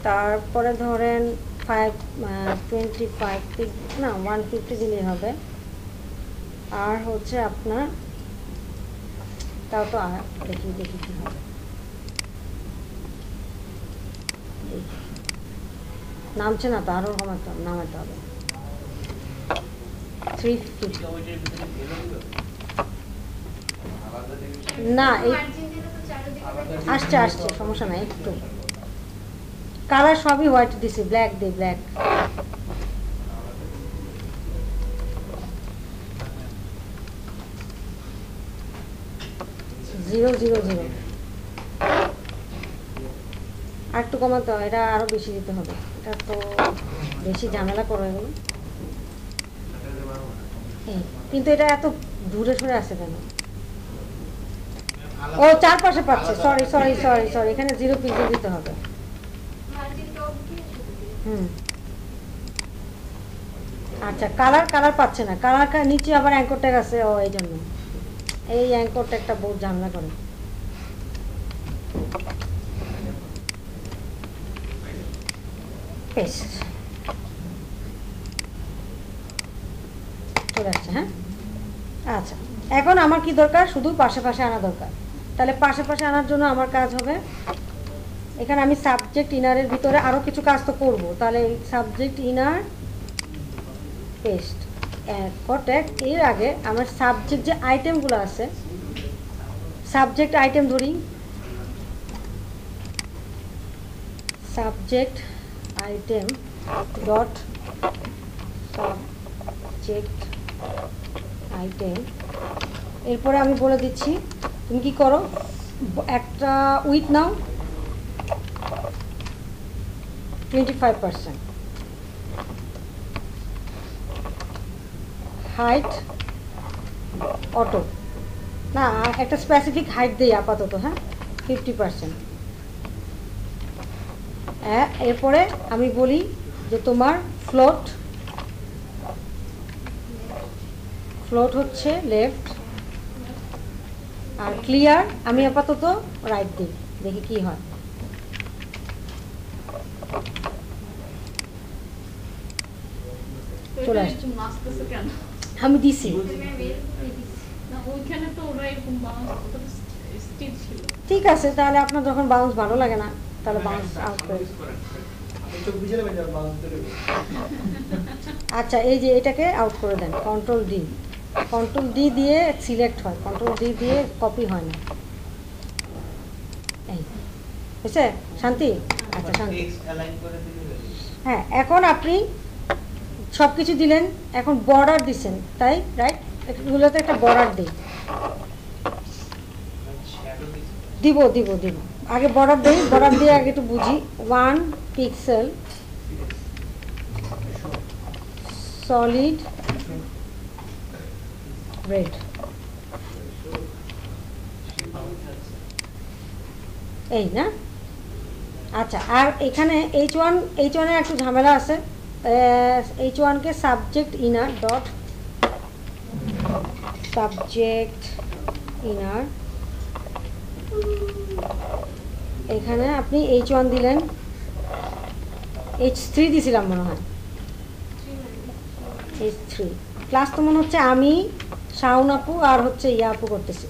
তারপরে ধরেন ফাইভ টোয়েন্টি ফাইভ না ওয়ান ফিফটি দিলেই হবে। আর হচ্ছে আপনার, তাও তো আর, দেখি দেখি কী হবে নামছে না তো আরও কমাতে নামাতে হবে। থ্রি ফিফটি না আসছে আসছে, সমস্যা নাই, একটু। কালার সবই হোয়াইট দিছি ব্ল্যাক দিই ব্ল্যাক জিরো জিরো জিরো আর একটু কমাতে হয়, এটা আরও বেশি দিতে হবে। এটা তো বেশি ঝামেলা করে এগুলো কিন্তু এটা এত দূরে সরে আছে কেন? ও চারপাশে পাচ্ছে। সরি সরি সরি সরি এখানে জিরো পিক্সেল দিতে হবে। মার্জিন টপ দিয়ে হুম। আচ্ছা কালার কালার পাচ্ছে না। কালার নিচে আবার অ্যাঙ্কর ট্যাগ আছে। ও এই জন্য। এই অ্যাঙ্কর ট্যাগটা বহুত ঝামেলা করে। পেস্ট চলে আসছে হ্যাঁ? আচ্ছা। এখন আমার কি দরকার? শুধু পাশে পাশে আনা দরকার। তাহলে পাশে পাশে আনার জন্য আমার কাজ হবে। এখানে আমি সাবজেক্ট ইনারের ভিতরে আরও কিছু কাজ তো করব। তাহলে সাবজেক্ট ইনার পেস্ট কটেক্ট এর আগে আমার সাবজেক্ট যে আইটেমগুলো আছে সাবজেক্ট আইটেম ধরি। Subject item dot subject item এরপরে আমি বলে দিচ্ছি তুমি কি করো? একটা উইথ নাও। Twenty five percent height auto না, একটা স্পেসিফিক হাইট দিই আপাতত হ্যাঁ? ফিফটি পার্সেন্ট এরপরে আমি বলি যে তোমার ফ্লোট ফ্লোট হচ্ছে লেফট আর ক্লিয়ার আমি আপাতত রাইট দিই দেখি কি হয়। চলে আমি দিছি। ঠিক আছে তাহলে আপনার যখন বাউন্স ভালো লাগে না তাহলে বাউন্স আউট করে আচ্ছা এই যে এটাকে আউট করে দেন কন্ট্রোল ডি কন্ট্রোল ডি দিয়ে সিলেক্ট হয়। কন্ট্রোল ডি দিয়ে কপি হয় না। এই বুঝছে শান্তি? আচ্ছা শান্তি। হ্যাঁ এখন আপনি সব কিছু দিলেন, এখন বর্ডার দিচ্ছেন। তাই রাইট এগুলোতে একটা বর্ডার দিই। দিব দিব দিব। আগে বর্ডার দিই বর্ডার দিয়ে আগে একটু বুঝি। ওয়ান পিক্সেল সলিড রেড এই না? আচ্ছা আর এখানে এইচ ওয়ান এইচ ওয়ানের একটু ঝামেলা আছে। এইচ ওয়ানকে subject inner dot subject inner এখানে আপনি এইচ ওয়ান দিলেন। এইচ থ্রি দিছিলাম মনে হয়। এইচ থ্রি ক্লাস তো মনে হচ্ছে আমি শাওন আপু আর হচ্ছে ইয়া আপু করতেছি।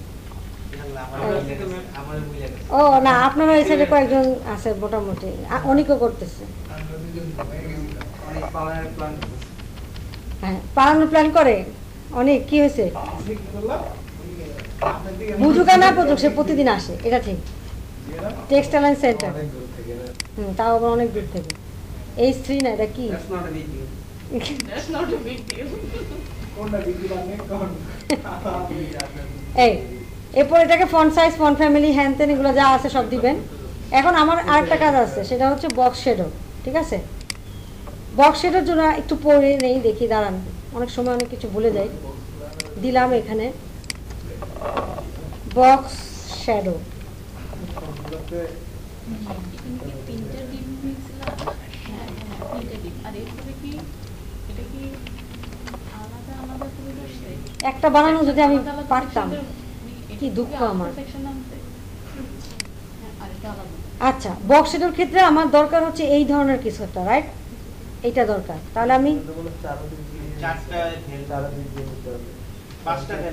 ও না আপনারা এই সাইডে কয়েকজন আছে মোটামুটি। অনেকও করতেছে। অনেক হ্যাঁ পালানোর প্ল্যান করে? অনেক কি হয়েছে? বুঝুক না বুঝুক সে প্রতিদিন আসে এটা ঠিক। টেক্সটাইল সেন্টার অনেক দূর থেকে হুম তাও আবার অনেক দূর থেকে। এইচ থ্রি না এটা কি? এই এরপর এটাকে ফন্ট সাইজ ফন্ট ফ্যামিলি হ্যান ত্যান এগুলো যা আছে সব দিবেন। এখন আমার আরেকটা কাজ আছে সেটা হচ্ছে বক্স শেডো ঠিক আছে? বক্স শেডোর জন্য একটু পড়ে নেই দেখি দাঁড়ান। অনেক সময় অনেক কিছু ভুলে যাই। দিলাম এখানে। বক্স শ্যাডো তিনটা ডিম নিয়েছিলাম হ্যাঁ হ্যাঁ তিনটা ডিম আর এরপরে কি এটা কি আলাদা আলাদা করে বসছে একটা বানানো যদি আমি পারতাম কি দুঃখ আমার। হ্যাঁ। আচ্ছা বক্স শেডোর ক্ষেত্রে আমার দরকার হচ্ছে এই ধরনের কিছু একটা রাইট এইটা দরকার। তাহলে আমি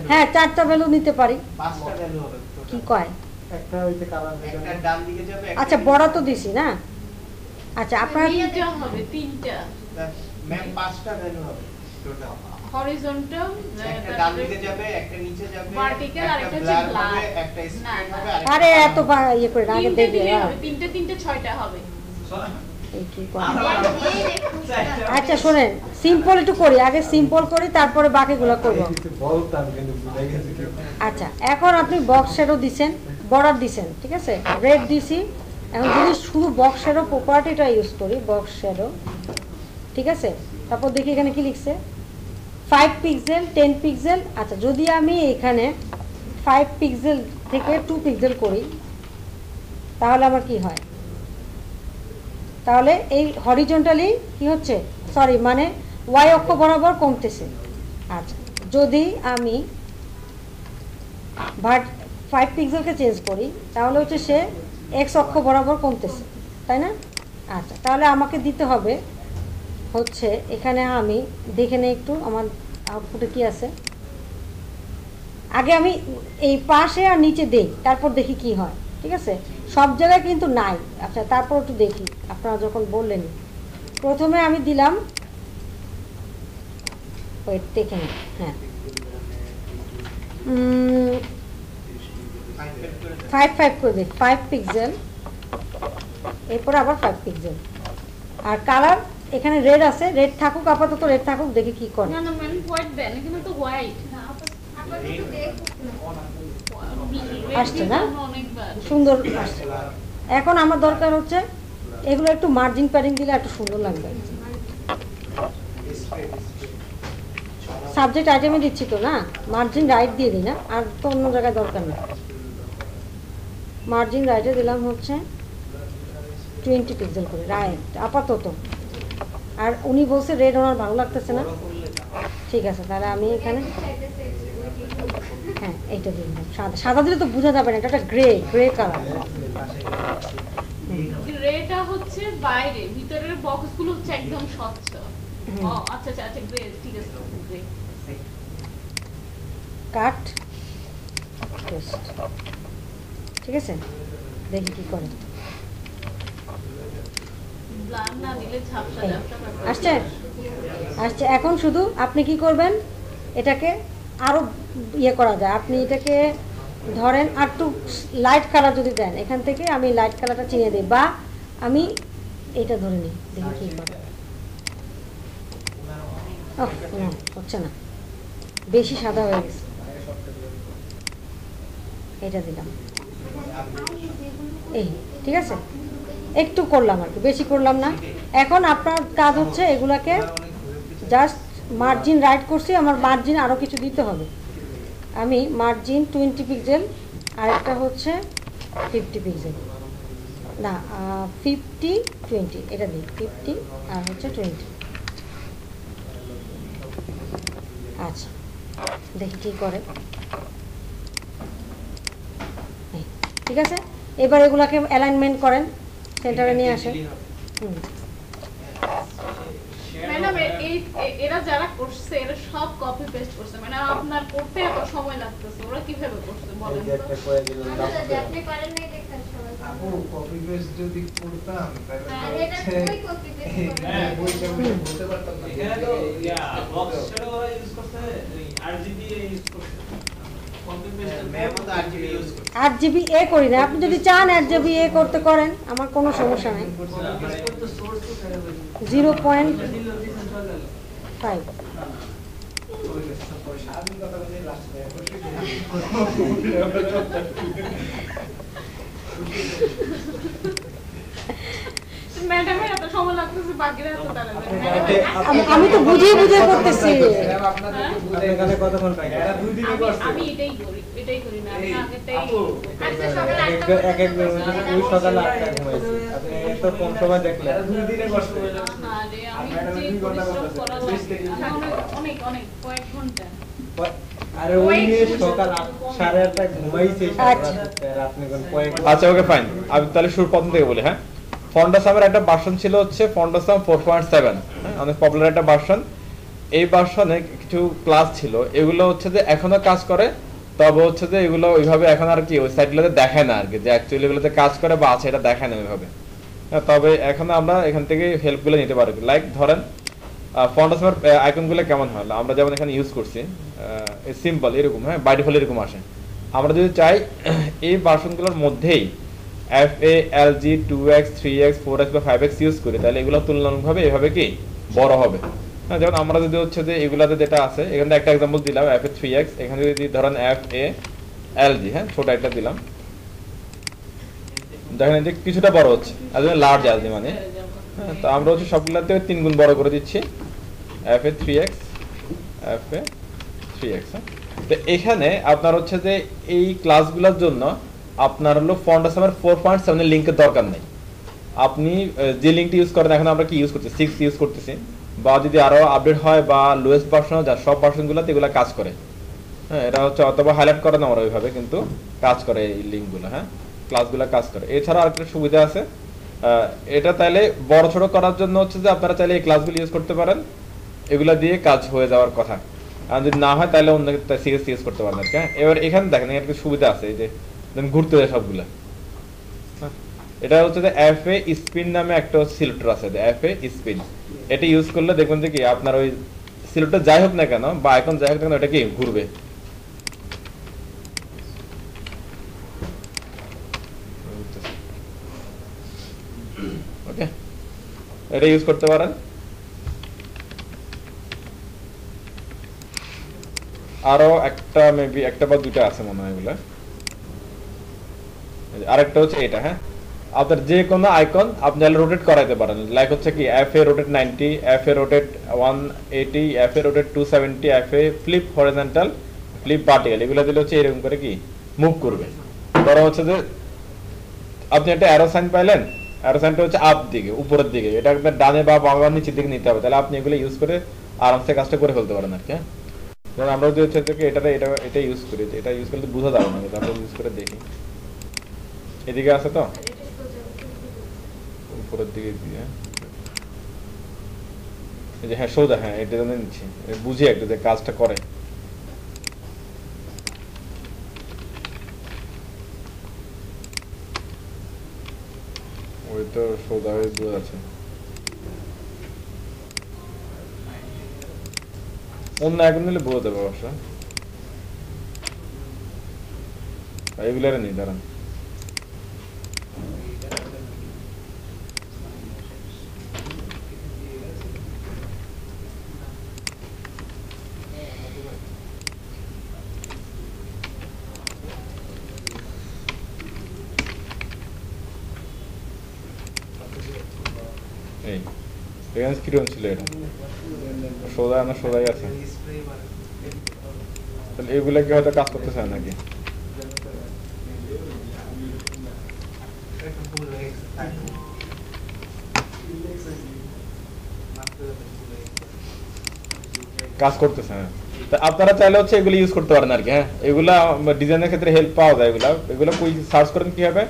হ্যাঁ চারটা ভ্যালু নিতে পারি। পাঁচটা ভ্যালু হবে। কি কয়? একটা হইতে কালার একটা ডান দিকে যাবে একটা আচ্ছা বড় তো দিছি না? আচ্ছা আপনার তিনটা হবে তিনটা। ম্যাম পাঁচটা ভ্যালু হবে। টোটাল হরিজন্টাল একটা ডান দিকে যাবে একটা নিচে যাবে Vertical, আর একটা হচ্ছে একটা না, স্ট্রেট হবে আরে এত বা- ইয়ে করে আগে দেখবে হ্যাঁ। তিনটে তিনটে ছয়টা হবে। আচ্ছা শোনেন সিম্পল একটু করি আগে সিম্পল করি তারপরে বাকিগুলো করব। আচ্ছা এখন আপনি বক্স শেডও দিছেন বর্ডার দিছেন ঠিক আছে? রেড দিছি। এখন যদি শুধু বক্সেরও প্রপার্টিটা ইউজ করি বক্স শেডো ঠিক আছে? তারপর দেখি এখানে কি লিখছে? ফাইভ পিক্সেল টেন পিক্সেল আচ্ছা যদি আমি এখানে ফাইভ পিক্সেল থেকে টু পিক্সেল করি, তাহলে আমার কি হয়? তাহলে এই হরিজন্টালি কি হচ্ছে? সরি মানে ওয়াই অক্ষ বরাবর কমতেছে। আচ্ছা যদি আমি বাট ফাইভ পিক্সেলকে চেঞ্জ করি, তাহলে হচ্ছে সে এক্স অক্ষ বরাবর কমতেছে, তাই না? আচ্ছা তাহলে আমাকে দিতে হবে হচ্ছে, এখানে আমি দেখে নেই একটু আমার আউটপুটে কি আছে। আগে আমি এই পাশে আর নিচে দেই, তারপর দেখি কি হয়, ঠিক আছে? সব জায়গায় কিন্তু নাই। আচ্ছা তারপর একটু দেখি, আপনারা যখন বললেন। প্রথমে আমি দিলাম ওয়েট দেখে হ্যাঁ। ফাইভ ফাইভ করে দিই ফাইভ পিক্সেল এরপর আবার ফাইভ পিক্সেল আর কালার এখানে রেড আছে রেড থাকুক আপাতত রেড থাকুক দেখি কি করে। না না ম্যাম হোয়াইট দেন এখানে তো হোয়াইট আসছে না? সুন্দর আসছে। এখন আমার দরকার হচ্ছে এগুলো একটু মার্জিন প্যাডিং দিলে একটু সুন্দর লাগবে। সাবজেক্ট আইটেমে দিচ্ছি তো না? মার্জিন রাইট দিয়ে দিই না আর তো অন্য জায়গায় দরকার নেই। মার্জিন রাইটে দিলাম হচ্ছে টোয়েন্টি পিক্সেল করে রাইট আপাতত। আর উনি বলছে রেড ওনার ভালো লাগতেছে না। ঠিক আছে তাহলে আমি এখানে হ্যাঁ এইটা দিয়ে দিলাম। সাদা সাদা দিলে তো বোঝা যাবে না এটা একটা গ্রে গ্রে কালার গ্রেটা হচ্ছে বাইরে ভিতরের বক্সগুলো হচ্ছে একদম স্বচ্ছ। ও আচ্ছা আচ্ছা আচ্ছা গ্রে ঠিক আছে গ্রে কাট ঠিক আছে? দেখি কি করে ব্লার না দিলে ঝাপসা এই, ঝাপসা ব্যাপার। আসছে? আসছে। এখন শুধু আপনি কি করবেন? এটাকে আরও ইয়ে করা যায়। আপনি এটাকে ধরেন আর একটু লাইট কালার যদি দেন, এখান থেকে আমি লাইট কালারটা চিনে দিই। বা আমি এটা ধরে নিই। দেখি কি করে হচ্ছে না। বেশি সাদা হয়ে গেছে। এটা দিলাম। এই, ঠিক আছে? একটু করলাম আর বেশি করলাম না। এখন আপনার কাজ হচ্ছে এগুলাকে জাস্ট মার্জিন রাইট করছি, আমার মার্জিন আরও কিছু দিতে হবে। আমি মার্জিন টোয়েন্টি পিক্সেল আর একটা হচ্ছে ফিফটি পিক্সেল না ফিফটি টোয়েন্টি এটা দিই ফিফটি আর হচ্ছে টোয়েন্টি আচ্ছা দেখি কী করে। ঠিক আছে? এবার এগুলাকে অ্যালাইনমেন্ট করেন। সেন্টারে নিয়ে আসেন ম্যাডাম এই এরা যারা করছে এরা সব কপি পেস্ট করছে। মানে আপনার করতে এত সময় লাগতেছে ওরা কীভাবে করছে বলেন তো? একটা করে দিলাম আচ্ছা, যদি আপনি করেন নাই দেখেন আপু কপি পেস্ট যদি করতাম তাহলে আর এটা হচ্ছে- কপি পেস্ট হ্যাঁ, করবি বইটা বইটা বলতে পারতাম না। এখানে তো ইয়া বক্স শ্যাডো ইউজ করছে আরজিবি ইউজ করছে কপি পেস্ট ম্যামও তো আরজিবি ইউজ করছে আট জিবি এ করি না। আপনি যদি চান আট জিবি এ করতে করেন, আমার কোনো সমস্যা নেই। জিরো পয়েন্ট ফাইভ আমি তো বুঝিয়ে বুঝিয়ে করতেছি। আচ্ছা। আচ্ছা ওকে ফাইন আমি তাহলে শুরু প্রথম থেকে বলি হ্যাঁ? ফন্ডাসামের একটা ভার্সন ছিল হচ্ছে Font Awesome four point seven অনেক পপুলার একটা ভার্সন এই ভার্সনে কিছু ক্লাস ছিল এগুলো হচ্ছে যে এখনও কাজ করে তবে হচ্ছে যে এগুলো ওইভাবে এখন আর কি ওই সাইটগুলোতে দেখায় না আর কি যে অ্যাকচুয়ালি এগুলোতে কাজ করে বা আছে এটা দেখায় না ওইভাবে। হ্যাঁ, তবে এখন আমরা এখান থেকে হেল্পগুলো নিতে পারি। লাইক ধরেন ফন্ডাসমের আইকনগুলো কেমন হয়? আমরা যেমন এখানে ইউজ করছি সিম্পল এরকম হ্যাঁ বাই ডিফল্ট এরকম আসে। আমরা যদি চাই এই ভার্সনগুলোর মধ্যেই F A L G two X three X four X বা ফাইভ এক্স ইউজ করি তাহলে এগুলো তুলনামূলকভাবে এভাবে কি বড় হবে? হ্যাঁ যেমন আমরা যদি হচ্ছে যে এগুলাতে যেটা আছে এখানে একটা এক্সাম্পল দিলাম এফ এ থ্রি এক্স এখানে যদি ধরেন এফ এ এল জি হ্যাঁ ছোট একটা দিলাম। দেখেন যে কিছুটা বড় হচ্ছে আর লার্জ আসবে মানে। হ্যাঁ, তো আমরা হচ্ছে সবগুলোতে তিন গুণ বড় করে দিচ্ছি। F A three X F A three X তো এখানে আপনার হচ্ছে যে এই ক্লাসগুলোর জন্য আপনার হলো ফন্ডাসামের ফোর পয়েন্ট সেভেনের লিঙ্কের দরকার নেই। আপনি যে লিঙ্কটি ইউজ করেন এখন আমরা কি ইউজ করছি সিক্স ইউজ করতেছি। বা যদি আরও আপডেট হয় বা লোয়েস্ট ভার্সন যা সব ভার্সনগুলোতে এগুলো কাজ করে। হ্যাঁ এটা হচ্ছে অথবা হাইলাইট করে না আমরা ওইভাবে কিন্তু কাজ করে এই লিঙ্কগুলো হ্যাঁ? ক্লাসগুলো কাজ করে। এছাড়া আরেকটা সুবিধা আছে। এটা তাইলে বড় ছোট করার জন্য হচ্ছে যে আপনারা চাইলে এই ক্লাসগুলো ইউজ করতে পারেন। এগুলা দিয়ে কাজ হয়ে যাওয়ার কথা। আর যদি না হয় তাহলে অন্য সিরিয়াস ইউজ করতে পারেন আর কি, হ্যাঁ? এবার এখানে দেখেন একটা সুবিধা আছে যে ঘুরতে যায় সবগুলা। এটা হচ্ছে যে এফ এ স্পিন নামে একটা সিলেক্টর আছে এফ এ স্পিন এটা ইউজ করলে দেখবেন যে কি আপনার ওই সিলেক্টর যাই হোক না কেন বা আইকন যাই হোক না কেন এটা কি ঘুরবে। এটা ইউজ করতে পারেন। আরও একটা মেবি একটা বা দুটা আছে মনে হয় এগুলা। আরেকটা হচ্ছে এটা হ্যাঁ? আপনার যে কোনো আইকন আপনি রোটেট করাইতে পারেন। লাইক হচ্ছে কি F A rotate ninety F A rotate one eighty F A rotate two seventy F A flip horizontal flip vertical এগুলো দিলে হচ্ছে এরকম করে কি মুভ করবে। বড় হচ্ছে যে, আপনি একটা অ্যারো সাইন পাইলেন অ্যারো সাইনটা হচ্ছে আপ দিকে, উপরের দিকে। এটা আপনার ডানে বা বামে বা নিচের দিকে নিতে হবে। তাহলে আপনি এগুলো ইউজ করে আরামসে কাজটা করে ফেলতে পারেন আর কি হ্যাঁ? আমরা যদি হচ্ছে এটা এটা এটা ইউজ করি। এটা ইউজ করলে বোঝা যাবে না আমরা ইউজ করে দেখি। এদিকে আছে তো? উপরের দিকে দিয়ে। এই যে হ্যাঁ সোজা হ্যাঁ এটা জন্য নিচ্ছি। বুঝি একটু যে কাজটা করে। ওই তো যাচ্ছে অন্য অবশ্য। নেই, দাঁড়ান। এই এখানে কীরকম ছিল এটা সোজা না সোজাই আছে তাহলে এগুলা কি হয়তো কাজ করতে চায় নাকি কাজ করতেছে হ্যাঁ। আপনারা চাইলে হচ্ছে এগুলো ইউজ করতে পারেন আর কি হ্যাঁ। এগুলা ডিজাইনের ক্ষেত্রে হেল্প পাওয়া যায় এগুলা। এগুলো কই সার্চ করেন কি হবে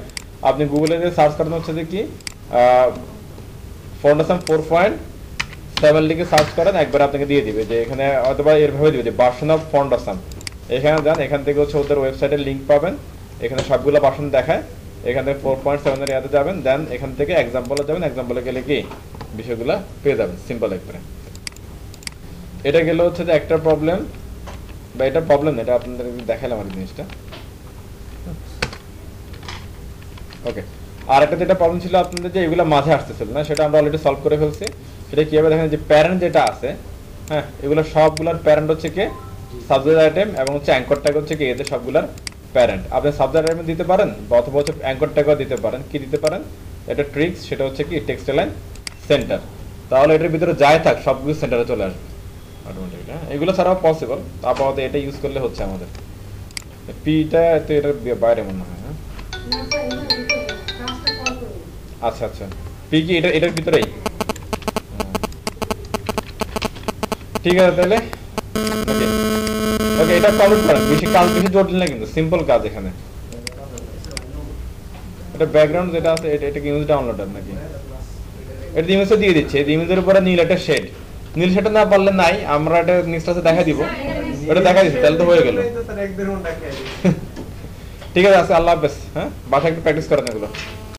আপনি গুগলে যে সার্চ করেন হচ্ছে যে কি Font Awesome four point seven লিখে সার্চ করেন, একবার আপনাকে দিয়ে দিবে যে এখানে অথবা এরভাবে দিবে যে বাসন অফ ফন্ডাসাম এখানে যান, এখান থেকে হচ্ছে ওদের ওয়েবসাইটের লিঙ্ক পাবেন। এখানে সবগুলো বাসন দেখায়। এখান থেকে ফোর পয়েন্ট সেভেনের ইয়াতে যাবেন দেন এখান থেকে এক্সাম্পলে যাবেন এক্সাম্পলে গেলে কি বিষয়গুলো পেয়ে যাবেন সিম্পল একবারে এটা গেলে হচ্ছে যে একটা প্রবলেম বা এটা প্রবলেম এটা আপনাদের দেখালাম আর জিনিসটা। ওকে আর একটা যেটা প্রবলেম ছিল আপনাদের যে এগুলো মাঝে আসতেছিল না সেটা আমরা অলরেডি সলভ করে ফেলছি। সেটা কীভাবে দেখেন যে প্যারেন্ট যেটা আছে হ্যাঁ এগুলো সবগুলোর প্যারেন্ট হচ্ছে কি? সাবজেক্ট আইটেম এবং হচ্ছে অ্যাঙ্কর ট্যাগ হচ্ছে কি? এতে সবগুলোর প্যারেন্ট আপনি সাবজেক্ট দিতে পারেন অথবা হচ্ছে অ্যাঙ্কর ট্যাগও দিতে পারেন। কি দিতে পারেন? এটা ট্রিক্স সেটা হচ্ছে কি টেক্সট লাইন সেন্টার তাহলে এটার ভিতরে যাই থাক সবগুলো সেন্টারে চলে আসবে। অটোমেটিক হ্যাঁ? এগুলো ছাড়াও পসিবল আপাতত এটা ইউজ করলে হচ্ছে আমাদের। পিটা তো এটার বাইরে মনে হয় হ্যাঁ? আচ্ছা আচ্ছা। পি কি এটা, এটার ভিতরেই? ঠিক আছে তাহলে? এটা করেন বেশি কাজ বেশি জটিল না কিন্তু সিম্পল কাজ এখানে। এটা ব্যাকগ্রাউন্ড যেটা আছে এটা এটা ইমেজ ডাউনলোডার নাকি? এটা ইমেজে দিয়ে দিচ্ছে ইমেজের উপরে নীল একটা শেড নীল শেডটা না পারলে নাই আমরা এটা ক্লাসে দেখা দিব। ওটা দেখা দিচ্ছি তাহলে তো হয়ে গেল। ঠিক আছে আল্লাহ হাফেজ হ্যাঁ? বাসায় একটু প্র্যাকটিস করেন এগুলো।